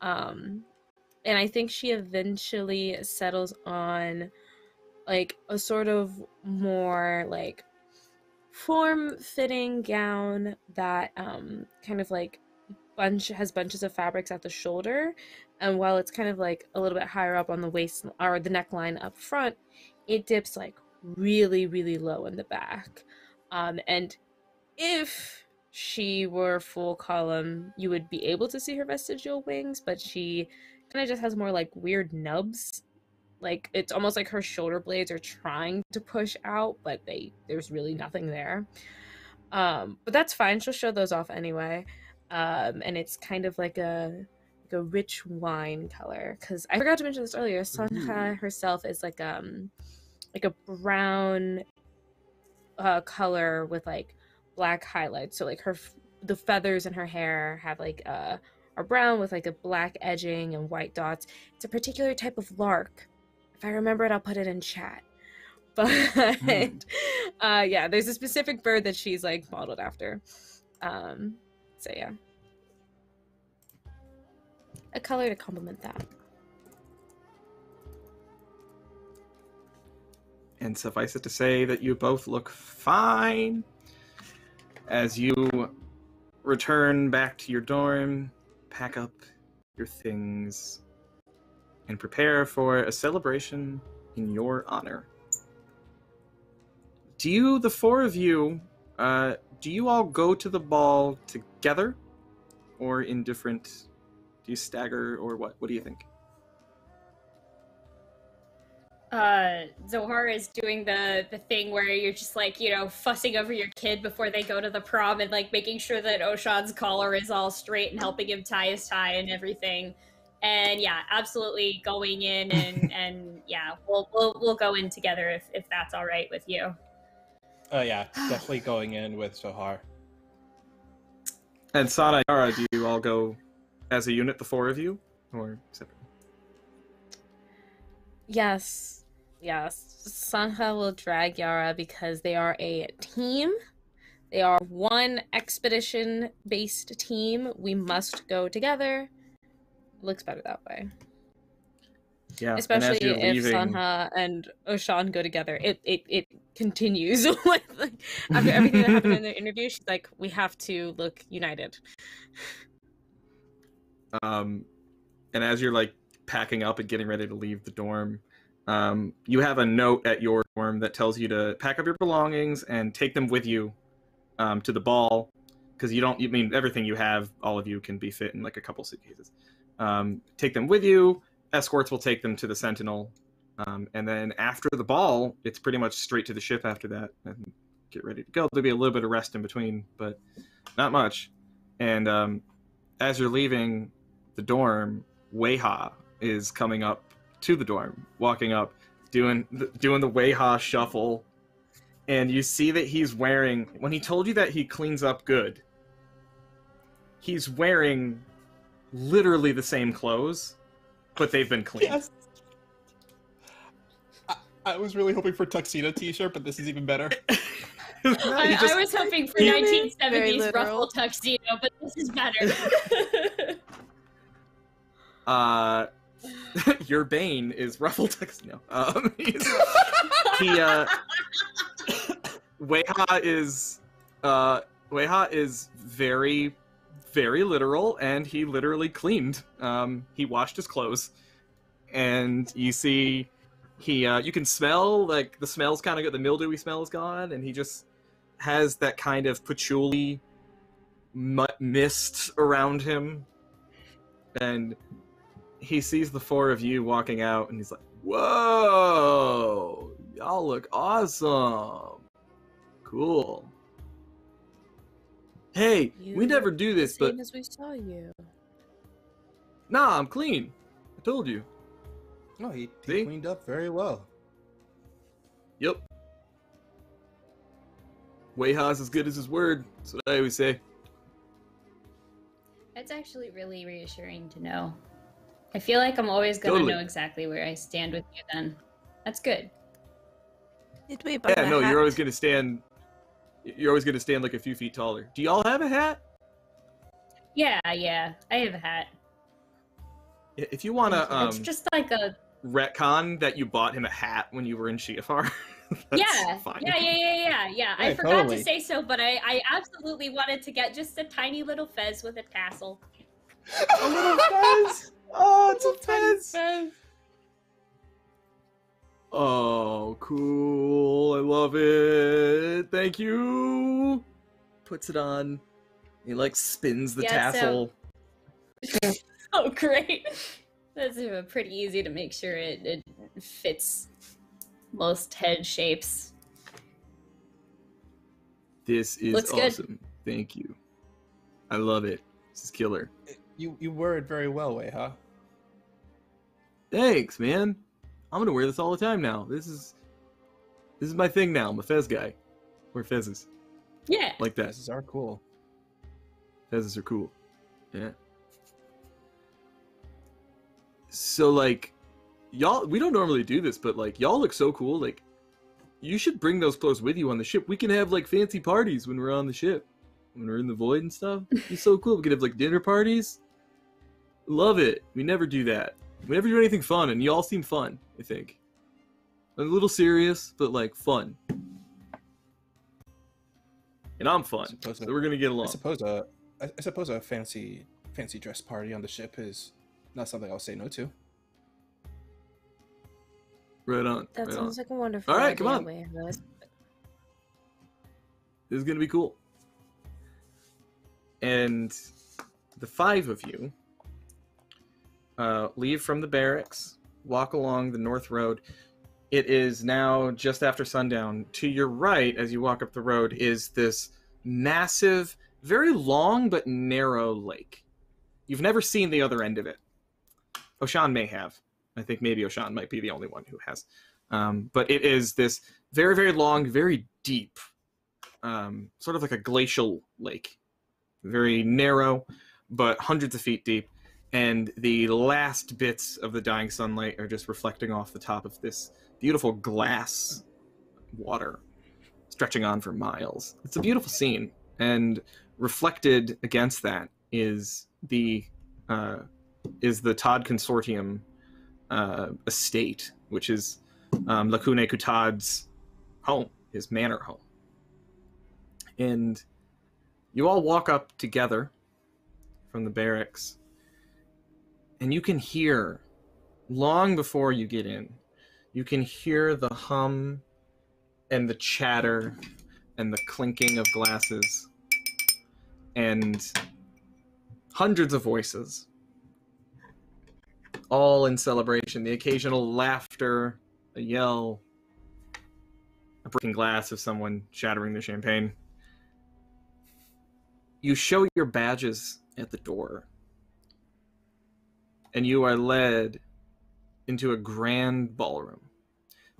Um and I think she eventually settles on like a sort of more like form-fitting gown that um kind of like bunch has bunches of fabrics at the shoulder and while it's kind of like a little bit higher up on the waist or the neckline up front it dips like really really low in the back. Um and if she were full Ka'Alum you would be able to see her vestigial wings but she kind of just has more like weird nubs. Like it's almost like her shoulder blades are trying to push out but they there's really nothing there. Um but that's fine. She'll show those off anyway. Um and it's kind of like a like a rich wine color. Because i forgot to mention this earlier sanha herself is like um like a brown uh color with like black highlights so like her f- the feathers in her hair have like uh are brown with like a black edging and white dots it's a particular type of lark if I remember it, I'll put it in chat. (laughs) But uh, yeah, there's a specific bird that she's like modeled after. Um, so yeah, a color to complement that. And suffice it to say that you both look fine as you return back to your dorm, pack up your things, and prepare for a celebration in your honor. Do you, the four of you, uh, do you all go to the ball together, or in different? Do you stagger, or what? What do you think? Uh Zohar is doing the the thing where you're just like you know fussing over your kid before they go to the prom and like making sure that Oshan's collar is all straight and helping him tie his tie and everything. And yeah, absolutely going in and (laughs) and yeah, we'll we'll we'll go in together if if that's all right with you. Uh, yeah, definitely going in with Zohar. And Sanha, Yara, do you all go as a unit, the four of you, or separate? Yes, yes. Sanha will drag Yara because they are a team. They are one expedition based team. We must go together. looks better that way. Yeah, Especially and as you're if leaving, Sanha and Oshan go together. It it, it continues. (laughs) with, like, after everything that happened in the interview, she's like, we have to look united. um, and as you're like packing up and getting ready to leave the dorm, um, you have a note at your dorm that tells you to pack up your belongings and take them with you um, to the ball because you don't. You mean everything you have, all of you can be fit in like a couple suitcases. Um, take them with you. Escorts will take them to the Sentinel, um, and then after the ball, it's pretty much straight to the ship after that and get ready to go. There'll be a little bit of rest in between, but not much. And um, as you're leaving the dorm, Weaha is coming up to the dorm, walking up, doing the, doing the Weaha shuffle, and you see that he's wearing. When he told you that he cleans up good, he's wearing literally the same clothes, but they've been cleaned. Yes. I, I was really hoping for tuxedo T-shirt, but this is even better. (laughs) I, just- I was hoping for 1970s ruffle tuxedo, but this is better. (laughs) uh, (laughs) your bane is ruffled tuxedo. Um, (laughs) he's, he uh, Weaha is uh, Weaha is very, very literal, and he literally cleaned. Um, he washed his clothes, and you see, he uh, you can smell like the smell's kind of good. The mildewy smell is gone, and he just has that kind of patchouli mist around him, and he sees the four of you walking out, and he's like, "Whoa, y'all look awesome, cool." Hey, You we never do this, but as we saw you. nah, I'm clean. I told you. No, he, he cleaned up very well. Yep. Weaha's as good as his word. That's what I always say. That's actually really reassuring to know. I feel like I'm always gonna Totally. know exactly where I stand with you then. That's good. Did we buy Yeah, no, hat? you're always gonna stand. You're always gonna stand like a few feet taller. Do y'all have a hat? Yeah, yeah. I have a hat. If you wanna, um, it's just like a retcon that you bought him a hat when you were in Shiafar. (laughs) That's yeah, fine. yeah, yeah, yeah, yeah, yeah. I forgot totally. to say so, but I, I absolutely wanted to get just a tiny little fez with a tassel. (laughs) A little fez. Oh, it's a fez. fez. Oh, cool. I love it. Thank you. Puts it on. He like spins the Yeah, so- tassel. (laughs) Oh, great. That's pretty easy to make sure it, it fits most head shapes. This is Looks good. awesome. Thank you. I love it. This is killer. You you word very well, Wei, huh? Thanks, man. I'm gonna wear this all the time now. This is this is my thing now. I'm a fez guy. Wear fezzes Yeah. like that. Fezes are cool. Fezzes are cool. Yeah. So like, y'all, we don't normally do this, but like, y'all look so cool. Like, you should bring those clothes with you on the ship. We can have like fancy parties when we're on the ship, when we're in the void and stuff. It's so cool. We could have like dinner parties. Love it. We never do that. We you do anything fun, and y'all seem fun. I think. A little serious, but like fun. And I'm fun, Suppose so that- we're gonna get along. I along. suppose a I I suppose a fancy fancy dress party on the ship is not something I'll say no to. Right on. That right sounds on. like a wonderful All right, come on. Wei. This is gonna be cool. And the five of you uh, leave from the barracks, walk along the north road. It is now just after sundown. To your right, as you walk up the road, is this massive, very long but narrow lake. You've never seen the other end of it. Oshan may have. I think maybe Oshan might be the only one who has. Um, but it is this very, very long, very deep um, sort of like a glacial lake, very narrow, but hundreds of feet deep. And the last bits of the dying sunlight are just reflecting off the top of this beautiful glass water, stretching on for miles. It's a beautiful scene, and reflected against that is the uh, is the Tadh Consortium uh, estate, which is um, Lacune Kutad's home, his manor home and you all walk up together from the barracks and you can hear long before you get in you can hear the hum and the chatter and the clinking of glasses and hundreds of voices all in celebration. The occasional laughter a yell a breaking glass of someone shattering the champagne. You show your badges at the door and you are led into a grand ballroom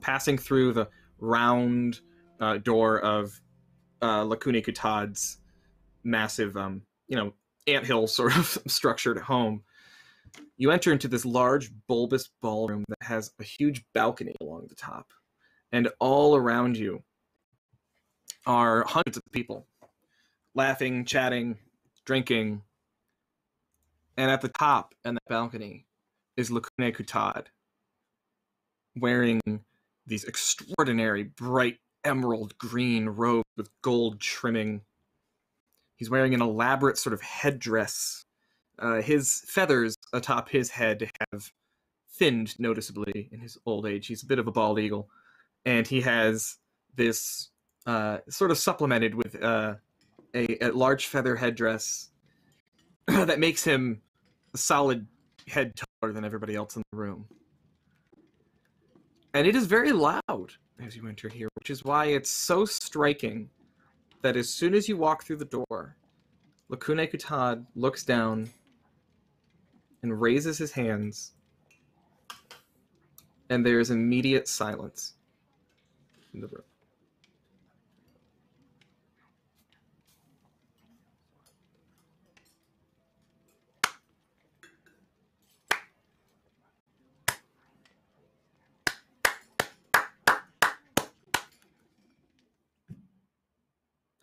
passing through the round uh, door of uh, Lacune Kutad's massive um, you know anthill sort of (laughs) structured home you enter into this large bulbous ballroom that has a huge balcony along the top and all around you are hundreds of people laughing, chatting, drinking. And at the top and the balcony is Lacune Kutad wearing these extraordinary bright emerald green robes with gold trimming. He's wearing an elaborate sort of headdress. Uh, his feathers atop his head have thinned noticeably in his old age. He's a bit of a bald eagle. And he has this uh, sort of supplemented with uh, a, a large feather headdress (clears throat) that makes him a solid head taller than everybody else in the room. And it is very loud as you enter here, which is why it's so striking that as soon as you walk through the door, Lakune Kutad looks down and raises his hands, and there is immediate silence in the room.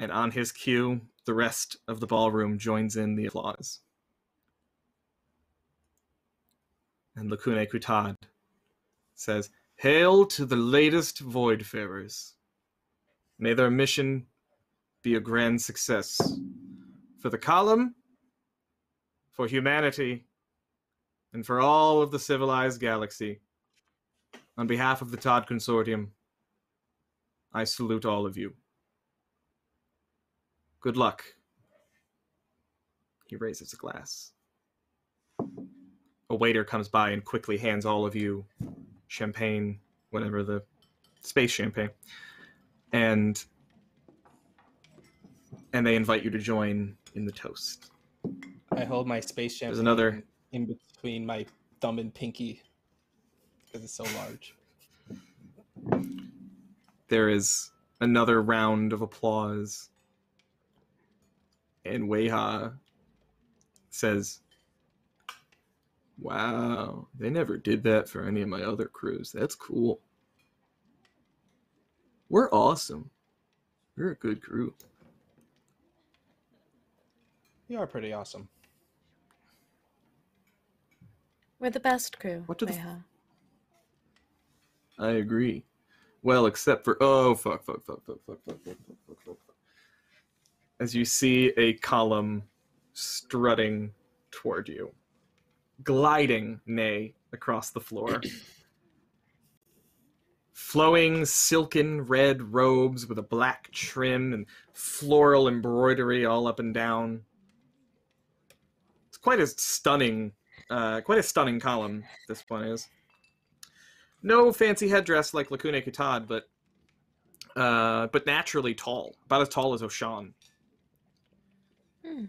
And on his cue, the rest of the ballroom joins in the applause. And Lacune Kutad says, Hail to the latest Voidfarers. May their mission be a grand success. For the Ka'Alum, for humanity, and for all of the civilized galaxy. On behalf of the Tadh Consortium, I salute all of you. Good luck. He raises a glass. A waiter comes by and quickly hands all of you champagne, whatever the space champagne. And and they invite you to join in the toast. I hold my space champagne There's another in between my thumb and pinky because it's so large. there is another round of applause. And Weaha says, Wow, they never did that for any of my other crews. That's cool. We're awesome. We're a good crew. You are pretty awesome. We're the best crew. What do the f- Weaha. I agree. Well, except for oh fuck fuck fuck fuck fuck fuck fuck fuck fuck fuck. As you see a Ka'Alum strutting toward you, gliding, nay, across the floor. (clears throat) Flowing silken red robes with a black trim and floral embroidery all up and down. It's quite a stunning, uh, quite a stunning Ka'Alum. This one is no fancy headdress like Lacune Kutad, but uh, but naturally tall, about as tall as Oshan.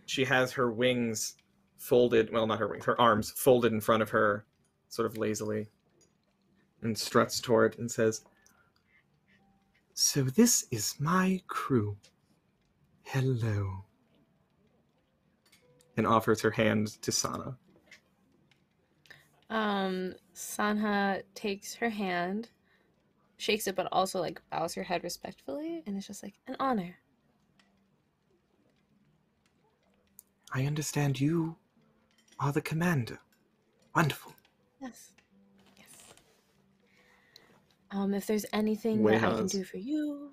She has her wings folded, well, not her wings, her arms folded in front of her, sort of lazily, and struts toward and says, "So this is my crew. Hello." And offers her hand to Sanha. Um, Sanha takes her hand, shakes it, but also like bows her head respectfully, and it's just like an honor. I understand you are the commander. Wonderful. Yes. Yes. Um, if there's anything that I can do for you.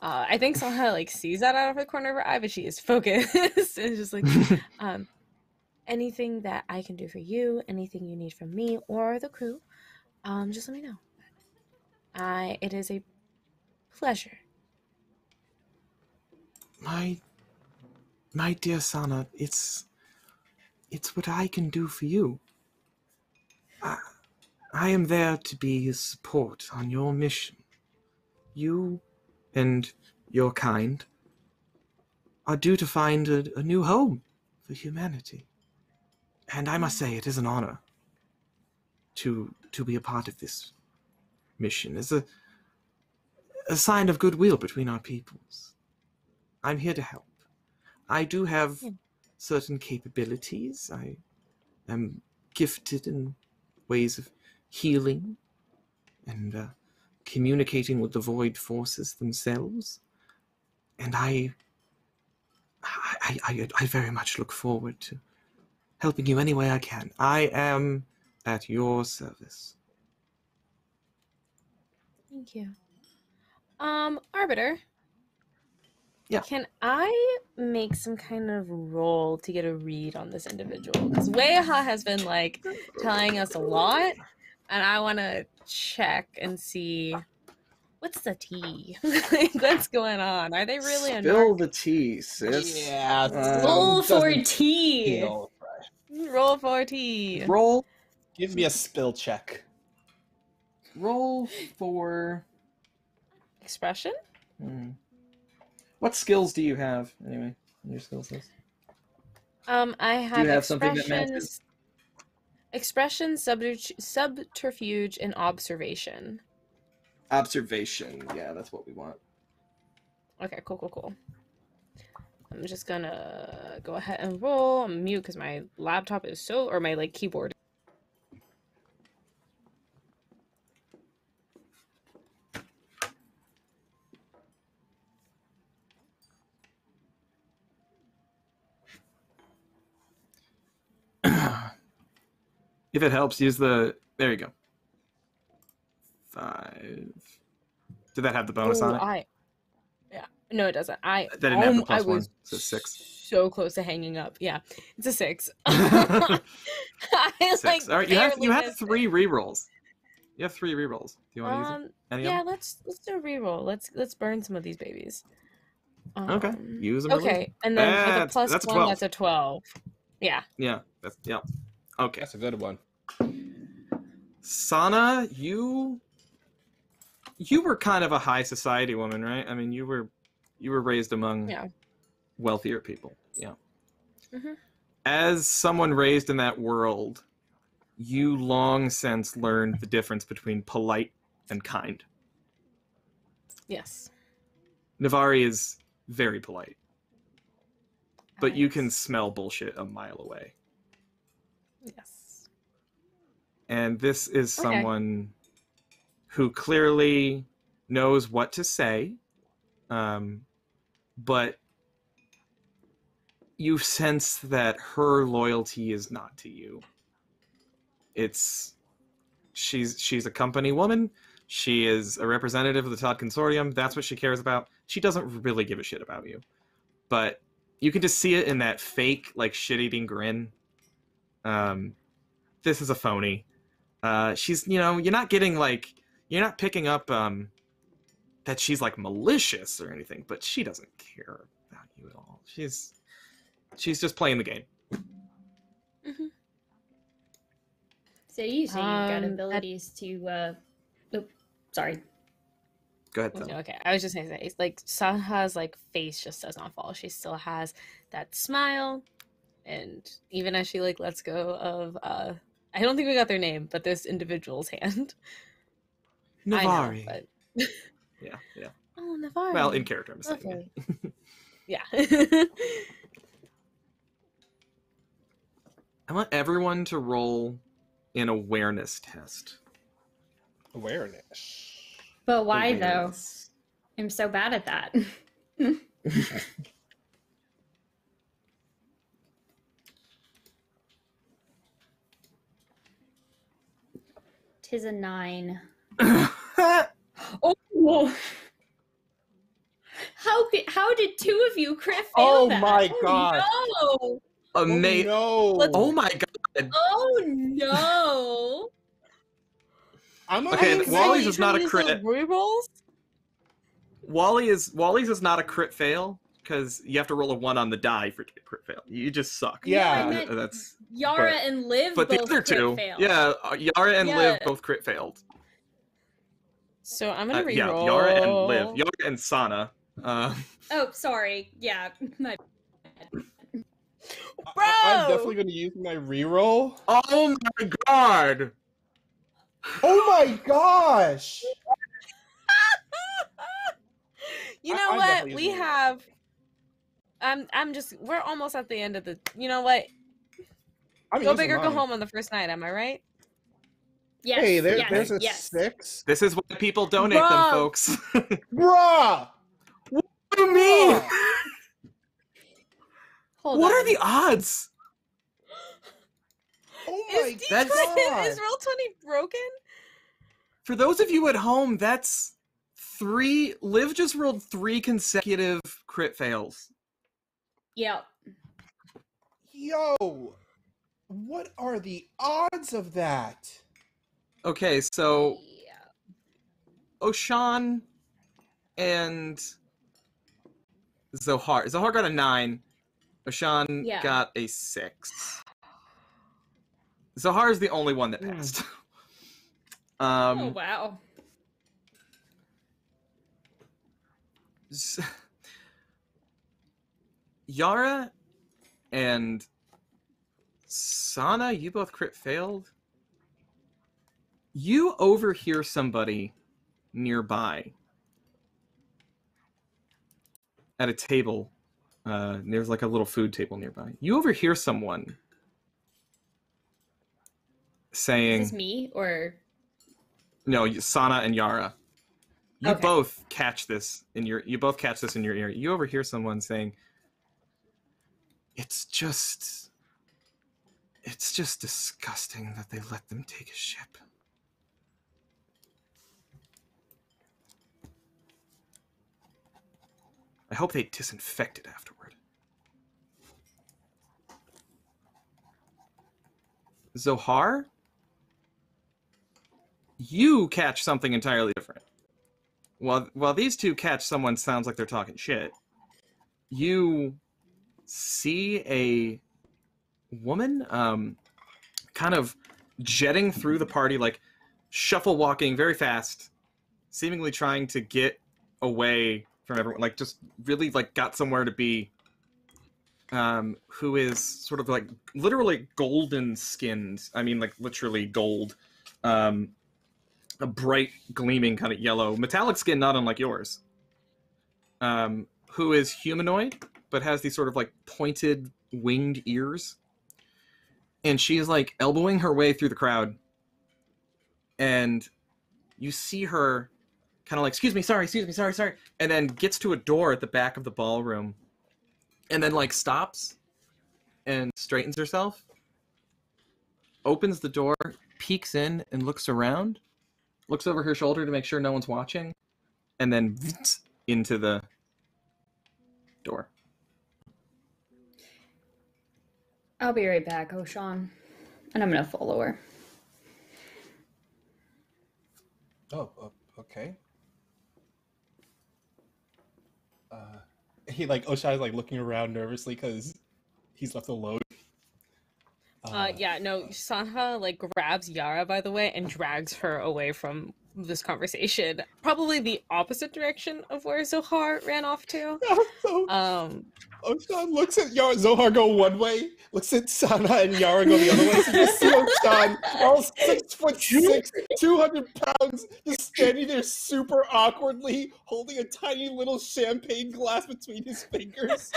Uh, I think Sanha like sees that out of the corner of her eye, but she is focused. (laughs) it's just like, (laughs) um, anything that I can do for you, anything you need from me or the crew, um, just let me know. I it is a pleasure. My my dear Sanha, it's it's what I can do for you. I, I am there to be a support on your mission. You and your kind are due to find a, a new home for humanity. And I must say it is an honor to to be a part of this mission as a a sign of goodwill between our peoples. I'm here to help. I do have Yeah. certain capabilities. I am gifted in ways of healing and uh, communicating with the void forces themselves. And I, I, I, I very much look forward to helping you any way I can. I am at your service. Thank you. Um, Arbiter. Yeah. Can I make some kind of roll to get a read on this individual? Because Weaha has been like telling us a lot, and I want to check and see what's the tea. (laughs) like, what's going on? Are they really a Spill narc? the tea, sis. Yeah. Um, Roll for tea. roll for tea? Roll, Give me a spill check. roll for. Expression? Hmm. What skills do you have anyway? In your skills list. Um, I have, have something that matches? Expression, subterfuge, subterfuge, and observation. Observation. Yeah, that's what we want. Okay, cool, cool, cool. I'm just gonna go ahead and roll. I'm mute because my laptop is so, or my like keyboard. If it helps, use the. There you go. Five. Did that have the bonus Ooh, on it? I, yeah. No, it doesn't. I. That didn't have the um, plus I was one, so six. So close to hanging up. Yeah, it's a six. (laughs) (laughs) I Six. like. All right, you have you have missed it. three rerolls. You have three rerolls. Do you want to use Um, it? Any yeah, let's let's do a reroll. Let's let's burn some of these babies. them? Okay. Um, Use them. Okay, and then with That's- a plus that's one, 12. that's a twelve. Yeah. Yeah. That's yeah. Okay. That's a good one. Sanha, you you were kind of a high society woman, right? I mean, you were you were raised among Yeah. wealthier people. Yeah. Mhm. As someone raised in that world, you long since learned the difference between polite and kind. Yes. Na'Vari is very polite, but you can smell bullshit a mile away. Yes. and this is Okay. someone who clearly knows what to say um, but you sense that her loyalty is not to you. It's she's she's a company woman. She is a representative of the Tadh Consortium. That's what she cares about. She doesn't really give a shit about you. But you can just see it in that fake like shit-eating grin um, this is a phony uh, she's you know you're not getting like you're not picking up um, that she's like malicious or anything but she doesn't care about you at all she's she's just playing the game So you say you've got Um, that- abilities to. uh oh, sorry. go ahead Tom. Okay, I was just gonna say, it's like Sanha's like face just does not fall. She still has that smile, and even as she like lets go of, uh I don't think we got their name, but this individual's (laughs) hand. I know, Na'Vari. but (laughs) yeah yeah oh, Na'Vari. well in character i'm saying Lovely. it. (laughs) yeah. i want everyone to roll an awareness test Awareness. But why though? I'm so bad at that. Tis a nine. (laughs) Oh, whoa. How could, how did two of you crit fail Oh that? my oh, God. No! Amazing. Oh, no. oh my god Oh no! I'm Okay, amazed. Wally's is not a trying to crit. those Rerolls? wally is wally's is not a crit fail because you have to roll a one on the die for crit fail you just suck Yeah. I Uh, that's Yara But- and Liv but the other crit two failed. yeah uh, yara and liv both crit failed So I'm Uh, gonna reroll. yeah yara and liv yara and Sanha uh, Oh, sorry. Yeah, (laughs) my I- I'm definitely going to use my reroll. oh my god Oh my gosh! (laughs) You know I'm what? We have. I'm. I'm just. We're almost at the end of the. You know what? I'm Go using big or go home on the first night. Am I right? yes, Hey, there, yes, there's a yes. six. this is why people donate them folks. (laughs) folks what do you mean Hold what on. are the odds Oh my Is D That's- god! is roll twenty broken? for those of you at home that's three liv just rolled three consecutive crit fails Yep. Yo! What are the odds of that? okay so Yeah. Oshan and Zohar. Zohar got a nine. Oshan Yeah. got a six. Zohar is the only one that Hmm. passed. (laughs) oh um, wow. Yara and Sanha, you both crit failed. You overhear somebody nearby at a table. Uh, there's like a little food table nearby. You overhear someone saying, Is this me or "No, Sanha and Yara." You Okay. both catch this in your. You both catch this in your ear. You overhear someone saying, "It's just It's just disgusting that they let them take a ship. I hope they disinfect it afterward. Zohar? You catch something entirely different. While while these two catch someone sounds like they're talking shit, you see a woman um kind of jetting through the party like shuffle walking very fast seemingly trying to get away from everyone like just really like got somewhere to be um who is sort of like literally golden skinned i mean like literally gold um a bright gleaming kind of yellow metallic skin not unlike yours um who is humanoid but has these sort of like pointed winged ears. And she's like elbowing her way through the crowd. And you see her kind of like excuse me sorry excuse me sorry sorry and then gets to a door at the back of the ballroom and then like stops and straightens herself opens the door peeks in and looks around looks over her shoulder to make sure no one's watching and then (laughs) into the door I'll be right back, Oshan. And I'm gonna follow her. Oh, okay. Uh, he like Oshan is like looking around nervously because he's left alone. Uh, yeah, no, Sanha like grabs Yara by the way and drags her away from this conversation. Probably the opposite direction of where Zohar ran off to. (laughs) so Um, Oshan looks at Yara, Zohar go one way, looks at Sanha and Yara go the other way. So you see Oshan, all six foot six, 200 pounds, just standing there super awkwardly, holding a tiny little champagne glass between his fingers.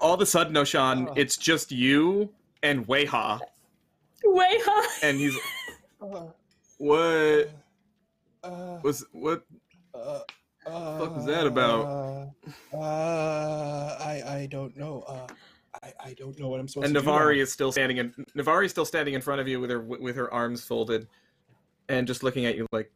all of a sudden oshan Oh. it's just you and Weaha, Weaha? and he's Uh, what uh, was what uh, uh, fuck was that about? Uh, uh, I I don't know. Uh, I I don't know what I'm supposed and to do. Na'Vari is still standing in Na'Vari is still standing in front of you with her with her arms folded and just looking at you like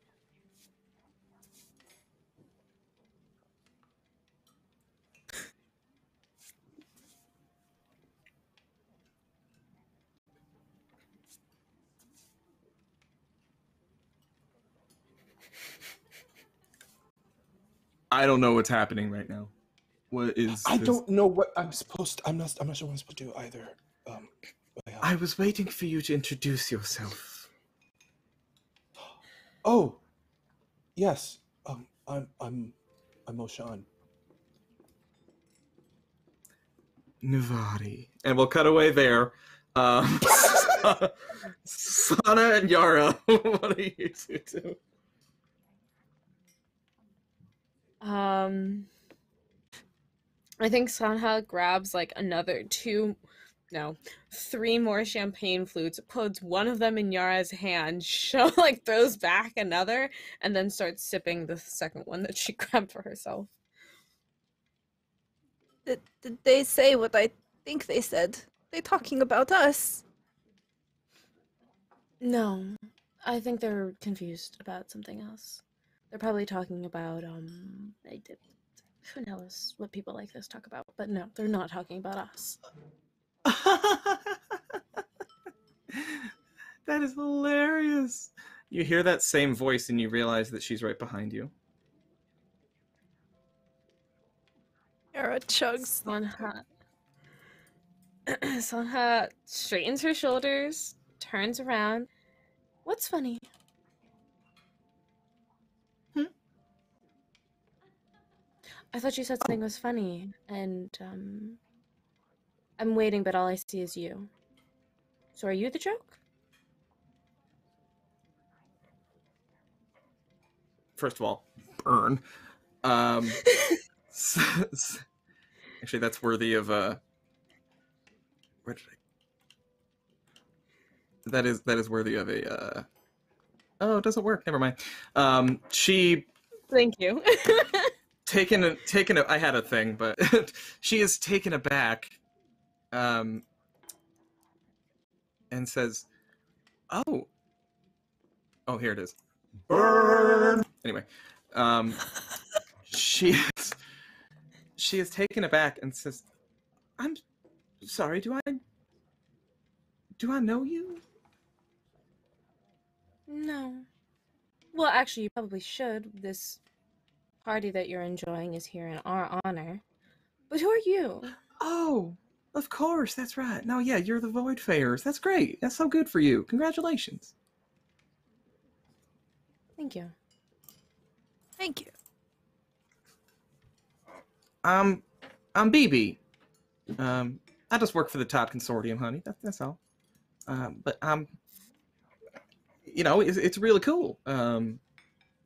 I don't know what's happening right now. What is I this? don't know what I'm supposed. I'm not. I'm not sure what I'm supposed to do either. Um, I was waiting for you to introduce yourself. (gasps) oh, yes. Um, I'm. I'm. I'm Oshan. Na'Vari. And we'll cut away there. Um, (laughs) (laughs) Sanha and Yara, (laughs) what are you two doing? Um, I think Sanha grabs like another two, no, three more champagne flutes, puts one of them in Yara's hand, (laughs) show like throws back another, and then starts sipping the second one that she (laughs) grabbed for herself. Did, did they say what I think they said? They talking about us. No, I think they're confused about something else. They're probably talking about um, they did. Who knows what people like this talk about? But no, they're not talking about us. (laughs) that is hilarious. You hear that same voice and you realize that she's right behind you. Era chugs. Sanha. (clears throat) Sanha straightens her shoulders, turns around. What's funny? I thought you said something was funny, and um, I'm waiting, but all I see is you. So are you the joke? First of all, burn. Um, (laughs) s- s- actually, that's worthy of uh Where did I? That is that is worthy of a. Uh... Oh, it doesn't work. Never mind. Um, she Thank you. (laughs) taken a, taken a, I had a thing, but (laughs) she is taken aback. Um, and says, "Oh, oh, here it is." Burn! Anyway, um, she is she is taken aback and says, "I'm sorry. Do I do I know you?" No. Well, actually, you probably should. This party that you're enjoying is here in our honor. But who are you? Oh, of course. That's right. No, yeah, you're the Voidfarers. That's great. That's so good for you. Congratulations. Thank you. Thank you. Um, I'm BB. Um, I just work for the Tadh Consortium, honey. That, that's all. Um, but I'm, you know, it's, it's really cool. Um,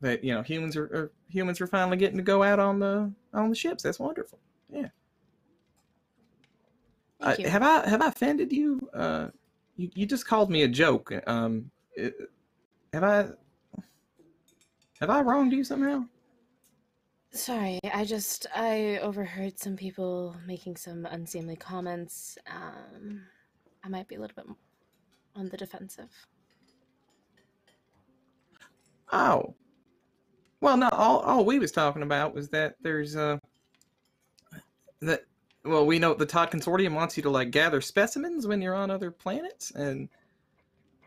that you know humans are, are humans are finally getting to go out on the on the ships. That's wonderful. Yeah. Uh, have I have I offended you? Uh, you you just called me a joke. Um, it- have I have I wronged you somehow? Sorry, I just I overheard some people making some unseemly comments. Um, I might be a little bit on the defensive. Oh. Well, no, all, all we was talking about was that there's uh that well, we know the Tadh Consortium wants you to like gather specimens when you're on other planets and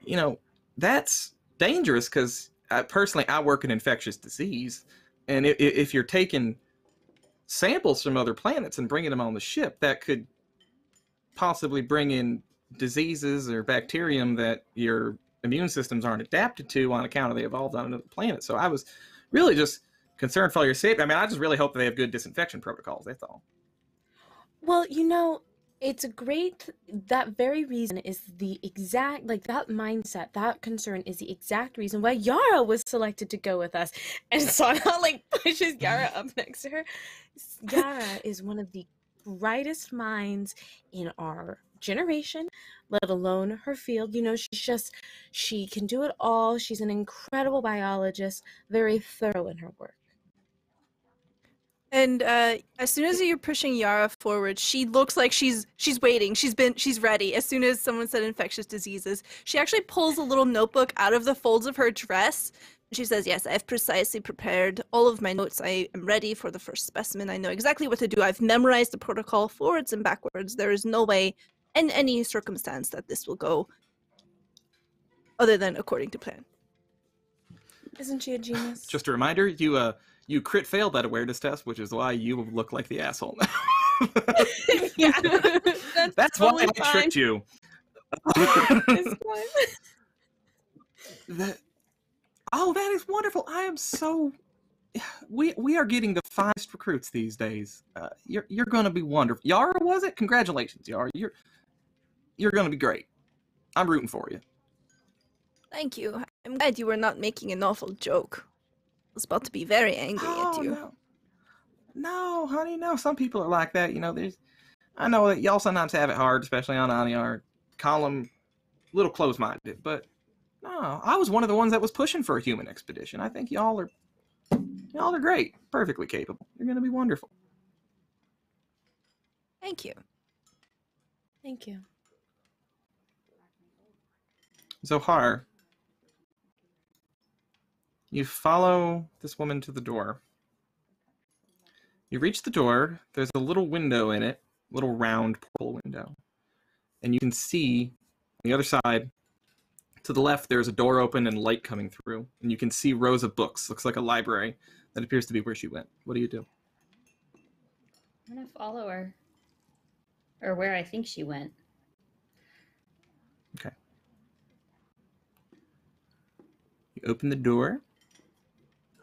you know, that's dangerous cuz personally I work in infectious disease and if, if you're taking samples from other planets and bringing them on the ship, that could possibly bring in diseases or bacterium that your immune systems aren't adapted to on account of they evolved on another planet. So I was really just concerned for your safety. I mean, I just really hope that they have good disinfection protocols. That's all. Well, you know, it's a great that very reason is the exact like that mindset, that concern is the exact reason why Yara was selected to go with us. And Sanha like (laughs) pushes Yara (laughs) up next to her. Yara is one of the brightest minds in our generation, let alone her field. You know, she's just she can do it all. She's an incredible biologist, very thorough in her work. And uh, as soon as you're pushing Yara forward, she looks like she's she's waiting. She's been she's ready. As soon as someone said infectious diseases, she actually pulls a little notebook out of the folds of her dress. She says, "Yes, I've precisely prepared all of my notes. I am ready for the first specimen. I know exactly what to do. I've memorized the protocol forwards and backwards. There is no way, in any circumstance, that this will go other than according to plan." Isn't she a genius? Just a reminder, you uh you crit failed that awareness test, which is why you look like the asshole now. (laughs) yeah. That's totally why I fine. tricked you. It's fine. that oh that is wonderful i am so we we are getting the finest recruits these days uh, you're you're gonna be wonderful yara was it congratulations yara you're you're gonna be great i'm rooting for you Thank you. I'm glad you were not making an awful joke. I was about to be very angry oh, at you. no no honey no some people are like that you know there's i know that y'all sometimes have it hard especially on aniar call them a little close-minded but no i was one of the ones that was pushing for a human expedition i think y'all are y'all are great perfectly capable you're gonna be wonderful Thank you. Thank you. Zohar, you follow this woman to the door. You reach the door, there's a little window in it, little round portal window. And you can see on the other side, to the left, there's a door open and light coming through. And you can see rows of books. Looks like a library. That appears to be where she went. What do you do? I'm gonna follow her. Or where I think she went. You open the door.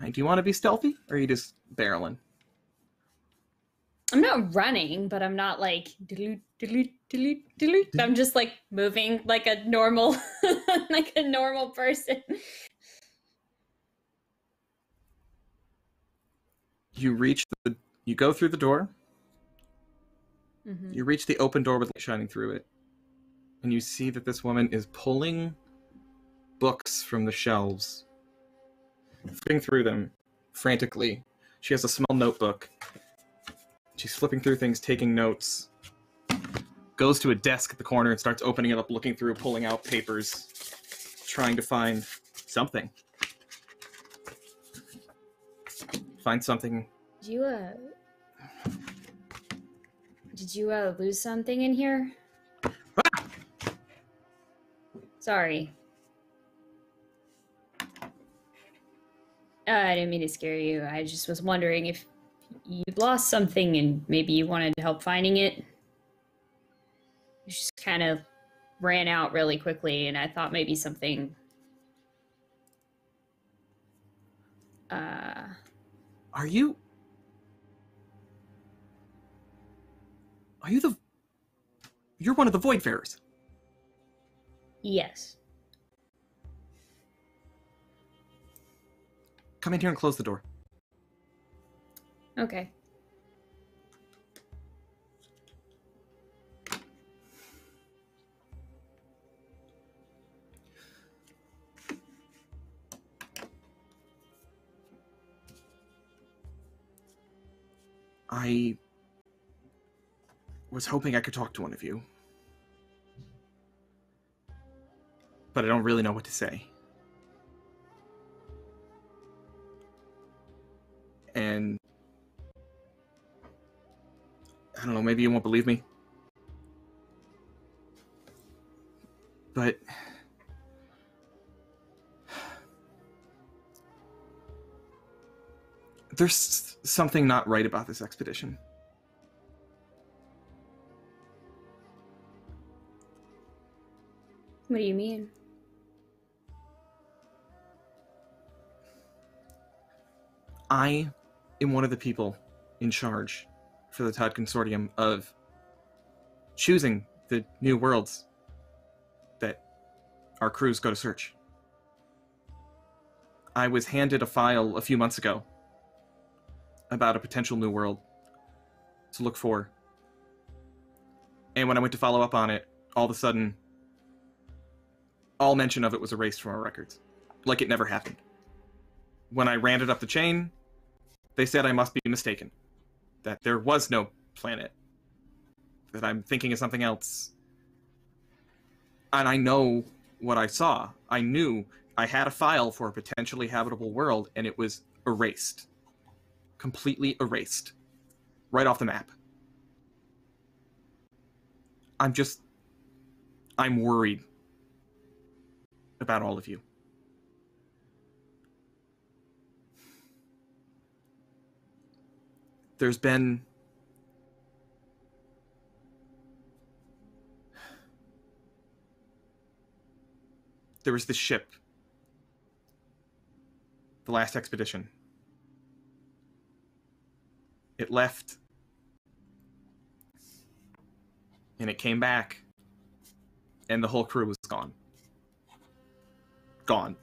Do you want to be stealthy or are you just barreling? I'm not running, but I'm not like dilute, dilute, dilute, dilute. I'm just like moving like a normal (laughs) like a normal person. You reach the you go through the door, Mhm. You reach the open door with light shining through it, and you see that this woman is pulling books from the shelves, flipping through them frantically. She has a small notebook. She's flipping through things, taking notes. goes to a desk at the corner and starts opening it up, looking through, pulling out papers, trying to find something. Find something. Did you uh Did you uh lose something in here? Sorry. Uh, I didn't mean to scare you. I just was wondering if you'd lost something and maybe you wanted help finding it. You just kind of ran out really quickly, and I thought maybe something. Uh, Are you? Are you the? You're one of the Voidfarers. yes. Come in here and close the door. Okay. I was hoping I could talk to one of you. But I don't really know what to say. And I don't know, maybe you won't believe me. But there's something not right about this expedition. What do you mean? I am one of the people in charge for the Tadh Consortium of choosing the new worlds that our crews go to search. I was handed a file a few months ago about a potential new world to look for. And when I went to follow up on it, all of a sudden, all mention of it was erased from our records. Like it never happened. When I ran it up the chain, they said I must be mistaken. That there was no planet. That I'm thinking of something else. And I know what I saw. I knew I had a file for a potentially habitable world, and it was erased. Completely erased. Right off the map. I'm just. I'm worried about all of you. There's been there was the ship. The last expedition. It left. And it came back. And the whole crew was gone. Gone.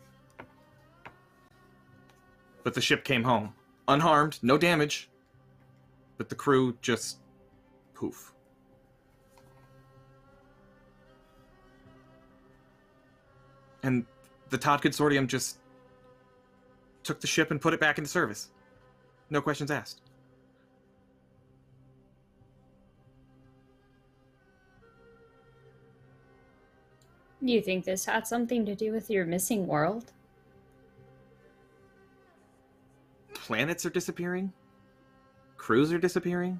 But the ship came home. Unharmed no damage but the crew just poof and the Tadh Consortium just took the ship and put it back into service. No questions asked. Do you think this had something to do with your missing world? Planets are disappearing. Crews are disappearing.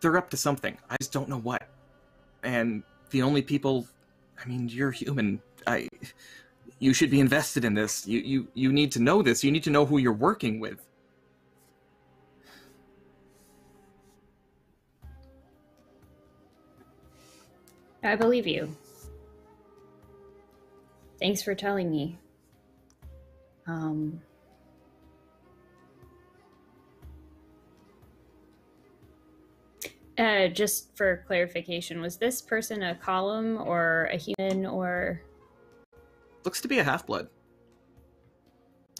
They're up to something. I just don't know what. And the only people I mean, you're human. I you should be invested in this. You you you need to know this. You need to know who you're working with. I believe you. Thanks for telling me. Um Uh, just for clarification, was this person a Ka'Alum or a human or Looks to be a half blood.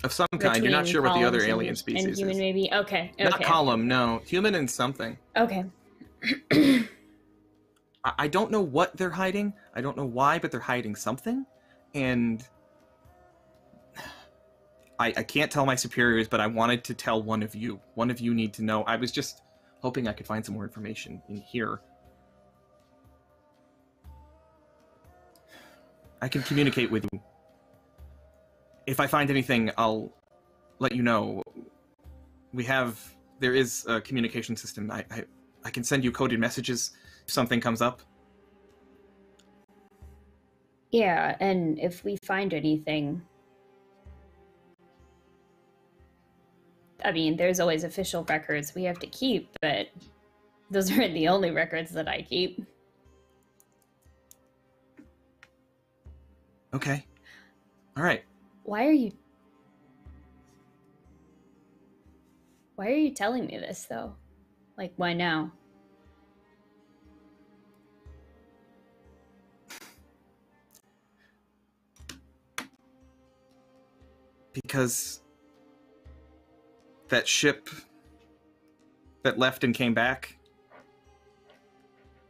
Of some kind. You're not sure what the other and- alien and species human is. maybe? Okay. Okay. Not Ka'Alum, no. Human and something. Okay. (clears throat) I I don't know what they're hiding. I don't know why, but they're hiding something. And (sighs) I, I can't tell my superiors, but I wanted to tell one of you. One of you need to know. I was just hoping I could find some more information in here. I can communicate with you. If I find anything, I'll let you know. We have there is a communication system. I I, I can send you coded messages if something comes up. Yeah, and if we find anything. I mean, there's always official records we have to keep, but those (laughs) aren't the only records that I keep. Okay. All right. Why are you. Why are you telling me this, though? Like, why now? because that ship that left and came back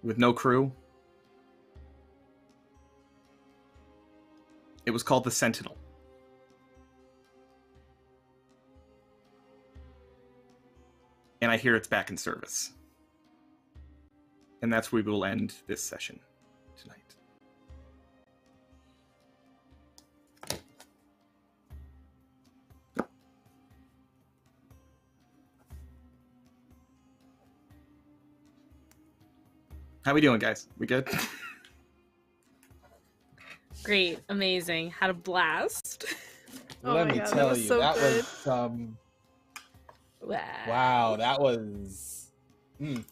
with no crew? It was called the sentinel. And i hear it's back in service. And that's where we will end this session How we doing, guys? We good? (laughs) Great, amazing. Had a blast. (laughs) Oh Let my me God, tell was you, so that good. was um. wow. Wow, that was. Mm.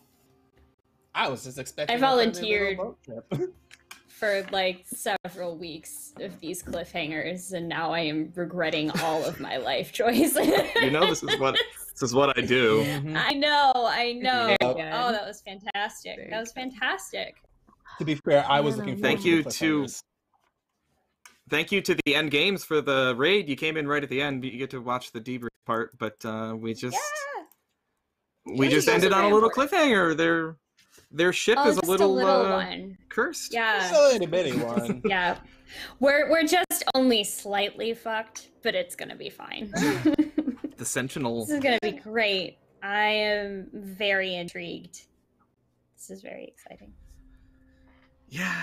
I was just expecting. I a friendly little volunteered. (laughs) For like several weeks of these cliffhangers, and now I am regretting all of my life choices. you know this is what this is what I do. Mhm. I know, I know. Very Oh, that was fantastic. Very That was fantastic. To be fair, I was looking no, forward Thank you the to thank you to the end games for the raid. You came in right at the end. but You get to watch the debrief part, but uh, we just yeah. we Yeah, just ended on a little cliffhanger. Their their ship Oh, is a just little, uh, one. cursed. Yeah. Just a little bitty one. (laughs) Yeah. We're we're just only slightly fucked, but it's gonna be fine. (laughs) The Sentinel. this is gonna be great. I am very intrigued. This is very exciting. Yeah.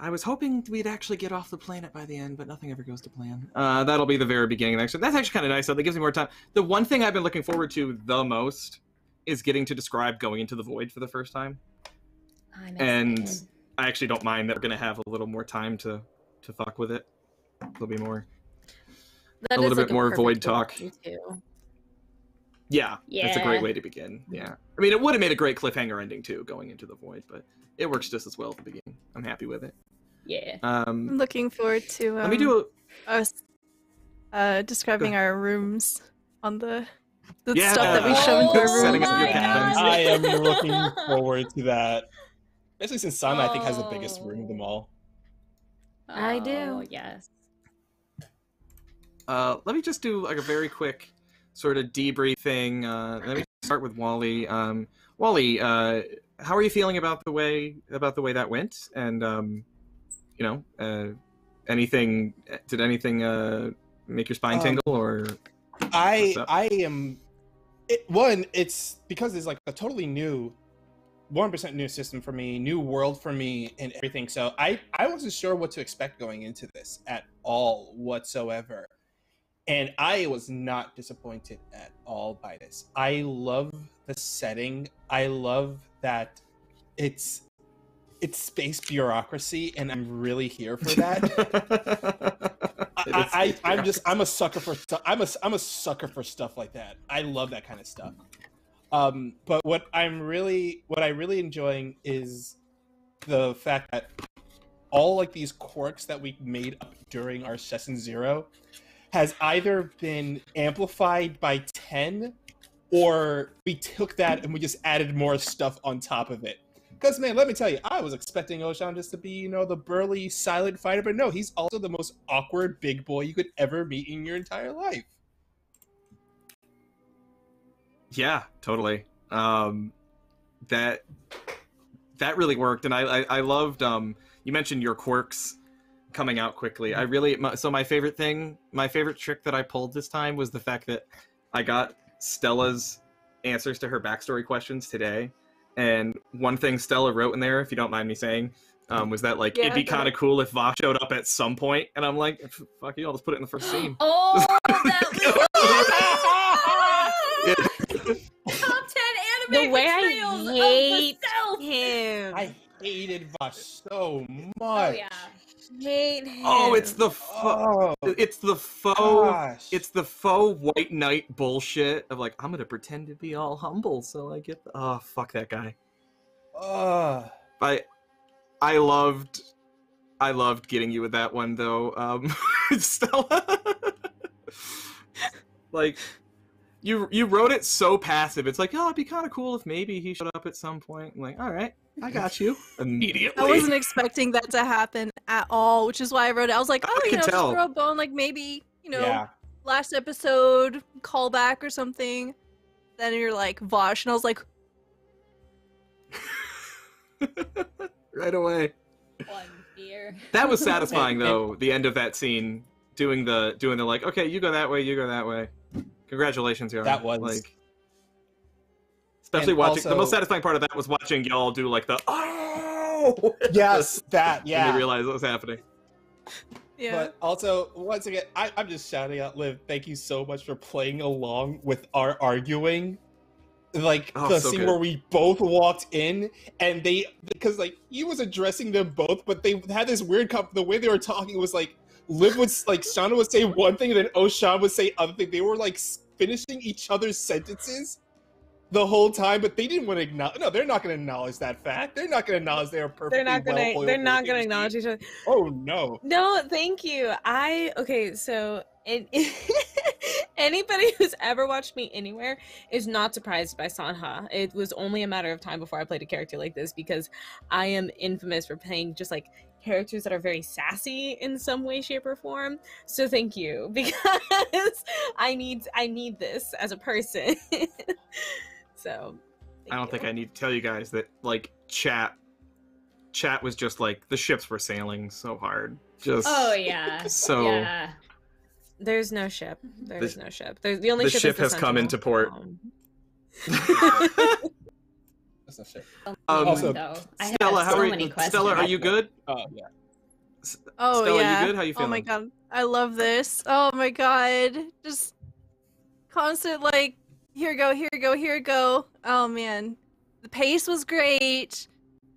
I was hoping we'd actually get off the planet by the end, but nothing ever goes to plan. Uh, that'll be the very beginning next. That's actually kind of nice, though. That gives me more time. The one thing I've been looking forward to the most is getting to describe going into the void for the first time. I'm And excited. I actually don't mind that we're gonna have a little more time to to fuck with it. There'll be more. That a little is, bit like, more void talk. to do. Yeah, that's a great way to begin. Yeah, I mean, it would have made a great cliffhanger ending too, going into the void, but it works just as well at the beginning. I'm happy with it. Yeah. I'm Um, looking forward to um, let me do a us uh, describing our rooms on the the Yeah. stuff that we shove into our Oh, rooms. up your my cabins. God. I am looking (laughs) forward to that. Especially since Sanha, I think, has the biggest room of them all. I do. Oh, yes. Uh, let me just do like a very quick sort of debriefing. Uh, let me start with Wally. Um, Wally, uh, how are you feeling about the way about the way that went? And um, you know, uh, anything? Did anything uh, make your spine Um, tingle? Or I I am it, one. It's because it's like a totally new, one percent new system for me, new world for me, and everything. So I I wasn't sure what to expect going into this at all whatsoever, and I was not disappointed at all by this. I love the setting. I love that it's it's space bureaucracy, and I'm really here for that. (laughs) I, I, I'm just I'm a sucker for stuff. I'm a I'm a sucker for stuff like that. I love that kind of stuff. Um, but what I'm really what I really enjoying is the fact that all like these quirks that we made up during our session zero has either been amplified by 10 or we took that and we just added more stuff on top of it because man let me tell you i was expecting oshan just to be you know the burly silent fighter but no he's also the most awkward big boy you could ever meet in your entire life Yeah, totally. Um, that that really worked, and I I, I loved. Um, you mentioned your quirks coming out quickly. I really my, so my favorite thing, my favorite trick that I pulled this time was the fact that I got Stella's answers to her backstory questions today, and one thing Stella wrote in there, if you don't mind me saying, um, was that like Yeah, it'd be kind of cool if Va showed up at some point, and I'm like, fuck you, I'll just put it in the first scene. (gasps) Oh, that was (laughs) top ten anime The way I hate the self. Him. I hated Vash so much. Oh yeah. Hate him. Oh, it's the faux, Oh, it's the faux, gosh. it's the faux white knight bullshit of like I'm gonna pretend to be all humble so I get the oh fuck that guy. Ugh. I I loved I loved getting you with that one though. Um (laughs) Stella. (laughs) like you you wrote it so passive. It's like, oh, it'd be kind of cool if maybe he showed up at some point. I'm like, all right, I got you (laughs) immediately. I wasn't expecting that to happen at all, which is why I wrote it. I was like, I oh, you know, tell. just throw a bone, like maybe, you know, yeah. last episode callback or something. Then you're like Vosh, and I was like, (laughs) right away. One beer. That was (laughs) satisfying And- and- though. The end of that scene, doing the doing the like, okay, you go that way, you go that way. Congratulations, Yara. That was- like, especially And watching. The most satisfying part of that was watching y'all do like the oh. (laughs) Yes, that. (laughs) When Yeah. they realized what was happening. yeah. But also, once again, I, I'm just shouting out, Liv. Thank you so much for playing along with our arguing. Like Oh, the so scene good. where we both walked in, and they because like he was addressing them both, but they had this weird. Comp- the way they were talking was like Liv would like Sanha would say one thing, and then Oshan would say other thing. They were like finishing each other's sentences the whole time, but they didn't want to acknowledge. No, they're not going to acknowledge that fact. They're not going to acknowledge they are perfectly. they're not gonna. They're not gonna acknowledge each other. Oh no! No, thank you. I okay. So it, (laughs) anybody who's ever watched me anywhere is not surprised by Sanha. It was only a matter of time before I played a character like this because I am infamous for playing just like characters that are very sassy in some way, shape, or form. So thank you (laughs) because I need I need this as a person. (laughs) so I don't think I need to tell you guys that like chat chat was just like the ships were sailing so hard. Just Oh yeah. So- yeah. There's no ship. there's The- no ship. There's the only the ship, ship is has come into port. (laughs) That's not shit. Um, Also, though. I have Stella, how so are many you? questions. Stella, are you good? Oh yeah. S- oh Stella, yeah. you good? How you feeling? Oh my god, I love this. Oh my god, just constant like here go, here go, here go. Oh man, the pace was great.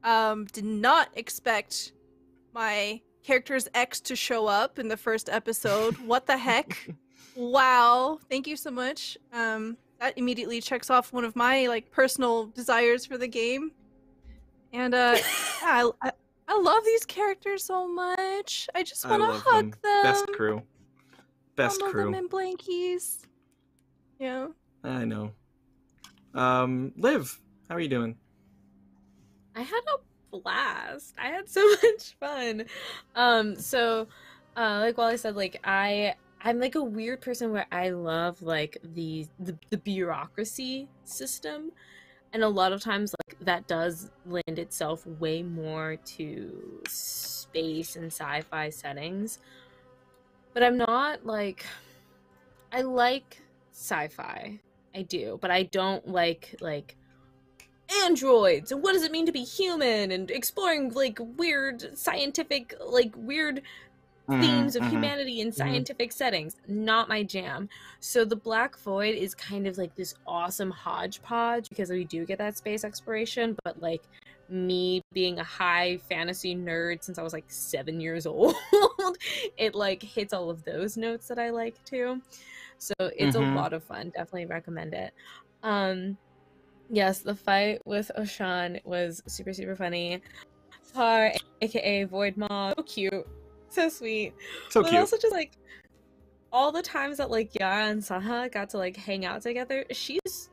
Um, did not expect my character's ex to show up in the first episode. what the heck? (laughs) Wow, thank you so much. Um, that immediately checks off one of my like personal desires for the game. And uh, (laughs) yeah, I, I, I love these characters so much. I just want to hug them. them. Best crew. Best bundle crew. them in blankies. Yeah. I know. Um, Liv, how are you doing? I had a blast. I had so (laughs) much fun. Um, so uh like Wally said, like I I'm like a weird person where I love like the the, the bureaucracy system. And a lot of times like that does lend itself way more to space and sci-fi settings. But I'm not like I like sci-fi. I do, but I don't like like androids and what does it mean to be human and exploring like weird scientific like weird themes of Mhm, mhm. humanity in scientific settings not my jam. So the black void is kind of like this awesome hodgepodge because we do get that space exploration but like me being a high fantasy nerd since i was like seven years (laughs) old it like hits all of those notes that i like too. So it's a lot of fun. Definitely recommend it. Um yes the fight with oshan was super super funny. Tar, aka void mob so cute so sweet So but cute. also just like all the times that like Yara and Sanha got to like hang out together, she's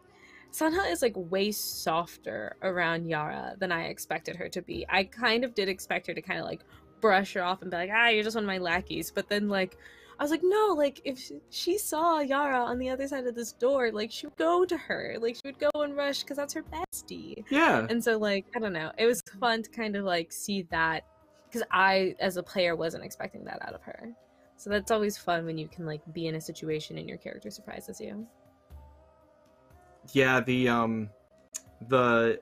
Sanha is like way softer around Yara than I expected her to be. I kind of did expect her to kind of like brush her off and be like, ah, you're just one of my lackeys. But then like I was like, no, like if she- she saw Yara on the other side of this door, like she would go to her, like she would go and rush because that's her bestie. yeah. And so like I don't know, it was fun to kind of like see that because I as a player wasn't expecting that out of her. So that's always fun when you can like be in a situation and your character surprises you. yeah, the um, the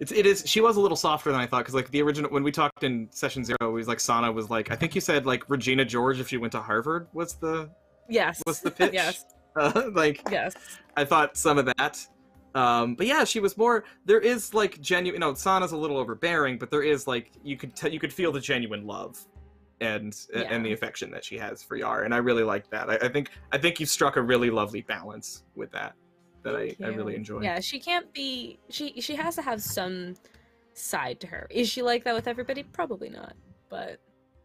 it's it is she was a little softer than I thought because like the original when we talked in session zero, it was like Sanha was like I think you said like Regina George if she went to Harvard was the Yes. was the pitch. (laughs) Yes. Uh, (laughs) like Yes. I thought some of that. Um, but yeah, she was more. There is like genuine. You know, Sanha's a little overbearing, but there is like you could tell you could feel the genuine love, and and the affection that she has for Yar, and I really like that. I, I think I think you've struck a really lovely balance with that that I, I really enjoy. Yeah, she can't be. She she has to have some side to her. Is she like that with everybody? Probably not. But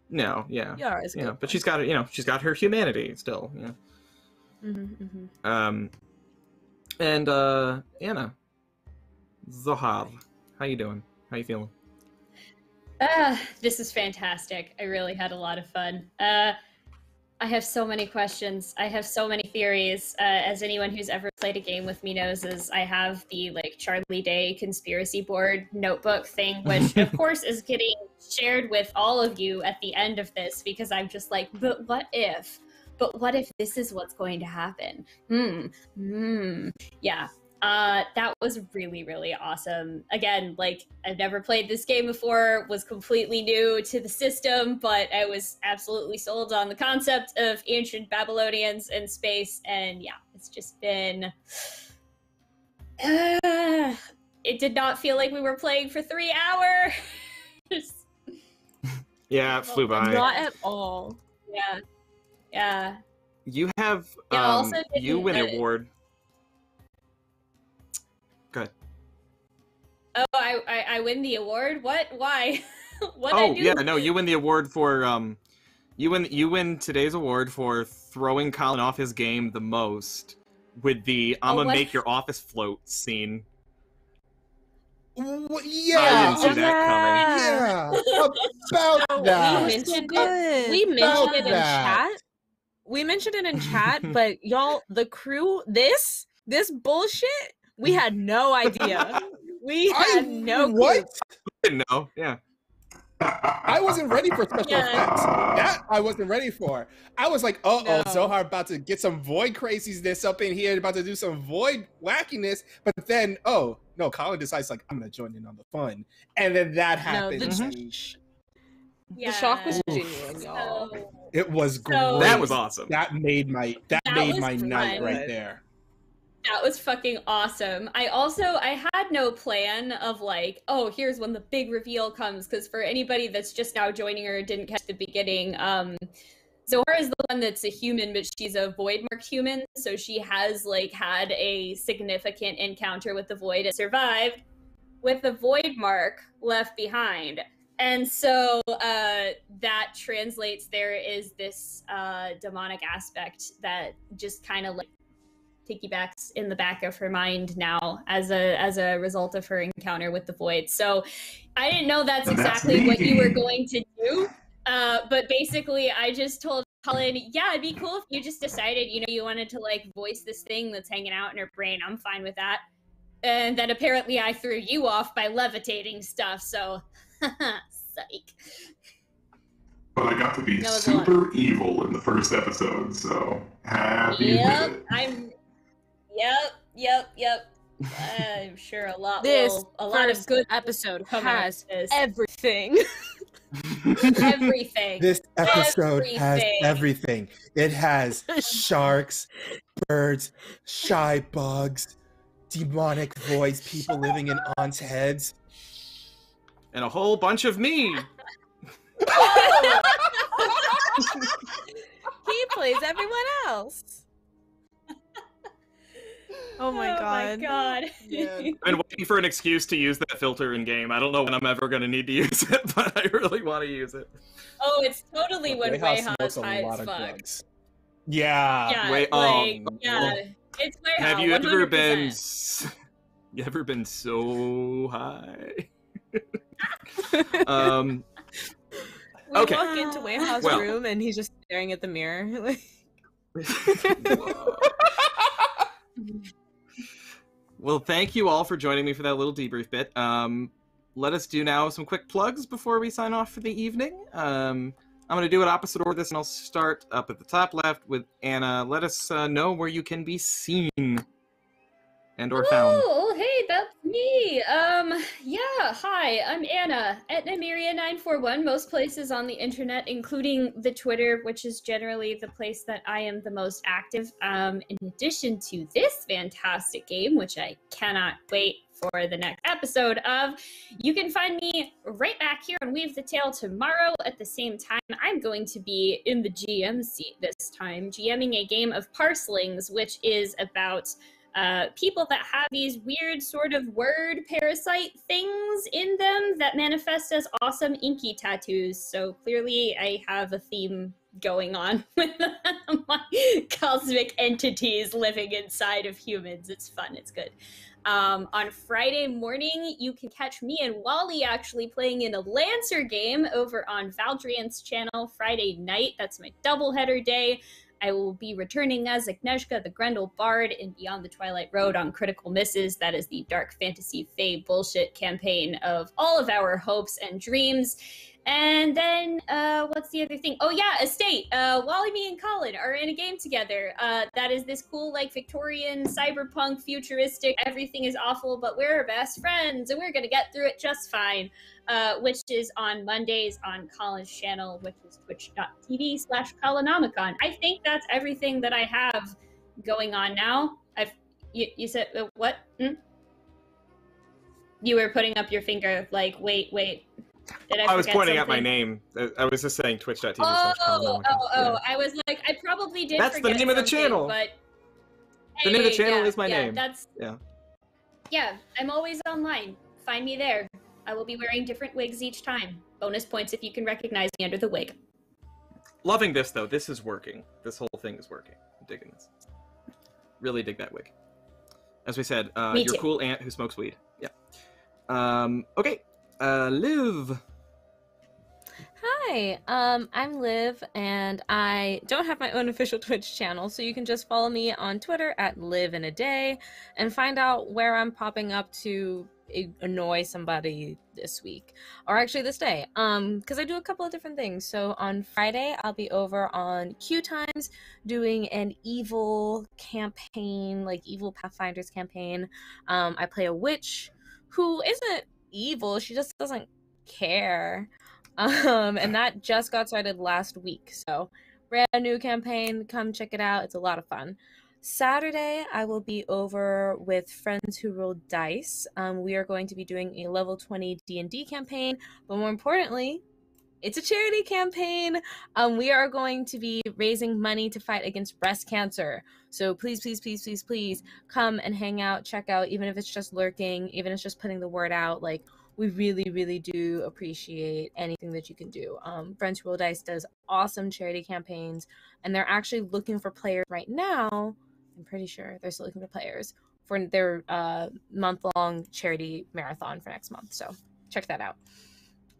No, yeah, Yara is yeah. good. But she's got you know she's got her humanity still. Yeah. Mm-hmm, mm-hmm. Um, and uh, Anna, Zohar, how you doing? How you feeling? Ah, this is fantastic. I really had a lot of fun. Uh, I have so many questions. I have so many theories. Uh, as anyone who's ever played a game with me knows, is I have the like Charlie Day conspiracy board notebook thing, which of (laughs) course is getting shared with all of you at the end of this because I'm just like, but what if? But what if this is what's going to happen? Hmm. Hmm. Yeah. Uh, that was really, really awesome. Again, like I've never played this game before, was completely new to the system, but I was absolutely sold on the concept of ancient Babylonians in space, and yeah, it's just been. Uh, it did not feel like we were playing for three hours. (laughs) Yeah, it flew by. Not at all. yeah, yeah. You have Yeah, um, also you win the- an award. Good. Oh, I, I, I win the award. What? Why? (laughs) what I oh do? yeah, no, you win the award for um, you win you win today's award for throwing Colin off his game the most with the Oh, "I'ma what? make your office float" scene. Wh- I yeah. didn't see that Yeah. About Oh, (laughs) we that. mentioned it. Good. We mentioned it in that. chat. We mentioned it in chat, (laughs) but y'all, the crew, this this bullshit, we had no idea. We (laughs) had I no what? Didn't. Yeah. I wasn't ready for special Yeah. effects. That I wasn't ready for. I was like, oh, oh, No. Zohar about to get some void craziness up in here, about to do some void wackiness. But then, oh no, Colin decides like, I'm gonna join in on the fun, and then that No, happens. the, and mm-hmm. the shock was Yeah. genuine, y'all. So- it was great. So- That was awesome. That made my that, That made was my night right there. That was fucking awesome. I also I had no plan of like, oh, here's when the big reveal comes because for anybody that's just now joining or didn't catch the beginning, um Zohar is the one that's a human, but she's a void marked human, so she has like had a significant encounter with the void and survived with the void mark left behind. And so uh, that translates there is this uh, demonic aspect that just kind of like piggybacks in the back of her mind now as a as a result of her encounter with the void. So I didn't know that's And that's exactly what you were going to do. Uh, but basically, I just told Colin, yeah, it'd be cool if you just decided, you know, you wanted to like voice this thing that's hanging out in her brain. I'm fine with that. And then apparently I threw you off by levitating stuff. So, (laughs) psych. But I got to be That was super evil in the first episode, so happy Yep, with it. I'm. Yep, yep, yep. I'm sure a lot (laughs) This will, a lot of good episode has this. everything. (laughs) everything. This episode has Everything. everything. It has sharks, birds, shy bugs, demonic voids, people living in aunts' heads. And a whole bunch of me. he plays everyone else. (laughs) Oh my god. Oh my god. Man. I've been waiting for an excuse to use that filter in game. I don't know when I'm ever going to need to use it, (laughs) but I really want to use it. oh, it's totally when Wayhouse Wayhouse smokes a lot of fuck. drugs. Yeah. Yeah, Wait, like, um, yeah, it's Wayhouse. Have you ever 100%. been? (laughs) You ever been so high? Um. (laughs) We Okay. walk into Weaha's Well. room and he's just staring at the mirror. (laughs) (laughs) well, thank you all for joining me for that little debrief bit. Um, let us do now some quick plugs before we sign off for the evening. Um, I'm going to do it opposite order this, and I'll start up at the top left with Anna. Let us uh, know where you can be seen. And or found. Oh, hey, that's me. Um, yeah, hi, I'm Anna at Nymeria941, most places on the internet, including the Twitter, which is generally the place that I am the most active. Um, in addition to this fantastic game, which I cannot wait for the next episode of. You can find me right back here on Weave the Tale tomorrow at the same time. I'm going to be in the GM seat this time, GMing a game of Parslings, which is about uh, people that have these weird sort of word parasite things in them that manifest as awesome inky tattoos. So clearly, I have a theme going on (laughs) with my cosmic entities living inside of humans. It's fun, it's good. Um, on Friday morning, you can catch me and Wally actually playing in a Lancer game over on Valdrian's channel Friday night. That's my doubleheader day. I will be returning as Agnieszka, the Grendel Bard, in Beyond the Twilight Road on Critical Misses. That is the dark fantasy fae bullshit campaign of all of our hopes and dreams. And then uh, what's the other thing? Oh yeah, Estate. Uh, Wally, me, and Colin are in a game together. Uh, that is this cool, like Victorian, cyberpunk, futuristic. Everything is awful, but we're best friends, and we're gonna get through it just fine. Uh, which is on Mondays on Colin's channel, which is twitch.tv slash Colonomicon. I think that's everything that I have going on now. I've you, you said uh, what? Hmm? You were putting up your finger like, wait, wait. Did I, I was pointing out my name. I- was just saying twitch.tv Oh, oh, oh, Yeah. I was like, I probably did. That's the name of the channel. But The name of the channel yeah, is my yeah, name. That's Yeah. Yeah, I'm always online. Find me there. I will be wearing different wigs each time. Bonus points if you can recognize me under the wig. Loving this though. This is working. This whole thing is working. I'm digging this. Really dig that wig. As we said, uh, your cool aunt who smokes weed. Yeah. Um. Okay. Uh. Liv. Hi, um, I'm Liv, and I don't have my own official (laughs) Twitch channel, so you can just follow me on Twitter at Live in a Day and find out where I'm popping up to annoy somebody this week, or actually this day, um, because I do a couple of different things. So on Friday, I'll be over on Q Times doing an evil campaign, like evil Pathfinders campaign. Um, I play a witch who isn't evil; she just doesn't care. Um and that just got started last week so brand new campaign come check it out it's a lot of fun. Saturday i will be over with friends who roll dice. Um, we are going to be doing a level 20 d&d campaign but more importantly it's a charity campaign. Um, we are going to be raising money to fight against breast cancer so please please please please please come and hang out check out even if it's just lurking even if it's just putting the word out like we really, really do appreciate anything that you can do. Um, Friends Roll Dice does awesome charity campaigns, and they're actually looking for players right now. I'm pretty sure they're still looking for players for their uh, month long charity marathon for next month. So check that out.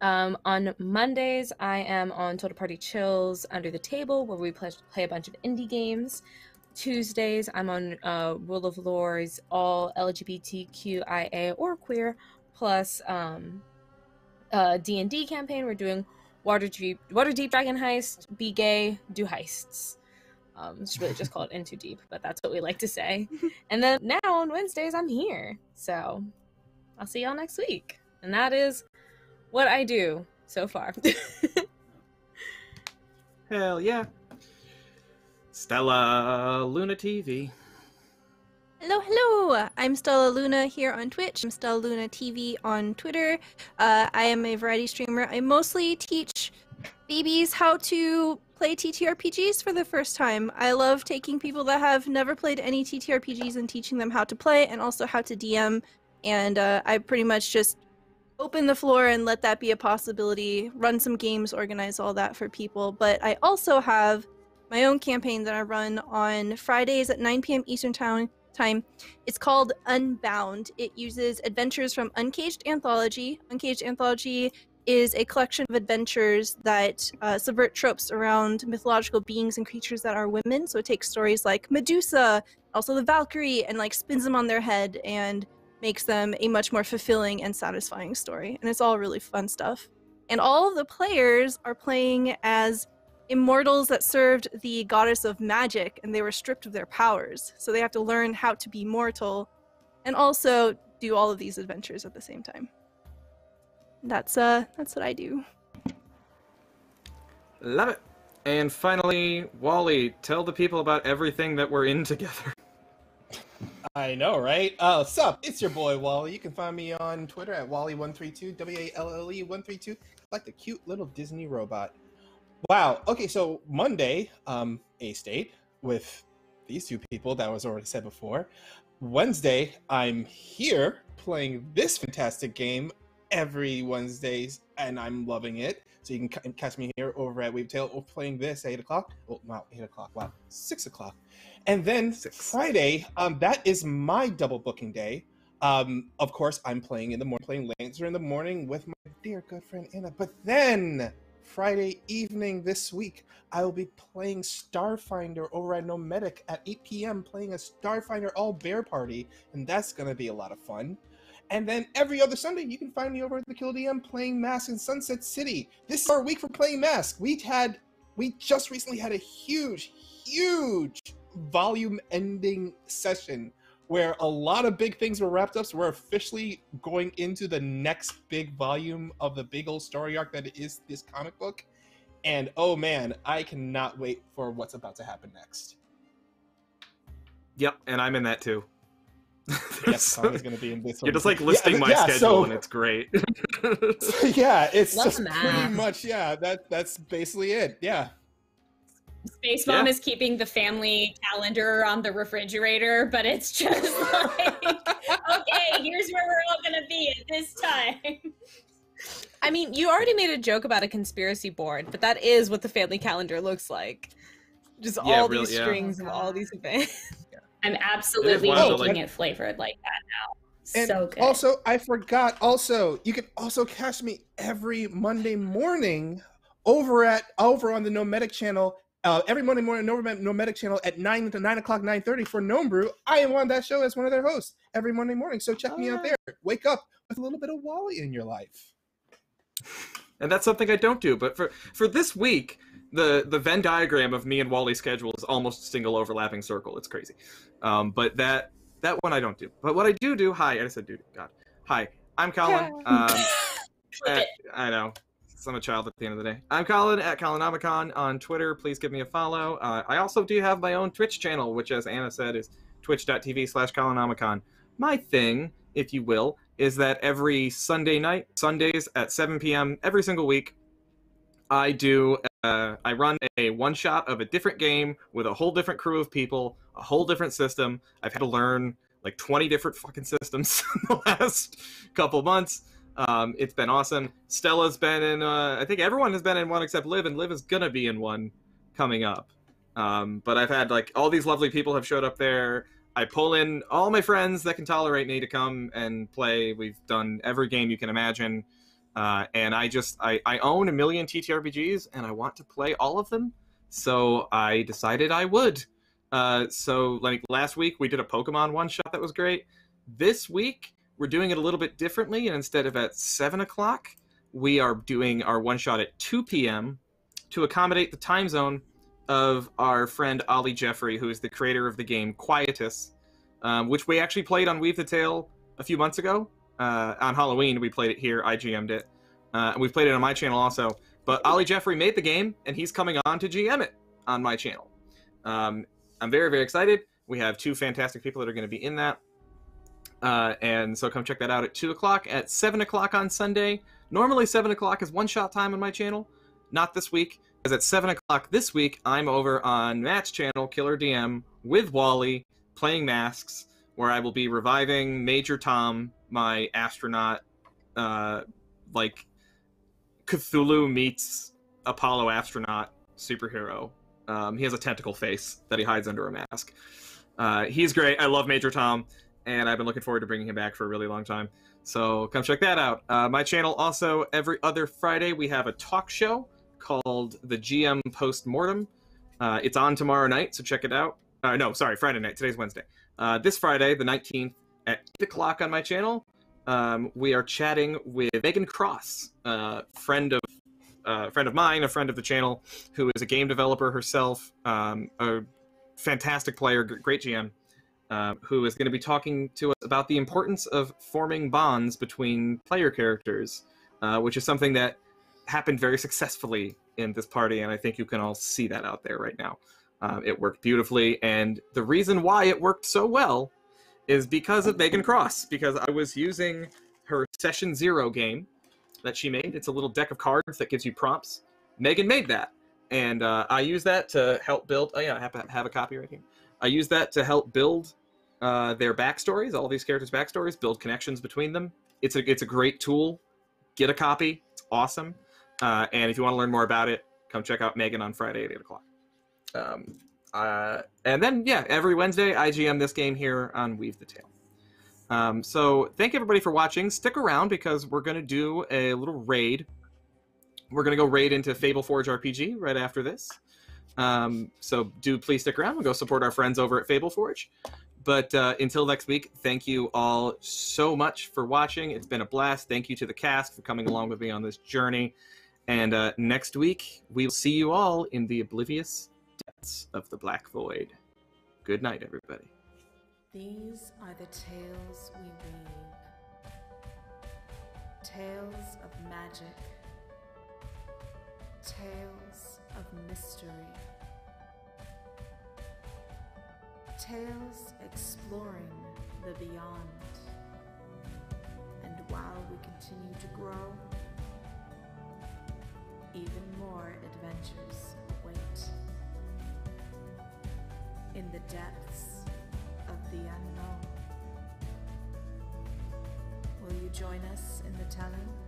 Um, on Mondays, I am on Total Party Chills Under the Table, where we play, play a bunch of indie games. Tuesdays, I'm on uh, Rule of Lore's all LGBTQIA or queer plus um uh d&d campaign. We're doing Waterdeep water deep dragon heist be gay do heists. Um it's really just called into deep but that's what we like to say. (laughs) And then now on wednesdays i'm here. So i'll see y'all next week. And that is what i do so far. (laughs) Hell yeah. Stella Luna TV. Hello, hello! I'm Stella Luna here on Twitch. I'm Stella Luna TV on Twitter. Uh, I am a variety streamer. I mostly teach babies how to play TTRPGs for the first time. I love taking people that have never played any TTRPGs and teaching them how to play and also how to DM. And uh, I pretty much just open the floor and let that be a possibility, run some games, organize all that for people. But I also have my own campaign that I run on Fridays at 9 p.m. Eastern time. It's called Unbound. It uses adventures from Uncaged Anthology. Uncaged Anthology is a collection of adventures that uh, subvert tropes around mythological beings and creatures that are women. So it takes stories like Medusa, also the Valkyrie, and like spins them on their head and makes them a much more fulfilling and satisfying story. And it's all really fun stuff. And all of the players are playing as immortals that served the goddess of magic and they were stripped of their powers. So they have to learn how to be mortal and also do all of these adventures at the same time. That's uh that's what I do. Love it. And finally, Wally, tell the people about everything that we're in (laughs) together. I know, right? Uh, sup? It's your boy Wally. You can find me on Twitter at Wally132, W A L L E 132, like the cute little Disney robot. Wow. Okay, so Monday, um, Estate with these two people that was already said before. Wednesday, I'm here playing this fantastic game every Wednesdays, and I'm loving it. So you can ca- catch me here over at Wavetail playing this at 8 o'clock. Well, not 8 o'clock, wow, 6 o'clock. And then Six. Friday, um, that is my double booking day. Um, of course, I'm playing in the morning, playing Lancer in the morning with my dear good friend Anna. But then Friday evening this week, I will be playing Starfinder over at Nomadic at 8 p.m. Playing a Starfinder all bear party, and that's gonna be a lot of fun. And then every other Sunday, you can find me over at the Kill DM playing Mask in Sunset City. This is our week for playing Mask. We had, we just recently had a huge, huge volume ending session where a lot of big things were wrapped up. So we're officially going into the next big volume of the big old story arc that is this comic book. And oh man, I cannot wait for what's about to happen next. Yep, and I'm in that too. (laughs) Yes, Tommy's going to be in this. You're just like listing th- my yeah, schedule, so- and it's great. (laughs) yeah, it's just pretty much yeah. That that's basically it. Yeah. Space Mom Yeah. is keeping the family calendar on the refrigerator, but it's just (laughs) like, okay, here's where we're all gonna be at this time. I mean, you already made a joke about a conspiracy board, but that is what the family calendar looks like. Just Yeah, all really, these yeah. strings of all oh, these events. I'm absolutely one of making like- it flavored like that now. And so good. also, I forgot. Also, you can also catch me every Monday morning over at over on the Nomadic channel. Uh, every Monday morning, Nomadic, Nomadic channel at nine to nine o'clock, nine thirty for Gnome Brew. I am on that show as one of their hosts every Monday morning. So check Oh, me out there. Wake up with a little bit of Wally in your life. and that's something I don't do. But for for this week, the the Venn diagram of me and Wally's schedule is almost a single overlapping circle. It's crazy. Um, but that that one I don't do. But what I do do. Hi, I said dude. God. Hi, I'm Colin. Um, Flip (laughs) at- I know. 'Cause I'm a child at the end of the day. I'm Colin at Colonomicon on Twitter. Please give me a follow. Uh, I also do have my own Twitch channel, which, as Anna said, is twitch.tv slash Colonomicon. My thing, if you will, is that every Sunday night, Sundays at 7 p.m., every single week, I do, uh, I run a one shot of a different game with a whole different crew of people, a whole different system. I've had to learn like 20 different fucking systems (laughs) in the last couple months. Um, it's been awesome. Stella's been in. Uh, I think everyone has been in one except Liv, and Liv is gonna be in one coming up. Um, but I've had like all these lovely people have showed up there. I pull in all my friends that can tolerate me to come and play. We've done every game you can imagine, uh, and I just I, I own a million TTRPGs, and I want to play all of them. So I decided I would. Uh, so like last week we did a Pokemon one shot that was great. This week we're doing it a little bit differently, and instead of at seven o'clock, we are doing our one shot at two p.m. to accommodate the time zone of our friend Ollie Jeffrey, who is the creator of the game Quietus, um, which we actually played on Weave the Tale a few months ago. Uh, on Halloween, we played it here. I GM'd it. Uh, and we've played it on my channel also. But Ollie Jeffrey made the game, and he's coming on to GM it on my channel. Um, I'm very, very excited. We have two fantastic people that are going to be in that. Uh, and so come check that out at 2 o'clock. At 7 o'clock on Sunday. Normally, 7 o'clock is one shot time on my channel. Not this week. Because at 7 o'clock this week, I'm over on Matt's channel, Killer DM, with Wally, playing Masks, where I will be reviving Major Tom, my astronaut, uh, like Cthulhu meets Apollo astronaut superhero. Um, he has a tentacle face that he hides under a mask. Uh, he's great. I love Major Tom, and I've been looking forward to bringing him back for a really long time. So come check that out. Uh, my channel also every other Friday we have a talk show called the GM Post Mortem. Uh, it's on tomorrow night, so check it out. Uh, no, sorry, Friday night. Today's Wednesday. Uh, this Friday, the 19th, at 8 o'clock on my channel, um, we are chatting with Megan Cross, uh, friend of uh, friend of mine, a friend of the channel, who is a game developer herself, um, a fantastic player, great GM, uh, who is going to be talking to us about the importance of forming bonds between player characters, uh, which is something that happened very successfully in this party, and I think you can all see that out there right now. Uh, it worked beautifully, and the reason why it worked so well is because of Megan Cross, because I was using her Session Zero game that she made. It's a little deck of cards that gives you prompts. Megan made that, and uh, I use that to help build. Oh yeah, I have, have a copy right here. I use that to help build uh, their backstories, all these characters' backstories, build connections between them. It's a it's a great tool. Get a copy. It's awesome. Uh, and if you want to learn more about it, come check out Megan on Friday at eight o'clock. Um, uh, and then yeah, every Wednesday I GM this game here on Weave the Tale. Um, so thank you everybody for watching. Stick around because we're gonna do a little raid. We're gonna go raid into Fable Forge RPG right after this. Um, so do please stick around and go support our friends over at Fable Forge. But uh, until next week, thank you all so much for watching. It's been a blast. Thank you to the cast for coming along with me on this journey. And uh, next week, we'll see you all in the oblivious depths of the Black Void. Good night, everybody. These are the tales we weave. Tales of magic. Tales of mystery. Tales exploring the beyond. And while we continue to grow, even more adventures await. In the depths of the unknown. Will you join us in the telling?